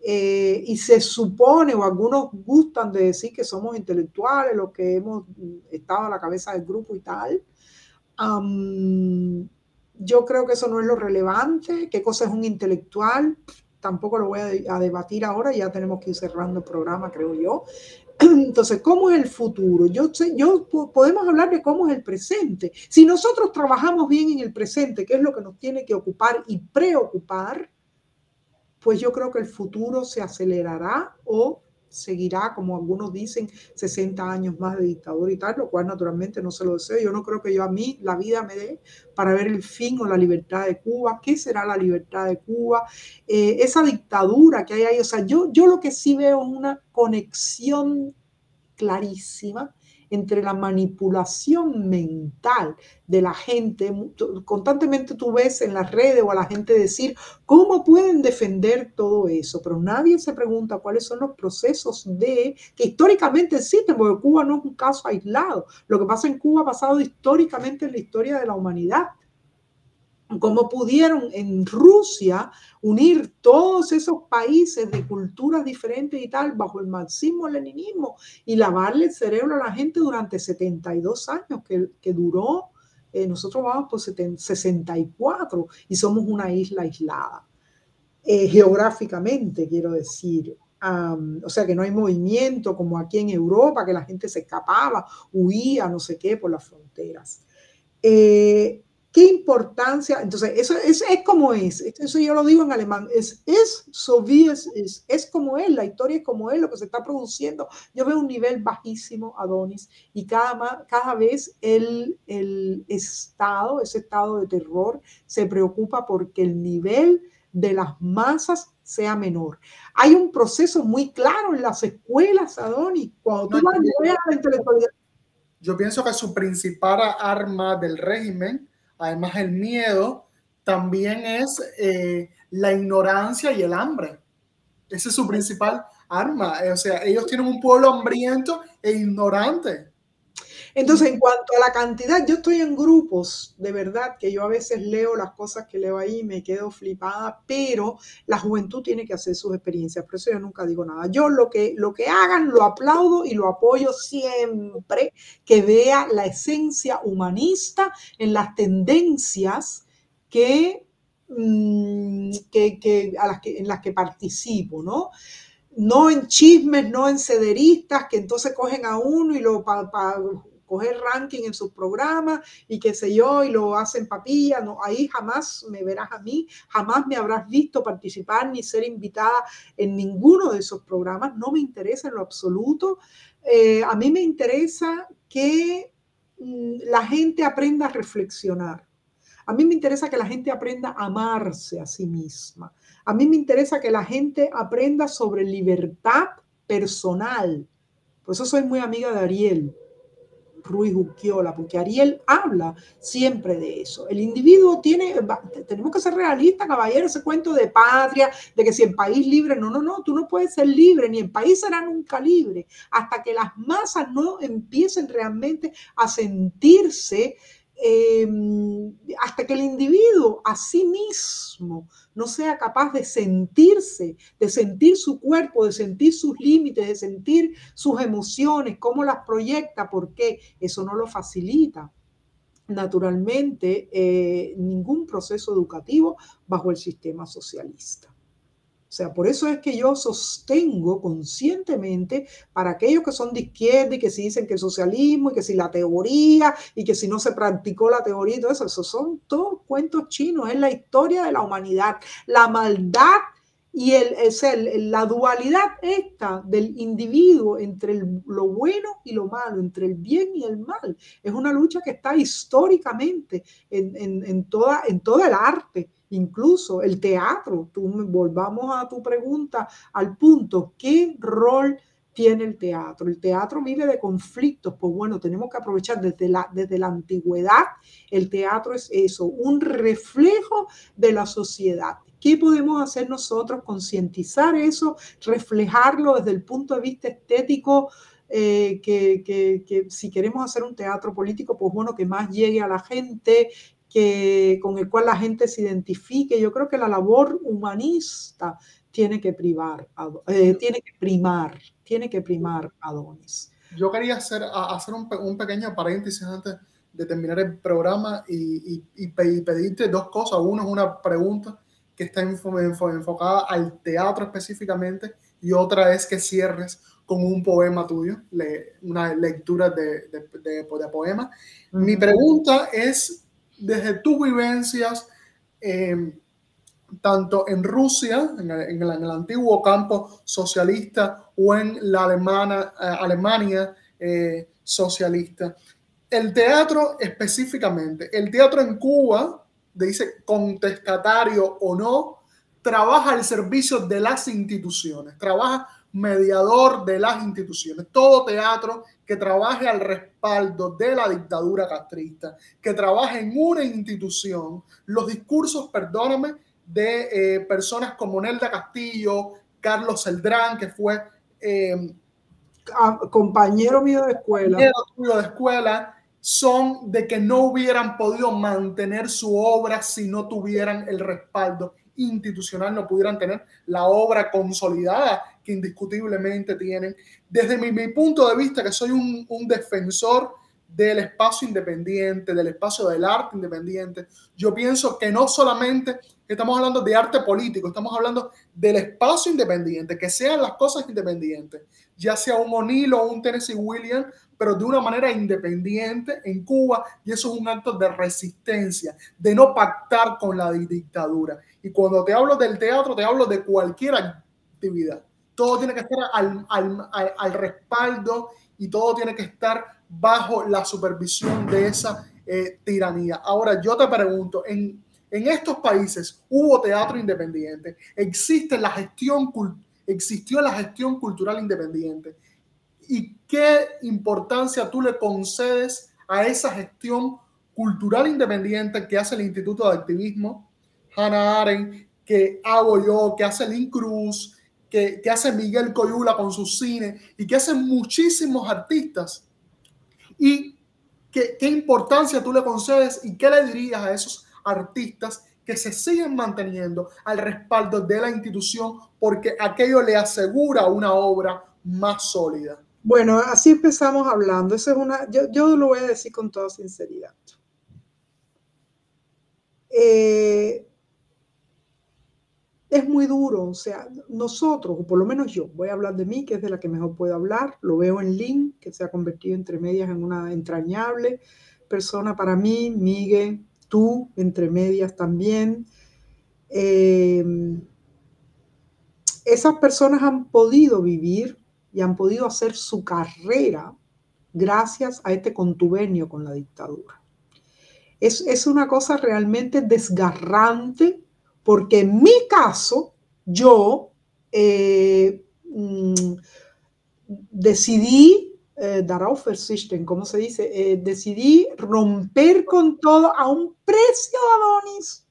eh, y se supone, o algunos gustan de decir que somos intelectuales, los que hemos estado a la cabeza del grupo y tal. yo creo que eso no es lo relevante. ¿Qué cosa es un intelectual? Tampoco lo voy a, debatir ahora, ya tenemos que ir cerrando el programa, creo yo. Entonces, ¿cómo es el futuro? Yo, yo podemos hablar de cómo es el presente. Si nosotros trabajamos bien en el presente, que es lo que nos tiene que ocupar y preocupar, pues yo creo que el futuro se acelerará o seguirá, como algunos dicen, 60 años más de dictadura y tal, lo cual naturalmente no se lo deseo. Yo no creo que yo a mí la vida me dé para ver el fin o la libertad de Cuba. ¿Qué será la libertad de Cuba? Eh, esa dictadura que hay ahí. O sea, yo, yo lo que sí veo es una conexión clarísima entre la manipulación mental de la gente. Constantemente tú ves en las redes o a la gente decir, ¿cómo pueden defender todo eso? Pero nadie se pregunta cuáles son los procesos de que históricamente existen, porque Cuba no es un caso aislado. Lo que pasa en Cuba ha pasado históricamente en la historia de la humanidad cómo pudieron en Rusia unir todos esos países de culturas diferentes y tal bajo el marxismo-leninismo y lavarle el cerebro a la gente durante 72 años que, que duró. Eh, nosotros vamos por 64 y somos una isla aislada. Eh, geográficamente, quiero decir. o sea que no hay movimiento como aquí en Europa, que la gente se escapaba, huía, no sé qué, por las fronteras. Eh, ¿Qué importancia? Entonces, eso es, es, como es. Eso yo lo digo en alemán. Es, es so es, es, es, como es. La historia es como es, lo que se está produciendo. Yo veo un nivel bajísimo, Adonis, y cada, cada vez el, el Estado, ese estado de terror, se preocupa porque el nivel de las masas sea menor. Hay un proceso muy claro en las escuelas, Adonis. Cuando tú vas a la intelectualidad. Yo pienso que su principal arma del régimen Además, el miedo también es eh, la ignorancia y el hambre. Ese es su principal arma. O sea, ellos tienen un pueblo hambriento e ignorante. Entonces, en cuanto a la cantidad, yo estoy en grupos, de verdad, que yo a veces leo las cosas que leo ahí y me quedo flipada, pero la juventud tiene que hacer sus experiencias, por eso yo nunca digo nada. Yo lo que, lo que hagan lo aplaudo y lo apoyo siempre, que vea la esencia humanista en las tendencias que, mm, que, a las que en las que participo, ¿no? no en chismes, no en cederistas que entonces cogen a uno y lo coger ranking en sus programas y qué sé yo, y lo hacen papilla, no, ahí jamás me verás a mí, jamás me habrás visto participar ni ser invitada en ninguno de esos programas, no me interesa en lo absoluto. Eh, a mí me interesa que mm, la gente aprenda a reflexionar. A mí me interesa que la gente aprenda a amarse a sí misma. A mí me interesa que la gente aprenda sobre libertad personal. Por eso soy muy amiga de Ariel. Ruiz Uquiola, porque Ariel habla siempre de eso. El individuo tiene, tenemos que ser realistas, caballero, ese cuento de patria, de que si el país libre, no, no, no, tú no puedes ser libre, ni el país será nunca libre, hasta que las masas no empiecen realmente a sentirse Em, hasta que el individuo a sí mismo no sea capaz de sentirse, de sentir su cuerpo, de sentir sus límites, de sentir sus emociones, cómo las proyecta, porque eso no lo facilita naturalmente eh, ningún proceso educativo bajo el sistema socialista. O sea, por eso es que yo sostengo conscientemente para aquellos que son de izquierda y que si dicen que el socialismo y que si la teoría y que si no se practicó la teoría y todo eso, esos son todos cuentos chinos, es la historia de la humanidad. La maldad y el, es el, la dualidad esta del individuo entre lo bueno y lo malo, entre el bien y el mal, es una lucha que está históricamente en, en, en toda, en toda el arte incluso el teatro. Tú, volvamos a tu pregunta al punto, ¿qué rol tiene el teatro? El teatro vive de conflictos, pues bueno, tenemos que aprovechar desde la, desde la antigüedad, el teatro es eso, un reflejo de la sociedad. ¿Qué podemos hacer nosotros? Concientizar eso, reflejarlo desde el punto de vista estético, eh, que, que, que, si queremos hacer un teatro político, pues bueno, que más llegue a la gente, que, con el cual la gente se identifique. Yo creo que la labor humanista tiene que privar, eh, tiene que primar, tiene que primar Adonis. Yo quería hacer, hacer un, un pequeño paréntesis antes de terminar el programa y, y, pedirte dos cosas. Uno es una pregunta que está enfocada al teatro específicamente y otra es que cierres con un poema tuyo, una lectura de, de, poema. Mi pregunta es, desde tus vivencias, em, tanto en Rusia, en el, antiguo campo socialista, o en la alemana, eh, Alemania eh, socialista, el teatro específicamente, el teatro en Cuba, dice contestatario o no, trabaja al servicio de las instituciones, trabaja mediador de las instituciones. Todo teatro que trabaje al respaldo de la dictadura castrista, que trabaje en una institución, los discursos, perdóname, de eh, personas como Nelda Castillo, Carlos Celdrán, que fue eh, compañero mío de escuela. Compañero de escuela, son de que no hubieran podido mantener su obra si no tuvieran el respaldo institucional, no pudieran tener la obra consolidada que indiscutiblemente tienen. Desde mi, punto de vista, que soy un, defensor del espacio independiente, del espacio del arte independiente, yo pienso que no solamente estamos hablando de arte político, estamos hablando del espacio independiente, que sean las cosas independientes, ya sea un O'Neill o un Tennessee Williams, pero de una manera independiente en Cuba, y eso es un acto de resistencia, de no pactar con la dictadura. Y cuando te hablo del teatro, te hablo de cualquier actividad. Todo tiene que estar al, al, al, respaldo y todo tiene que estar bajo la supervisión de esa eh, tiranía. Ahora, yo te pregunto, en, en estos países hubo teatro independiente, existe la gestión, existió la gestión cultural independiente y qué importancia tú le concedes a esa gestión cultural independiente que hace el Instituto de Activismo, Hannah Arendt, que hago yo, que hace Lynn Cruz, que, que hace Miguel Coyula con su cine y que hacen muchísimos artistas. ¿Y qué, qué importancia tú le concedes y qué le dirías a esos artistas que se siguen manteniendo al respaldo de la institución porque aquello le asegura una obra más sólida? Bueno, así empezamos hablando. Eso es una, yo, yo lo voy a decir con toda sinceridad. Eh, es muy duro, o sea, nosotros, o por lo menos yo, voy a hablar de mí, que es de la que mejor puedo hablar, lo veo en Link, que se ha convertido entre medias en una entrañable persona para mí, Miguel, tú, entre medias también. Eh, esas personas han podido vivir y han podido hacer su carrera gracias a este contubernio con la dictadura. Es, es una cosa realmente desgarrante porque en mi caso yo eh, mm, decidí, eh, system, ¿cómo se dice? Eh, decidí romper con todo a un precio, Adonis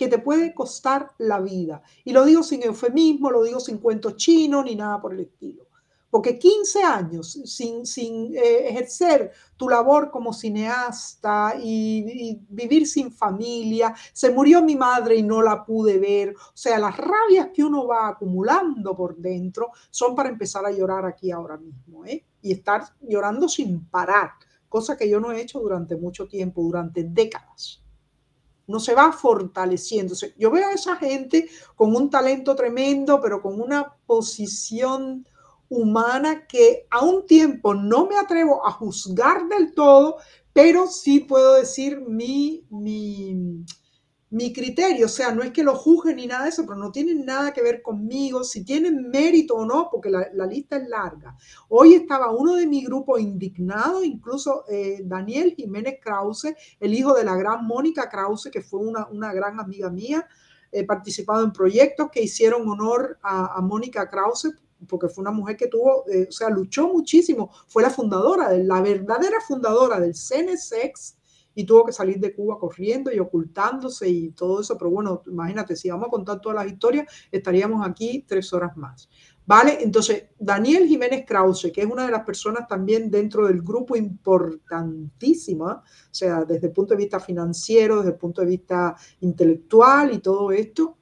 que te puede costar la vida. Y lo digo sin eufemismo, lo digo sin cuento chino ni nada por el estilo. Porque 15 años sin, sin eh, ejercer tu labor como cineasta y, vivir sin familia, se murió mi madre y no la pude ver. O sea, las rabias que uno va acumulando por dentro son para empezar a llorar aquí ahora mismo ¿eh? y estar llorando sin parar, cosa que yo no he hecho durante mucho tiempo, durante décadas no se va fortaleciendo. Yo veo a esa gente con un talento tremendo, pero con una posición humana que a un tiempo no me atrevo a juzgar del todo, pero sí puedo decir mi, mi, mi criterio, o sea, no es que lo juzguen ni nada de eso, pero no tienen nada que ver conmigo, si tienen mérito o no, porque la, lista es larga. Hoy estaba uno de mi grupo indignado, incluso eh, Daniel Jiménez Krause, el hijo de la gran Mónica Krause, que fue una, una gran amiga mía, he participado en proyectos que hicieron honor a Mónica Krause, porque fue una mujer que tuvo, eh, o sea, luchó muchísimo, fue la fundadora, la verdadera fundadora del CNSEX, y tuvo que salir de Cuba corriendo y ocultándose y todo eso. Pero bueno, imagínate, si vamos a contar todas las historias, estaríamos aquí tres horas más. ¿Vale? Entonces, Daniel Jiménez Krause, que es una de las personas también dentro del grupo importantísima, o sea, desde el punto de vista financiero, desde el punto de vista intelectual y todo esto,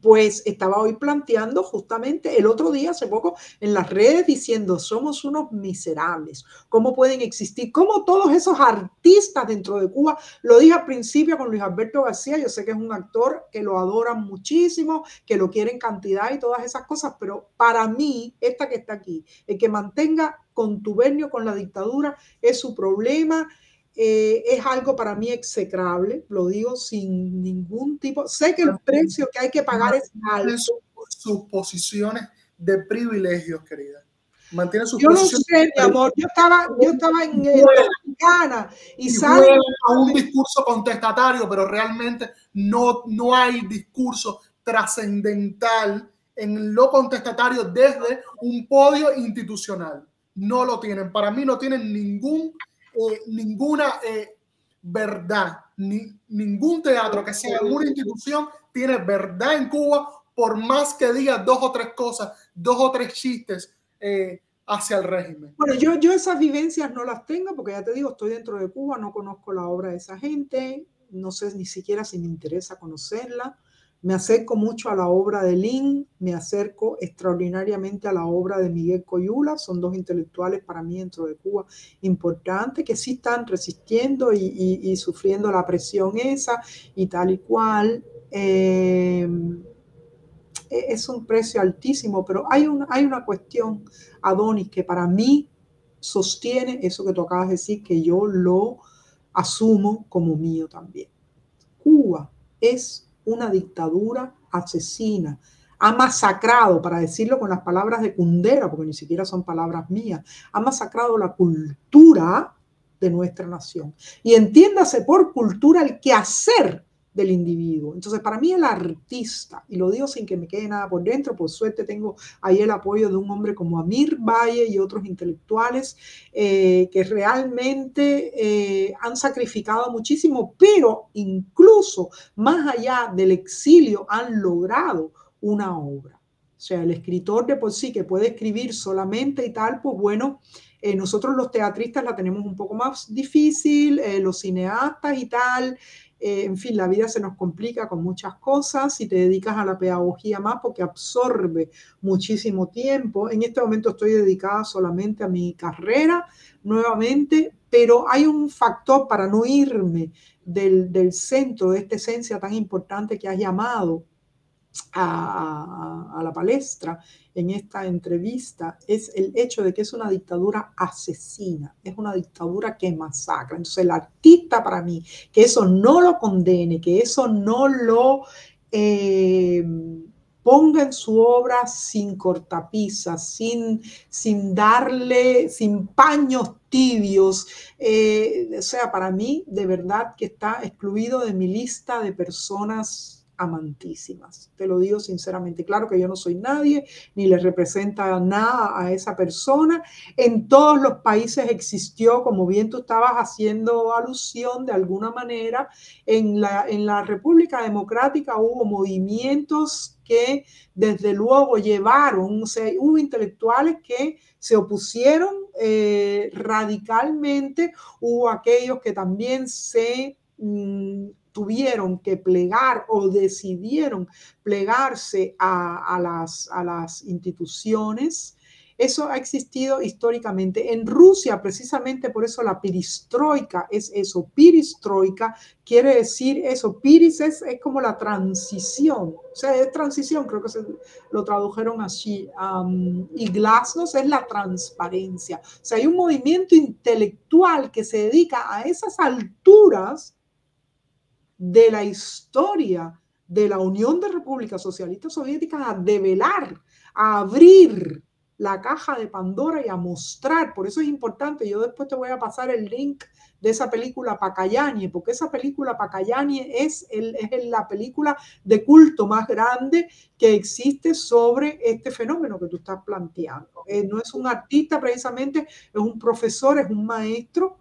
pues estaba hoy planteando justamente el otro día, hace poco, en las redes diciendo, somos unos miserables, ¿cómo pueden existir? ¿Cómo todos esos artistas dentro de Cuba? Lo dije al principio con Luis Alberto García, yo sé que es un actor que lo adoran muchísimo, que lo quieren cantidad y todas esas cosas, pero para mí, esta que está aquí, el que mantenga contubernio con la dictadura es su problema eh, es algo para mí execrable, lo digo sin ningún tipo. Sé que el precio que hay que pagar es alto. Sus posiciones de privilegios, querida. Mantiene sus yo no sé, mi amor. Yo estaba, yo estaba en Ghana y, y sale a un discurso contestatario, pero realmente no, no hay discurso trascendental en lo contestatario desde un podio institucional. No lo tienen. Para mí no tienen ningún ninguna eh, verdad, ni, ningún teatro que sea una institución tiene verdad en Cuba, por más que diga dos o tres cosas, dos o tres chistes eh, hacia el régimen. Bueno, yo, yo esas vivencias no las tengo porque ya te digo, estoy dentro de Cuba, no conozco la obra de esa gente, no sé ni siquiera si me interesa conocerla. Me acerco mucho a la obra de Lin, me acerco extraordinariamente a la obra de Miguel Coyula, son dos intelectuales para mí dentro de Cuba importantes que sí están resistiendo y, sufriendo la presión esa y tal y cual. Em, e, es un precio altísimo, pero hay hay una cuestión, Adonis, que para mí sostiene eso que tú acabas de decir, que yo lo asumo como mío también. Cuba es una dictadura asesina. Ha masacrado, para decirlo con las palabras de Kundera, porque ni siquiera son palabras mías, ha masacrado la cultura de nuestra nación. Y entiéndase por cultura el quehacer del individuo. Entonces, para mí el artista, y lo digo sin que me quede nada por dentro, por suerte tengo ahí el apoyo de un hombre como Amir Valle y otros intelectuales eh, que realmente eh, han sacrificado muchísimo, pero incluso más allá del exilio han logrado una obra. O sea, el escritor de por sí que puede escribir solamente y tal, pues bueno, eh, nosotros los teatristas la tenemos un poco más difícil, los cineastas y tal, eh, en fin, la vida se nos complica con muchas cosas si te dedicas a la pedagogía más porque absorbe muchísimo tiempo. En este momento estoy dedicada solamente a mi carrera nuevamente, pero hay un factor para no irme del, del centro de esta esencia tan importante que has llamado a, la palestra en esta entrevista es el hecho de que es una dictadura asesina, es una dictadura que masacra. Entonces el artista para mí, que eso no lo condene, que eso no lo eh, ponga en su obra sin cortapisas, sin, sin darle, sin paños tibios. Eh, o sea, para mí de verdad que está excluido de mi lista de personas amantísimas. Te lo digo sinceramente. Claro que yo no soy nadie, ni le representa nada a esa persona. En todos los países existió, como bien tú estabas haciendo alusión de alguna manera, en la, en la República Democrática hubo movimientos que desde luego llevaron, o sea, hubo intelectuales que se opusieron eh, radicalmente, hubo aquellos que también se mm, tuvieron que plegar o decidieron plegarse a, las, a las instituciones. Eso ha existido históricamente. En Rusia, precisamente por eso la piristroika es eso. Piristroika quiere decir eso. Piris es, como la transición. O sea, es transición, creo que se lo tradujeron así. y glasnost es la transparencia. O sea, hay un movimiento intelectual que se dedica a esas alturas de la historia de la Unión de Repúblicas Socialistas Soviéticas a develar, a abrir la caja de Pandora y a mostrar. Por eso es importante. Yo después te voy a pasar el link de esa película Pacayani, porque esa película Pacayani es, es la película de culto más grande que existe sobre este fenómeno que tú estás planteando. Eh, no es un artista precisamente, es un profesor, es un maestro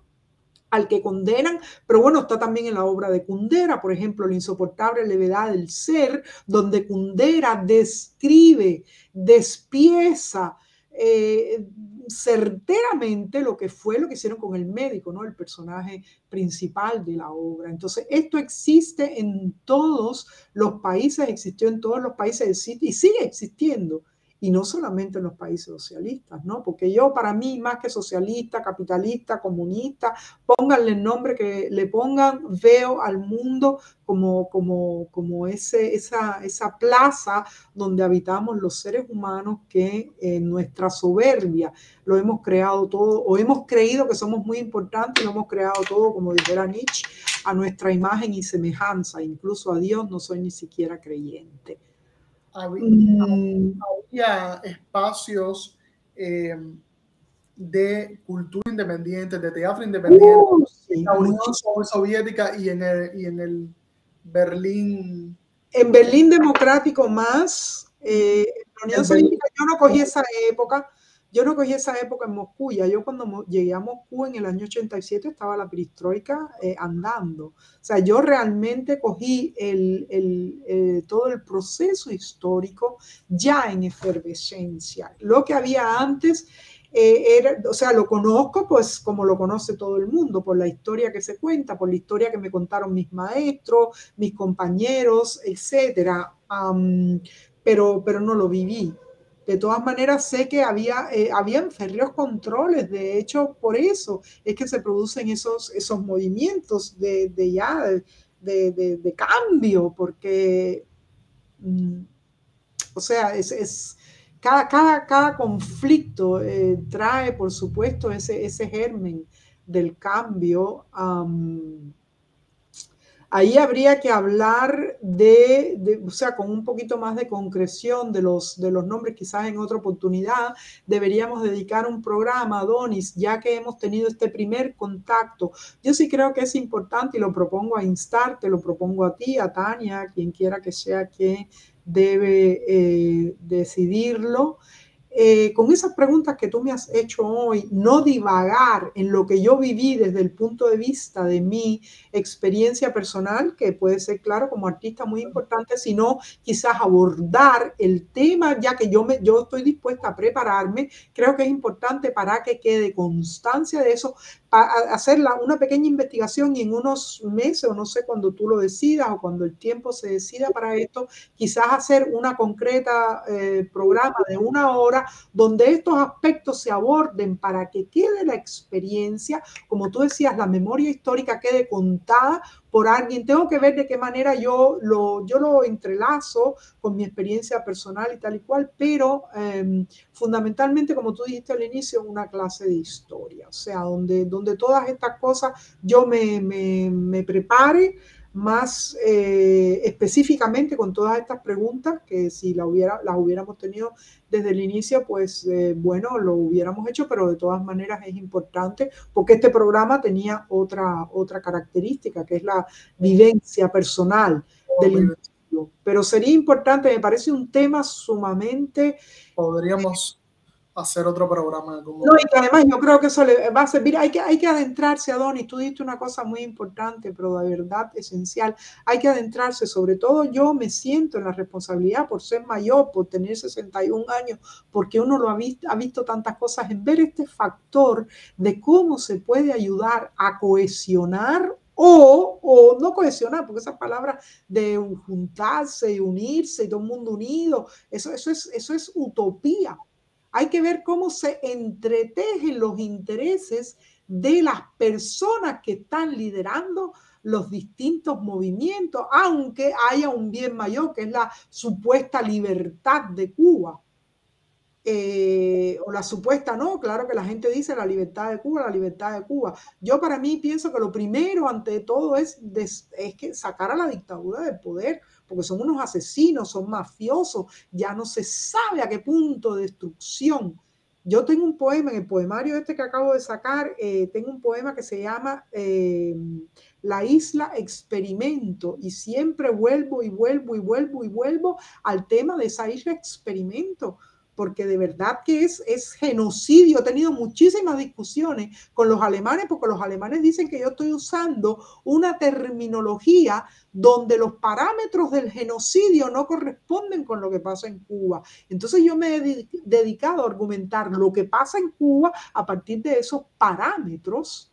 al que condenan, pero bueno, está también en la obra de Kundera, por ejemplo, La insoportable levedad del ser, donde Kundera describe, despieza eh, certeramente lo que fue lo que hicieron con el médico, ¿no? El personaje principal de la obra. Entonces, esto existe en todos los países, existió en todos los países y sigue existiendo y no solamente en los países socialistas, ¿no? Porque yo, para mí, más que socialista, capitalista, comunista, pónganle el nombre que le pongan, veo al mundo como, como, como ese, esa, esa plaza donde habitamos los seres humanos que en nuestra soberbia lo hemos creado todo, o hemos creído que somos muy importantes y lo hemos creado todo, como dijera Nietzsche, a nuestra imagen y semejanza, incluso a Dios no soy ni siquiera creyente. Mm. Había, espacios eh, de cultura independiente, de teatro independiente uh, en la Unión Soviética y en el, y en el Berlín. En Berlín democrático más. Eh, Unión Soviética, yo no cogí esa época yo no cogí esa época en Moscú, ya yo cuando llegué a Moscú en el año 87 estaba la perestroika eh, andando. O sea, yo realmente cogí el, el, eh, todo el proceso histórico ya en efervescencia. Lo que había antes eh, era, o sea, lo conozco pues como lo conoce todo el mundo, por la historia que se cuenta, por la historia que me contaron mis maestros, mis compañeros, etcétera. pero, pero no lo viví. De todas maneras, sé que había, eh, habían controles, de hecho, por eso es que se producen esos, esos movimientos de, ya, de, cambio, porque, mm, o sea, es, cada, cada, cada, conflicto eh, trae, por supuesto, ese, ese germen del cambio. Ahí habría que hablar de, o sea, con un poquito más de concreción de los, de los nombres, quizás en otra oportunidad. Deberíamos dedicar un programa, Donis, ya que hemos tenido este primer contacto. Yo sí creo que es importante y lo propongo a instar, te lo propongo a ti, a Tania, quien quiera que sea quien debe eh, decidirlo. Eh, con esas preguntas que tú me has hecho hoy, no divagar en lo que yo viví desde el punto de vista de mi experiencia personal, que puede ser, claro, como artista muy importante, sino quizás abordar el tema, ya que yo, me, yo estoy dispuesta a prepararme, creo que es importante para que quede constancia de eso, hacer una pequeña investigación y en unos meses, o no sé, cuando tú lo decidas o cuando el tiempo se decida para esto, quizás hacer una concreta eh, programa de una hora donde estos aspectos se aborden para que quede la experiencia, como tú decías, la memoria histórica quede contada por alguien. Tengo que ver de qué manera yo lo, yo lo entrelazo con mi experiencia personal y tal y cual, pero em, fundamentalmente, como tú dijiste al inicio, una clase de historia, o sea, donde, donde todas estas cosas yo me, me, me prepare más eh, específicamente con todas estas preguntas, que si la hubiera, las hubiéramos tenido desde el inicio, pues eh, bueno, lo hubiéramos hecho, pero de todas maneras es importante porque este programa tenía otra, otra característica, que es la vivencia personal del individuo. Pero sería importante, me parece un tema sumamente... Podríamos hacer otro programa. Como... No, y que además yo creo que eso le va a servir. Hay que, hay que adentrarse, Adonis. Tú diste una cosa muy importante, pero de verdad esencial. Hay que adentrarse. Sobre todo yo me siento en la responsabilidad por ser mayor, por tener 61 años, porque uno lo ha visto, ha visto tantas cosas, en ver este factor de cómo se puede ayudar a cohesionar o, o, no cohesionar, porque esa palabra de juntarse y unirse y todo el mundo unido, eso, eso, es, eso es utopía. Hay que ver cómo se entretejen los intereses de las personas que están liderando los distintos movimientos, aunque haya un bien mayor, que es la supuesta libertad de Cuba. Eh, o la supuesta no, claro que la gente dice la libertad de Cuba, la libertad de Cuba. Yo para mí pienso que lo primero ante todo es, es que sacar a la dictadura del poder, porque son unos asesinos, son mafiosos, ya no se sabe a qué punto de destrucción. Yo tengo un poema, en el poemario este que acabo de sacar, eh, tengo un poema que se llama eh, La isla experimento y siempre vuelvo y vuelvo y vuelvo y vuelvo al tema de esa isla experimento porque de verdad que es, es genocidio. He tenido muchísimas discusiones con los alemanes, porque los alemanes dicen que yo estoy usando una terminología donde los parámetros del genocidio no corresponden con lo que pasa en Cuba. Entonces yo me he dedicado a argumentar lo que pasa en Cuba a partir de esos parámetros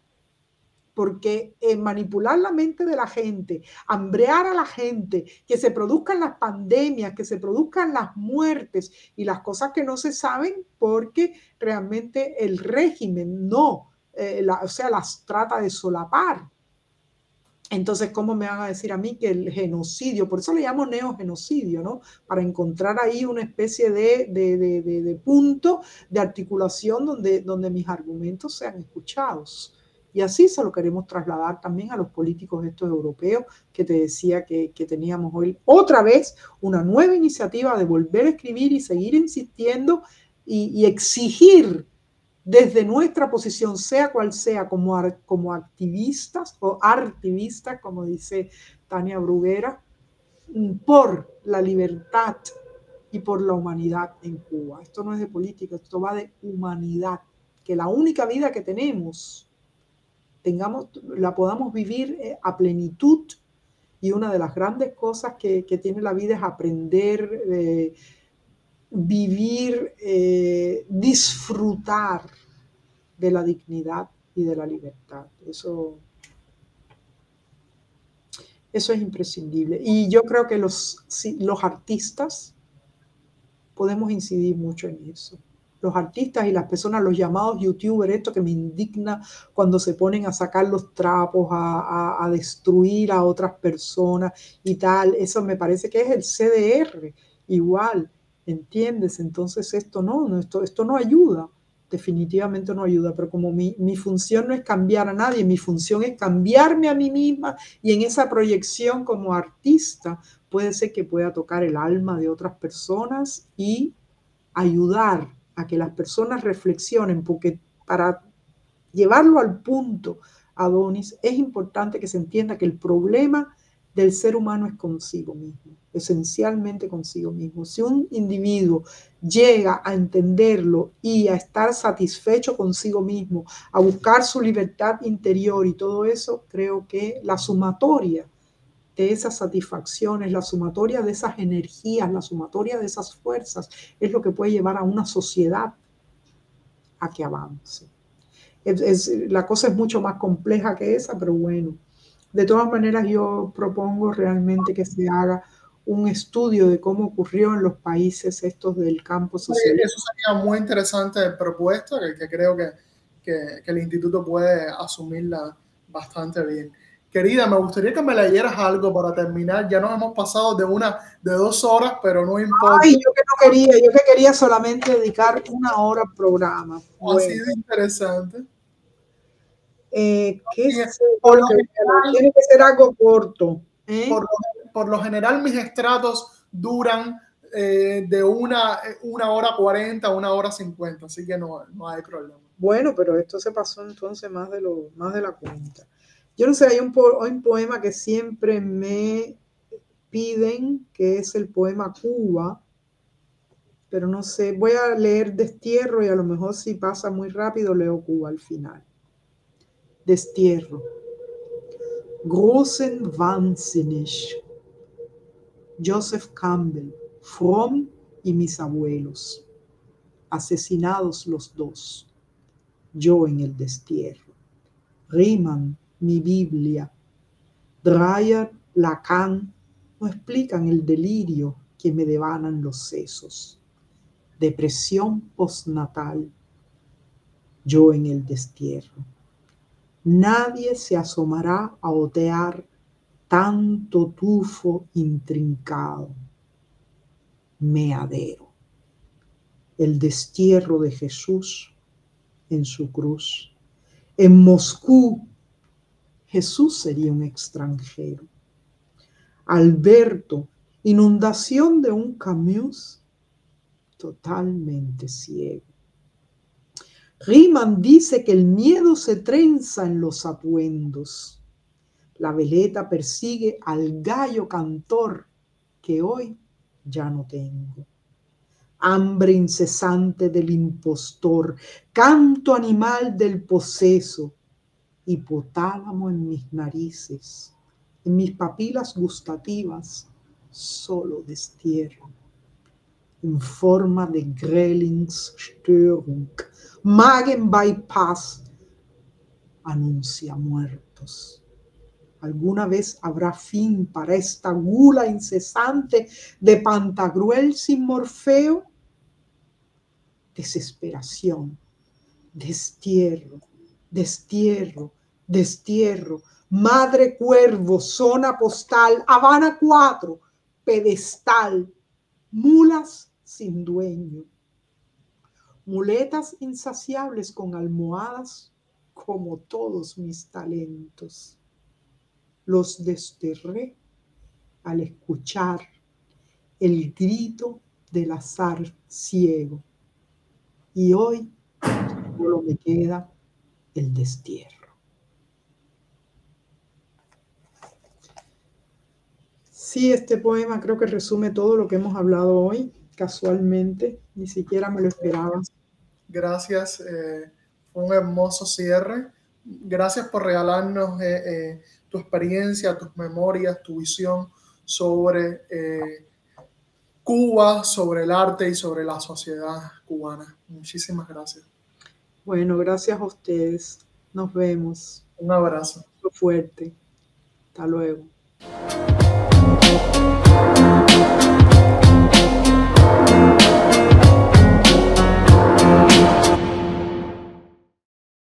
porque eh, manipular la mente de la gente, hambrear a la gente, que se produzcan las pandemias, que se produzcan las muertes y las cosas que no se saben porque realmente el régimen no, eh, o sea, las trata de solapar. Entonces, ¿cómo me van a decir a mí que el genocidio, por eso le llamo neogenocidio, ¿no? Para encontrar ahí una especie de, de, de, de punto de articulación donde, donde mis argumentos sean escuchados. Y así se lo queremos trasladar también a los políticos estos europeos que te decía que, teníamos hoy otra vez una nueva iniciativa de volver a escribir y seguir insistiendo y, exigir desde nuestra posición, sea cual sea, como, como activistas o artivistas, como dice Tania Bruguera, por la libertad y por la humanidad en Cuba. Esto no es de política, esto va de humanidad, que la única vida que tenemos tengamos, la podamos vivir eh, a plenitud. Y una de las grandes cosas que, tiene la vida es aprender, eh, vivir, eh, disfrutar de la dignidad y de la libertad. Eso, eso es imprescindible. Y yo creo que los, los artistas podemos incidir mucho en eso los artistas y las personas, los llamados youtubers, esto que me indigna cuando se ponen a sacar los trapos, a, destruir a otras personas y tal, eso me parece que es el CDR, igual, ¿entiendes? Entonces esto no, no esto, esto no ayuda, definitivamente no ayuda, pero como mi, mi función no es cambiar a nadie, mi función es cambiarme a mí misma y en esa proyección como artista puede ser que pueda tocar el alma de otras personas y ayudar a que las personas reflexionen, porque para llevarlo al punto, Adonis, es importante que se entienda que el problema del ser humano es consigo mismo, esencialmente consigo mismo. Si un individuo llega a entenderlo y a estar satisfecho consigo mismo, a buscar su libertad interior y todo eso, creo que la sumatoria de esas satisfacciones, la sumatoria de esas energías, la sumatoria de esas fuerzas, es lo que puede llevar a una sociedad a que avance. la cosa es mucho más compleja que esa, pero bueno, de todas maneras yo propongo realmente que se haga un estudio de cómo ocurrió en los países estos del campo social. Eso sería muy interesante propuesta que, que creo que, que, que el instituto puede asumirla bastante bien. Querida, me gustaría que me leyeras algo para terminar. Ya nos hemos pasado de una, de dos horas, pero no importa. Ay, yo que no quería, yo que quería solamente dedicar una hora al programa. Ha sido interesante. Eh, ¿qué es? Por lo general, tiene que ser algo corto. ¿eh? Por, lo, general, mis estratos duran eh, de una, una hora cuarenta a una hora cincuenta, así que no, no hay problema. Bueno, pero esto se pasó entonces más de, lo, más de la cuenta. Yo no sé, hay un, poema que siempre me piden, que es el poema Cuba, pero no sé, voy a leer Destierro y a lo mejor si pasa muy rápido leo Cuba al final. Destierro. Großen Wahnsinnig. Joseph Campbell, Fromm y mis abuelos. Asesinados los dos. Yo en el destierro. Riemann mi Biblia. Dreyer, Lacan no explican el delirio que me devanan los sesos. Depresión postnatal. Yo en el destierro. Nadie se asomará a otear tanto tufo intrincado. Meadero. El destierro de Jesús en su cruz. En Moscú Jesús sería un extranjero. Alberto, inundación de un Camus, totalmente ciego. Riemann dice que el miedo se trenza en los atuendos. La veleta persigue al gallo cantor que hoy ya no tengo. hambre incesante del impostor, canto animal del poseso, hipotálamo en mis narices, en mis papilas gustativas, solo destierro, en forma de Grelingsstörung, Magen bypass, anuncia muertos. ¿Alguna vez habrá fin para esta gula incesante de Pantagruel sin Morfeo? Desesperación, destierro, destierro, destierro. Madre Cuervo, zona postal, Habana 4, pedestal, mulas sin dueño, muletas insaciables con almohadas como todos mis talentos los desterré al escuchar el grito del azar ciego. Y hoy solo me queda el destierro. Sí, este poema creo que resume todo lo que hemos hablado hoy, casualmente, ni siquiera me lo esperaba. Gracias, eh, fue un hermoso cierre. Gracias por regalarnos eh, eh, tu experiencia, tus memorias, tu visión sobre Cuba, sobre el arte y sobre la sociedad cubana. Muchísimas gracias. Bueno, gracias a ustedes. Nos vemos. Un abrazo. Fuerte. Hasta luego. Thank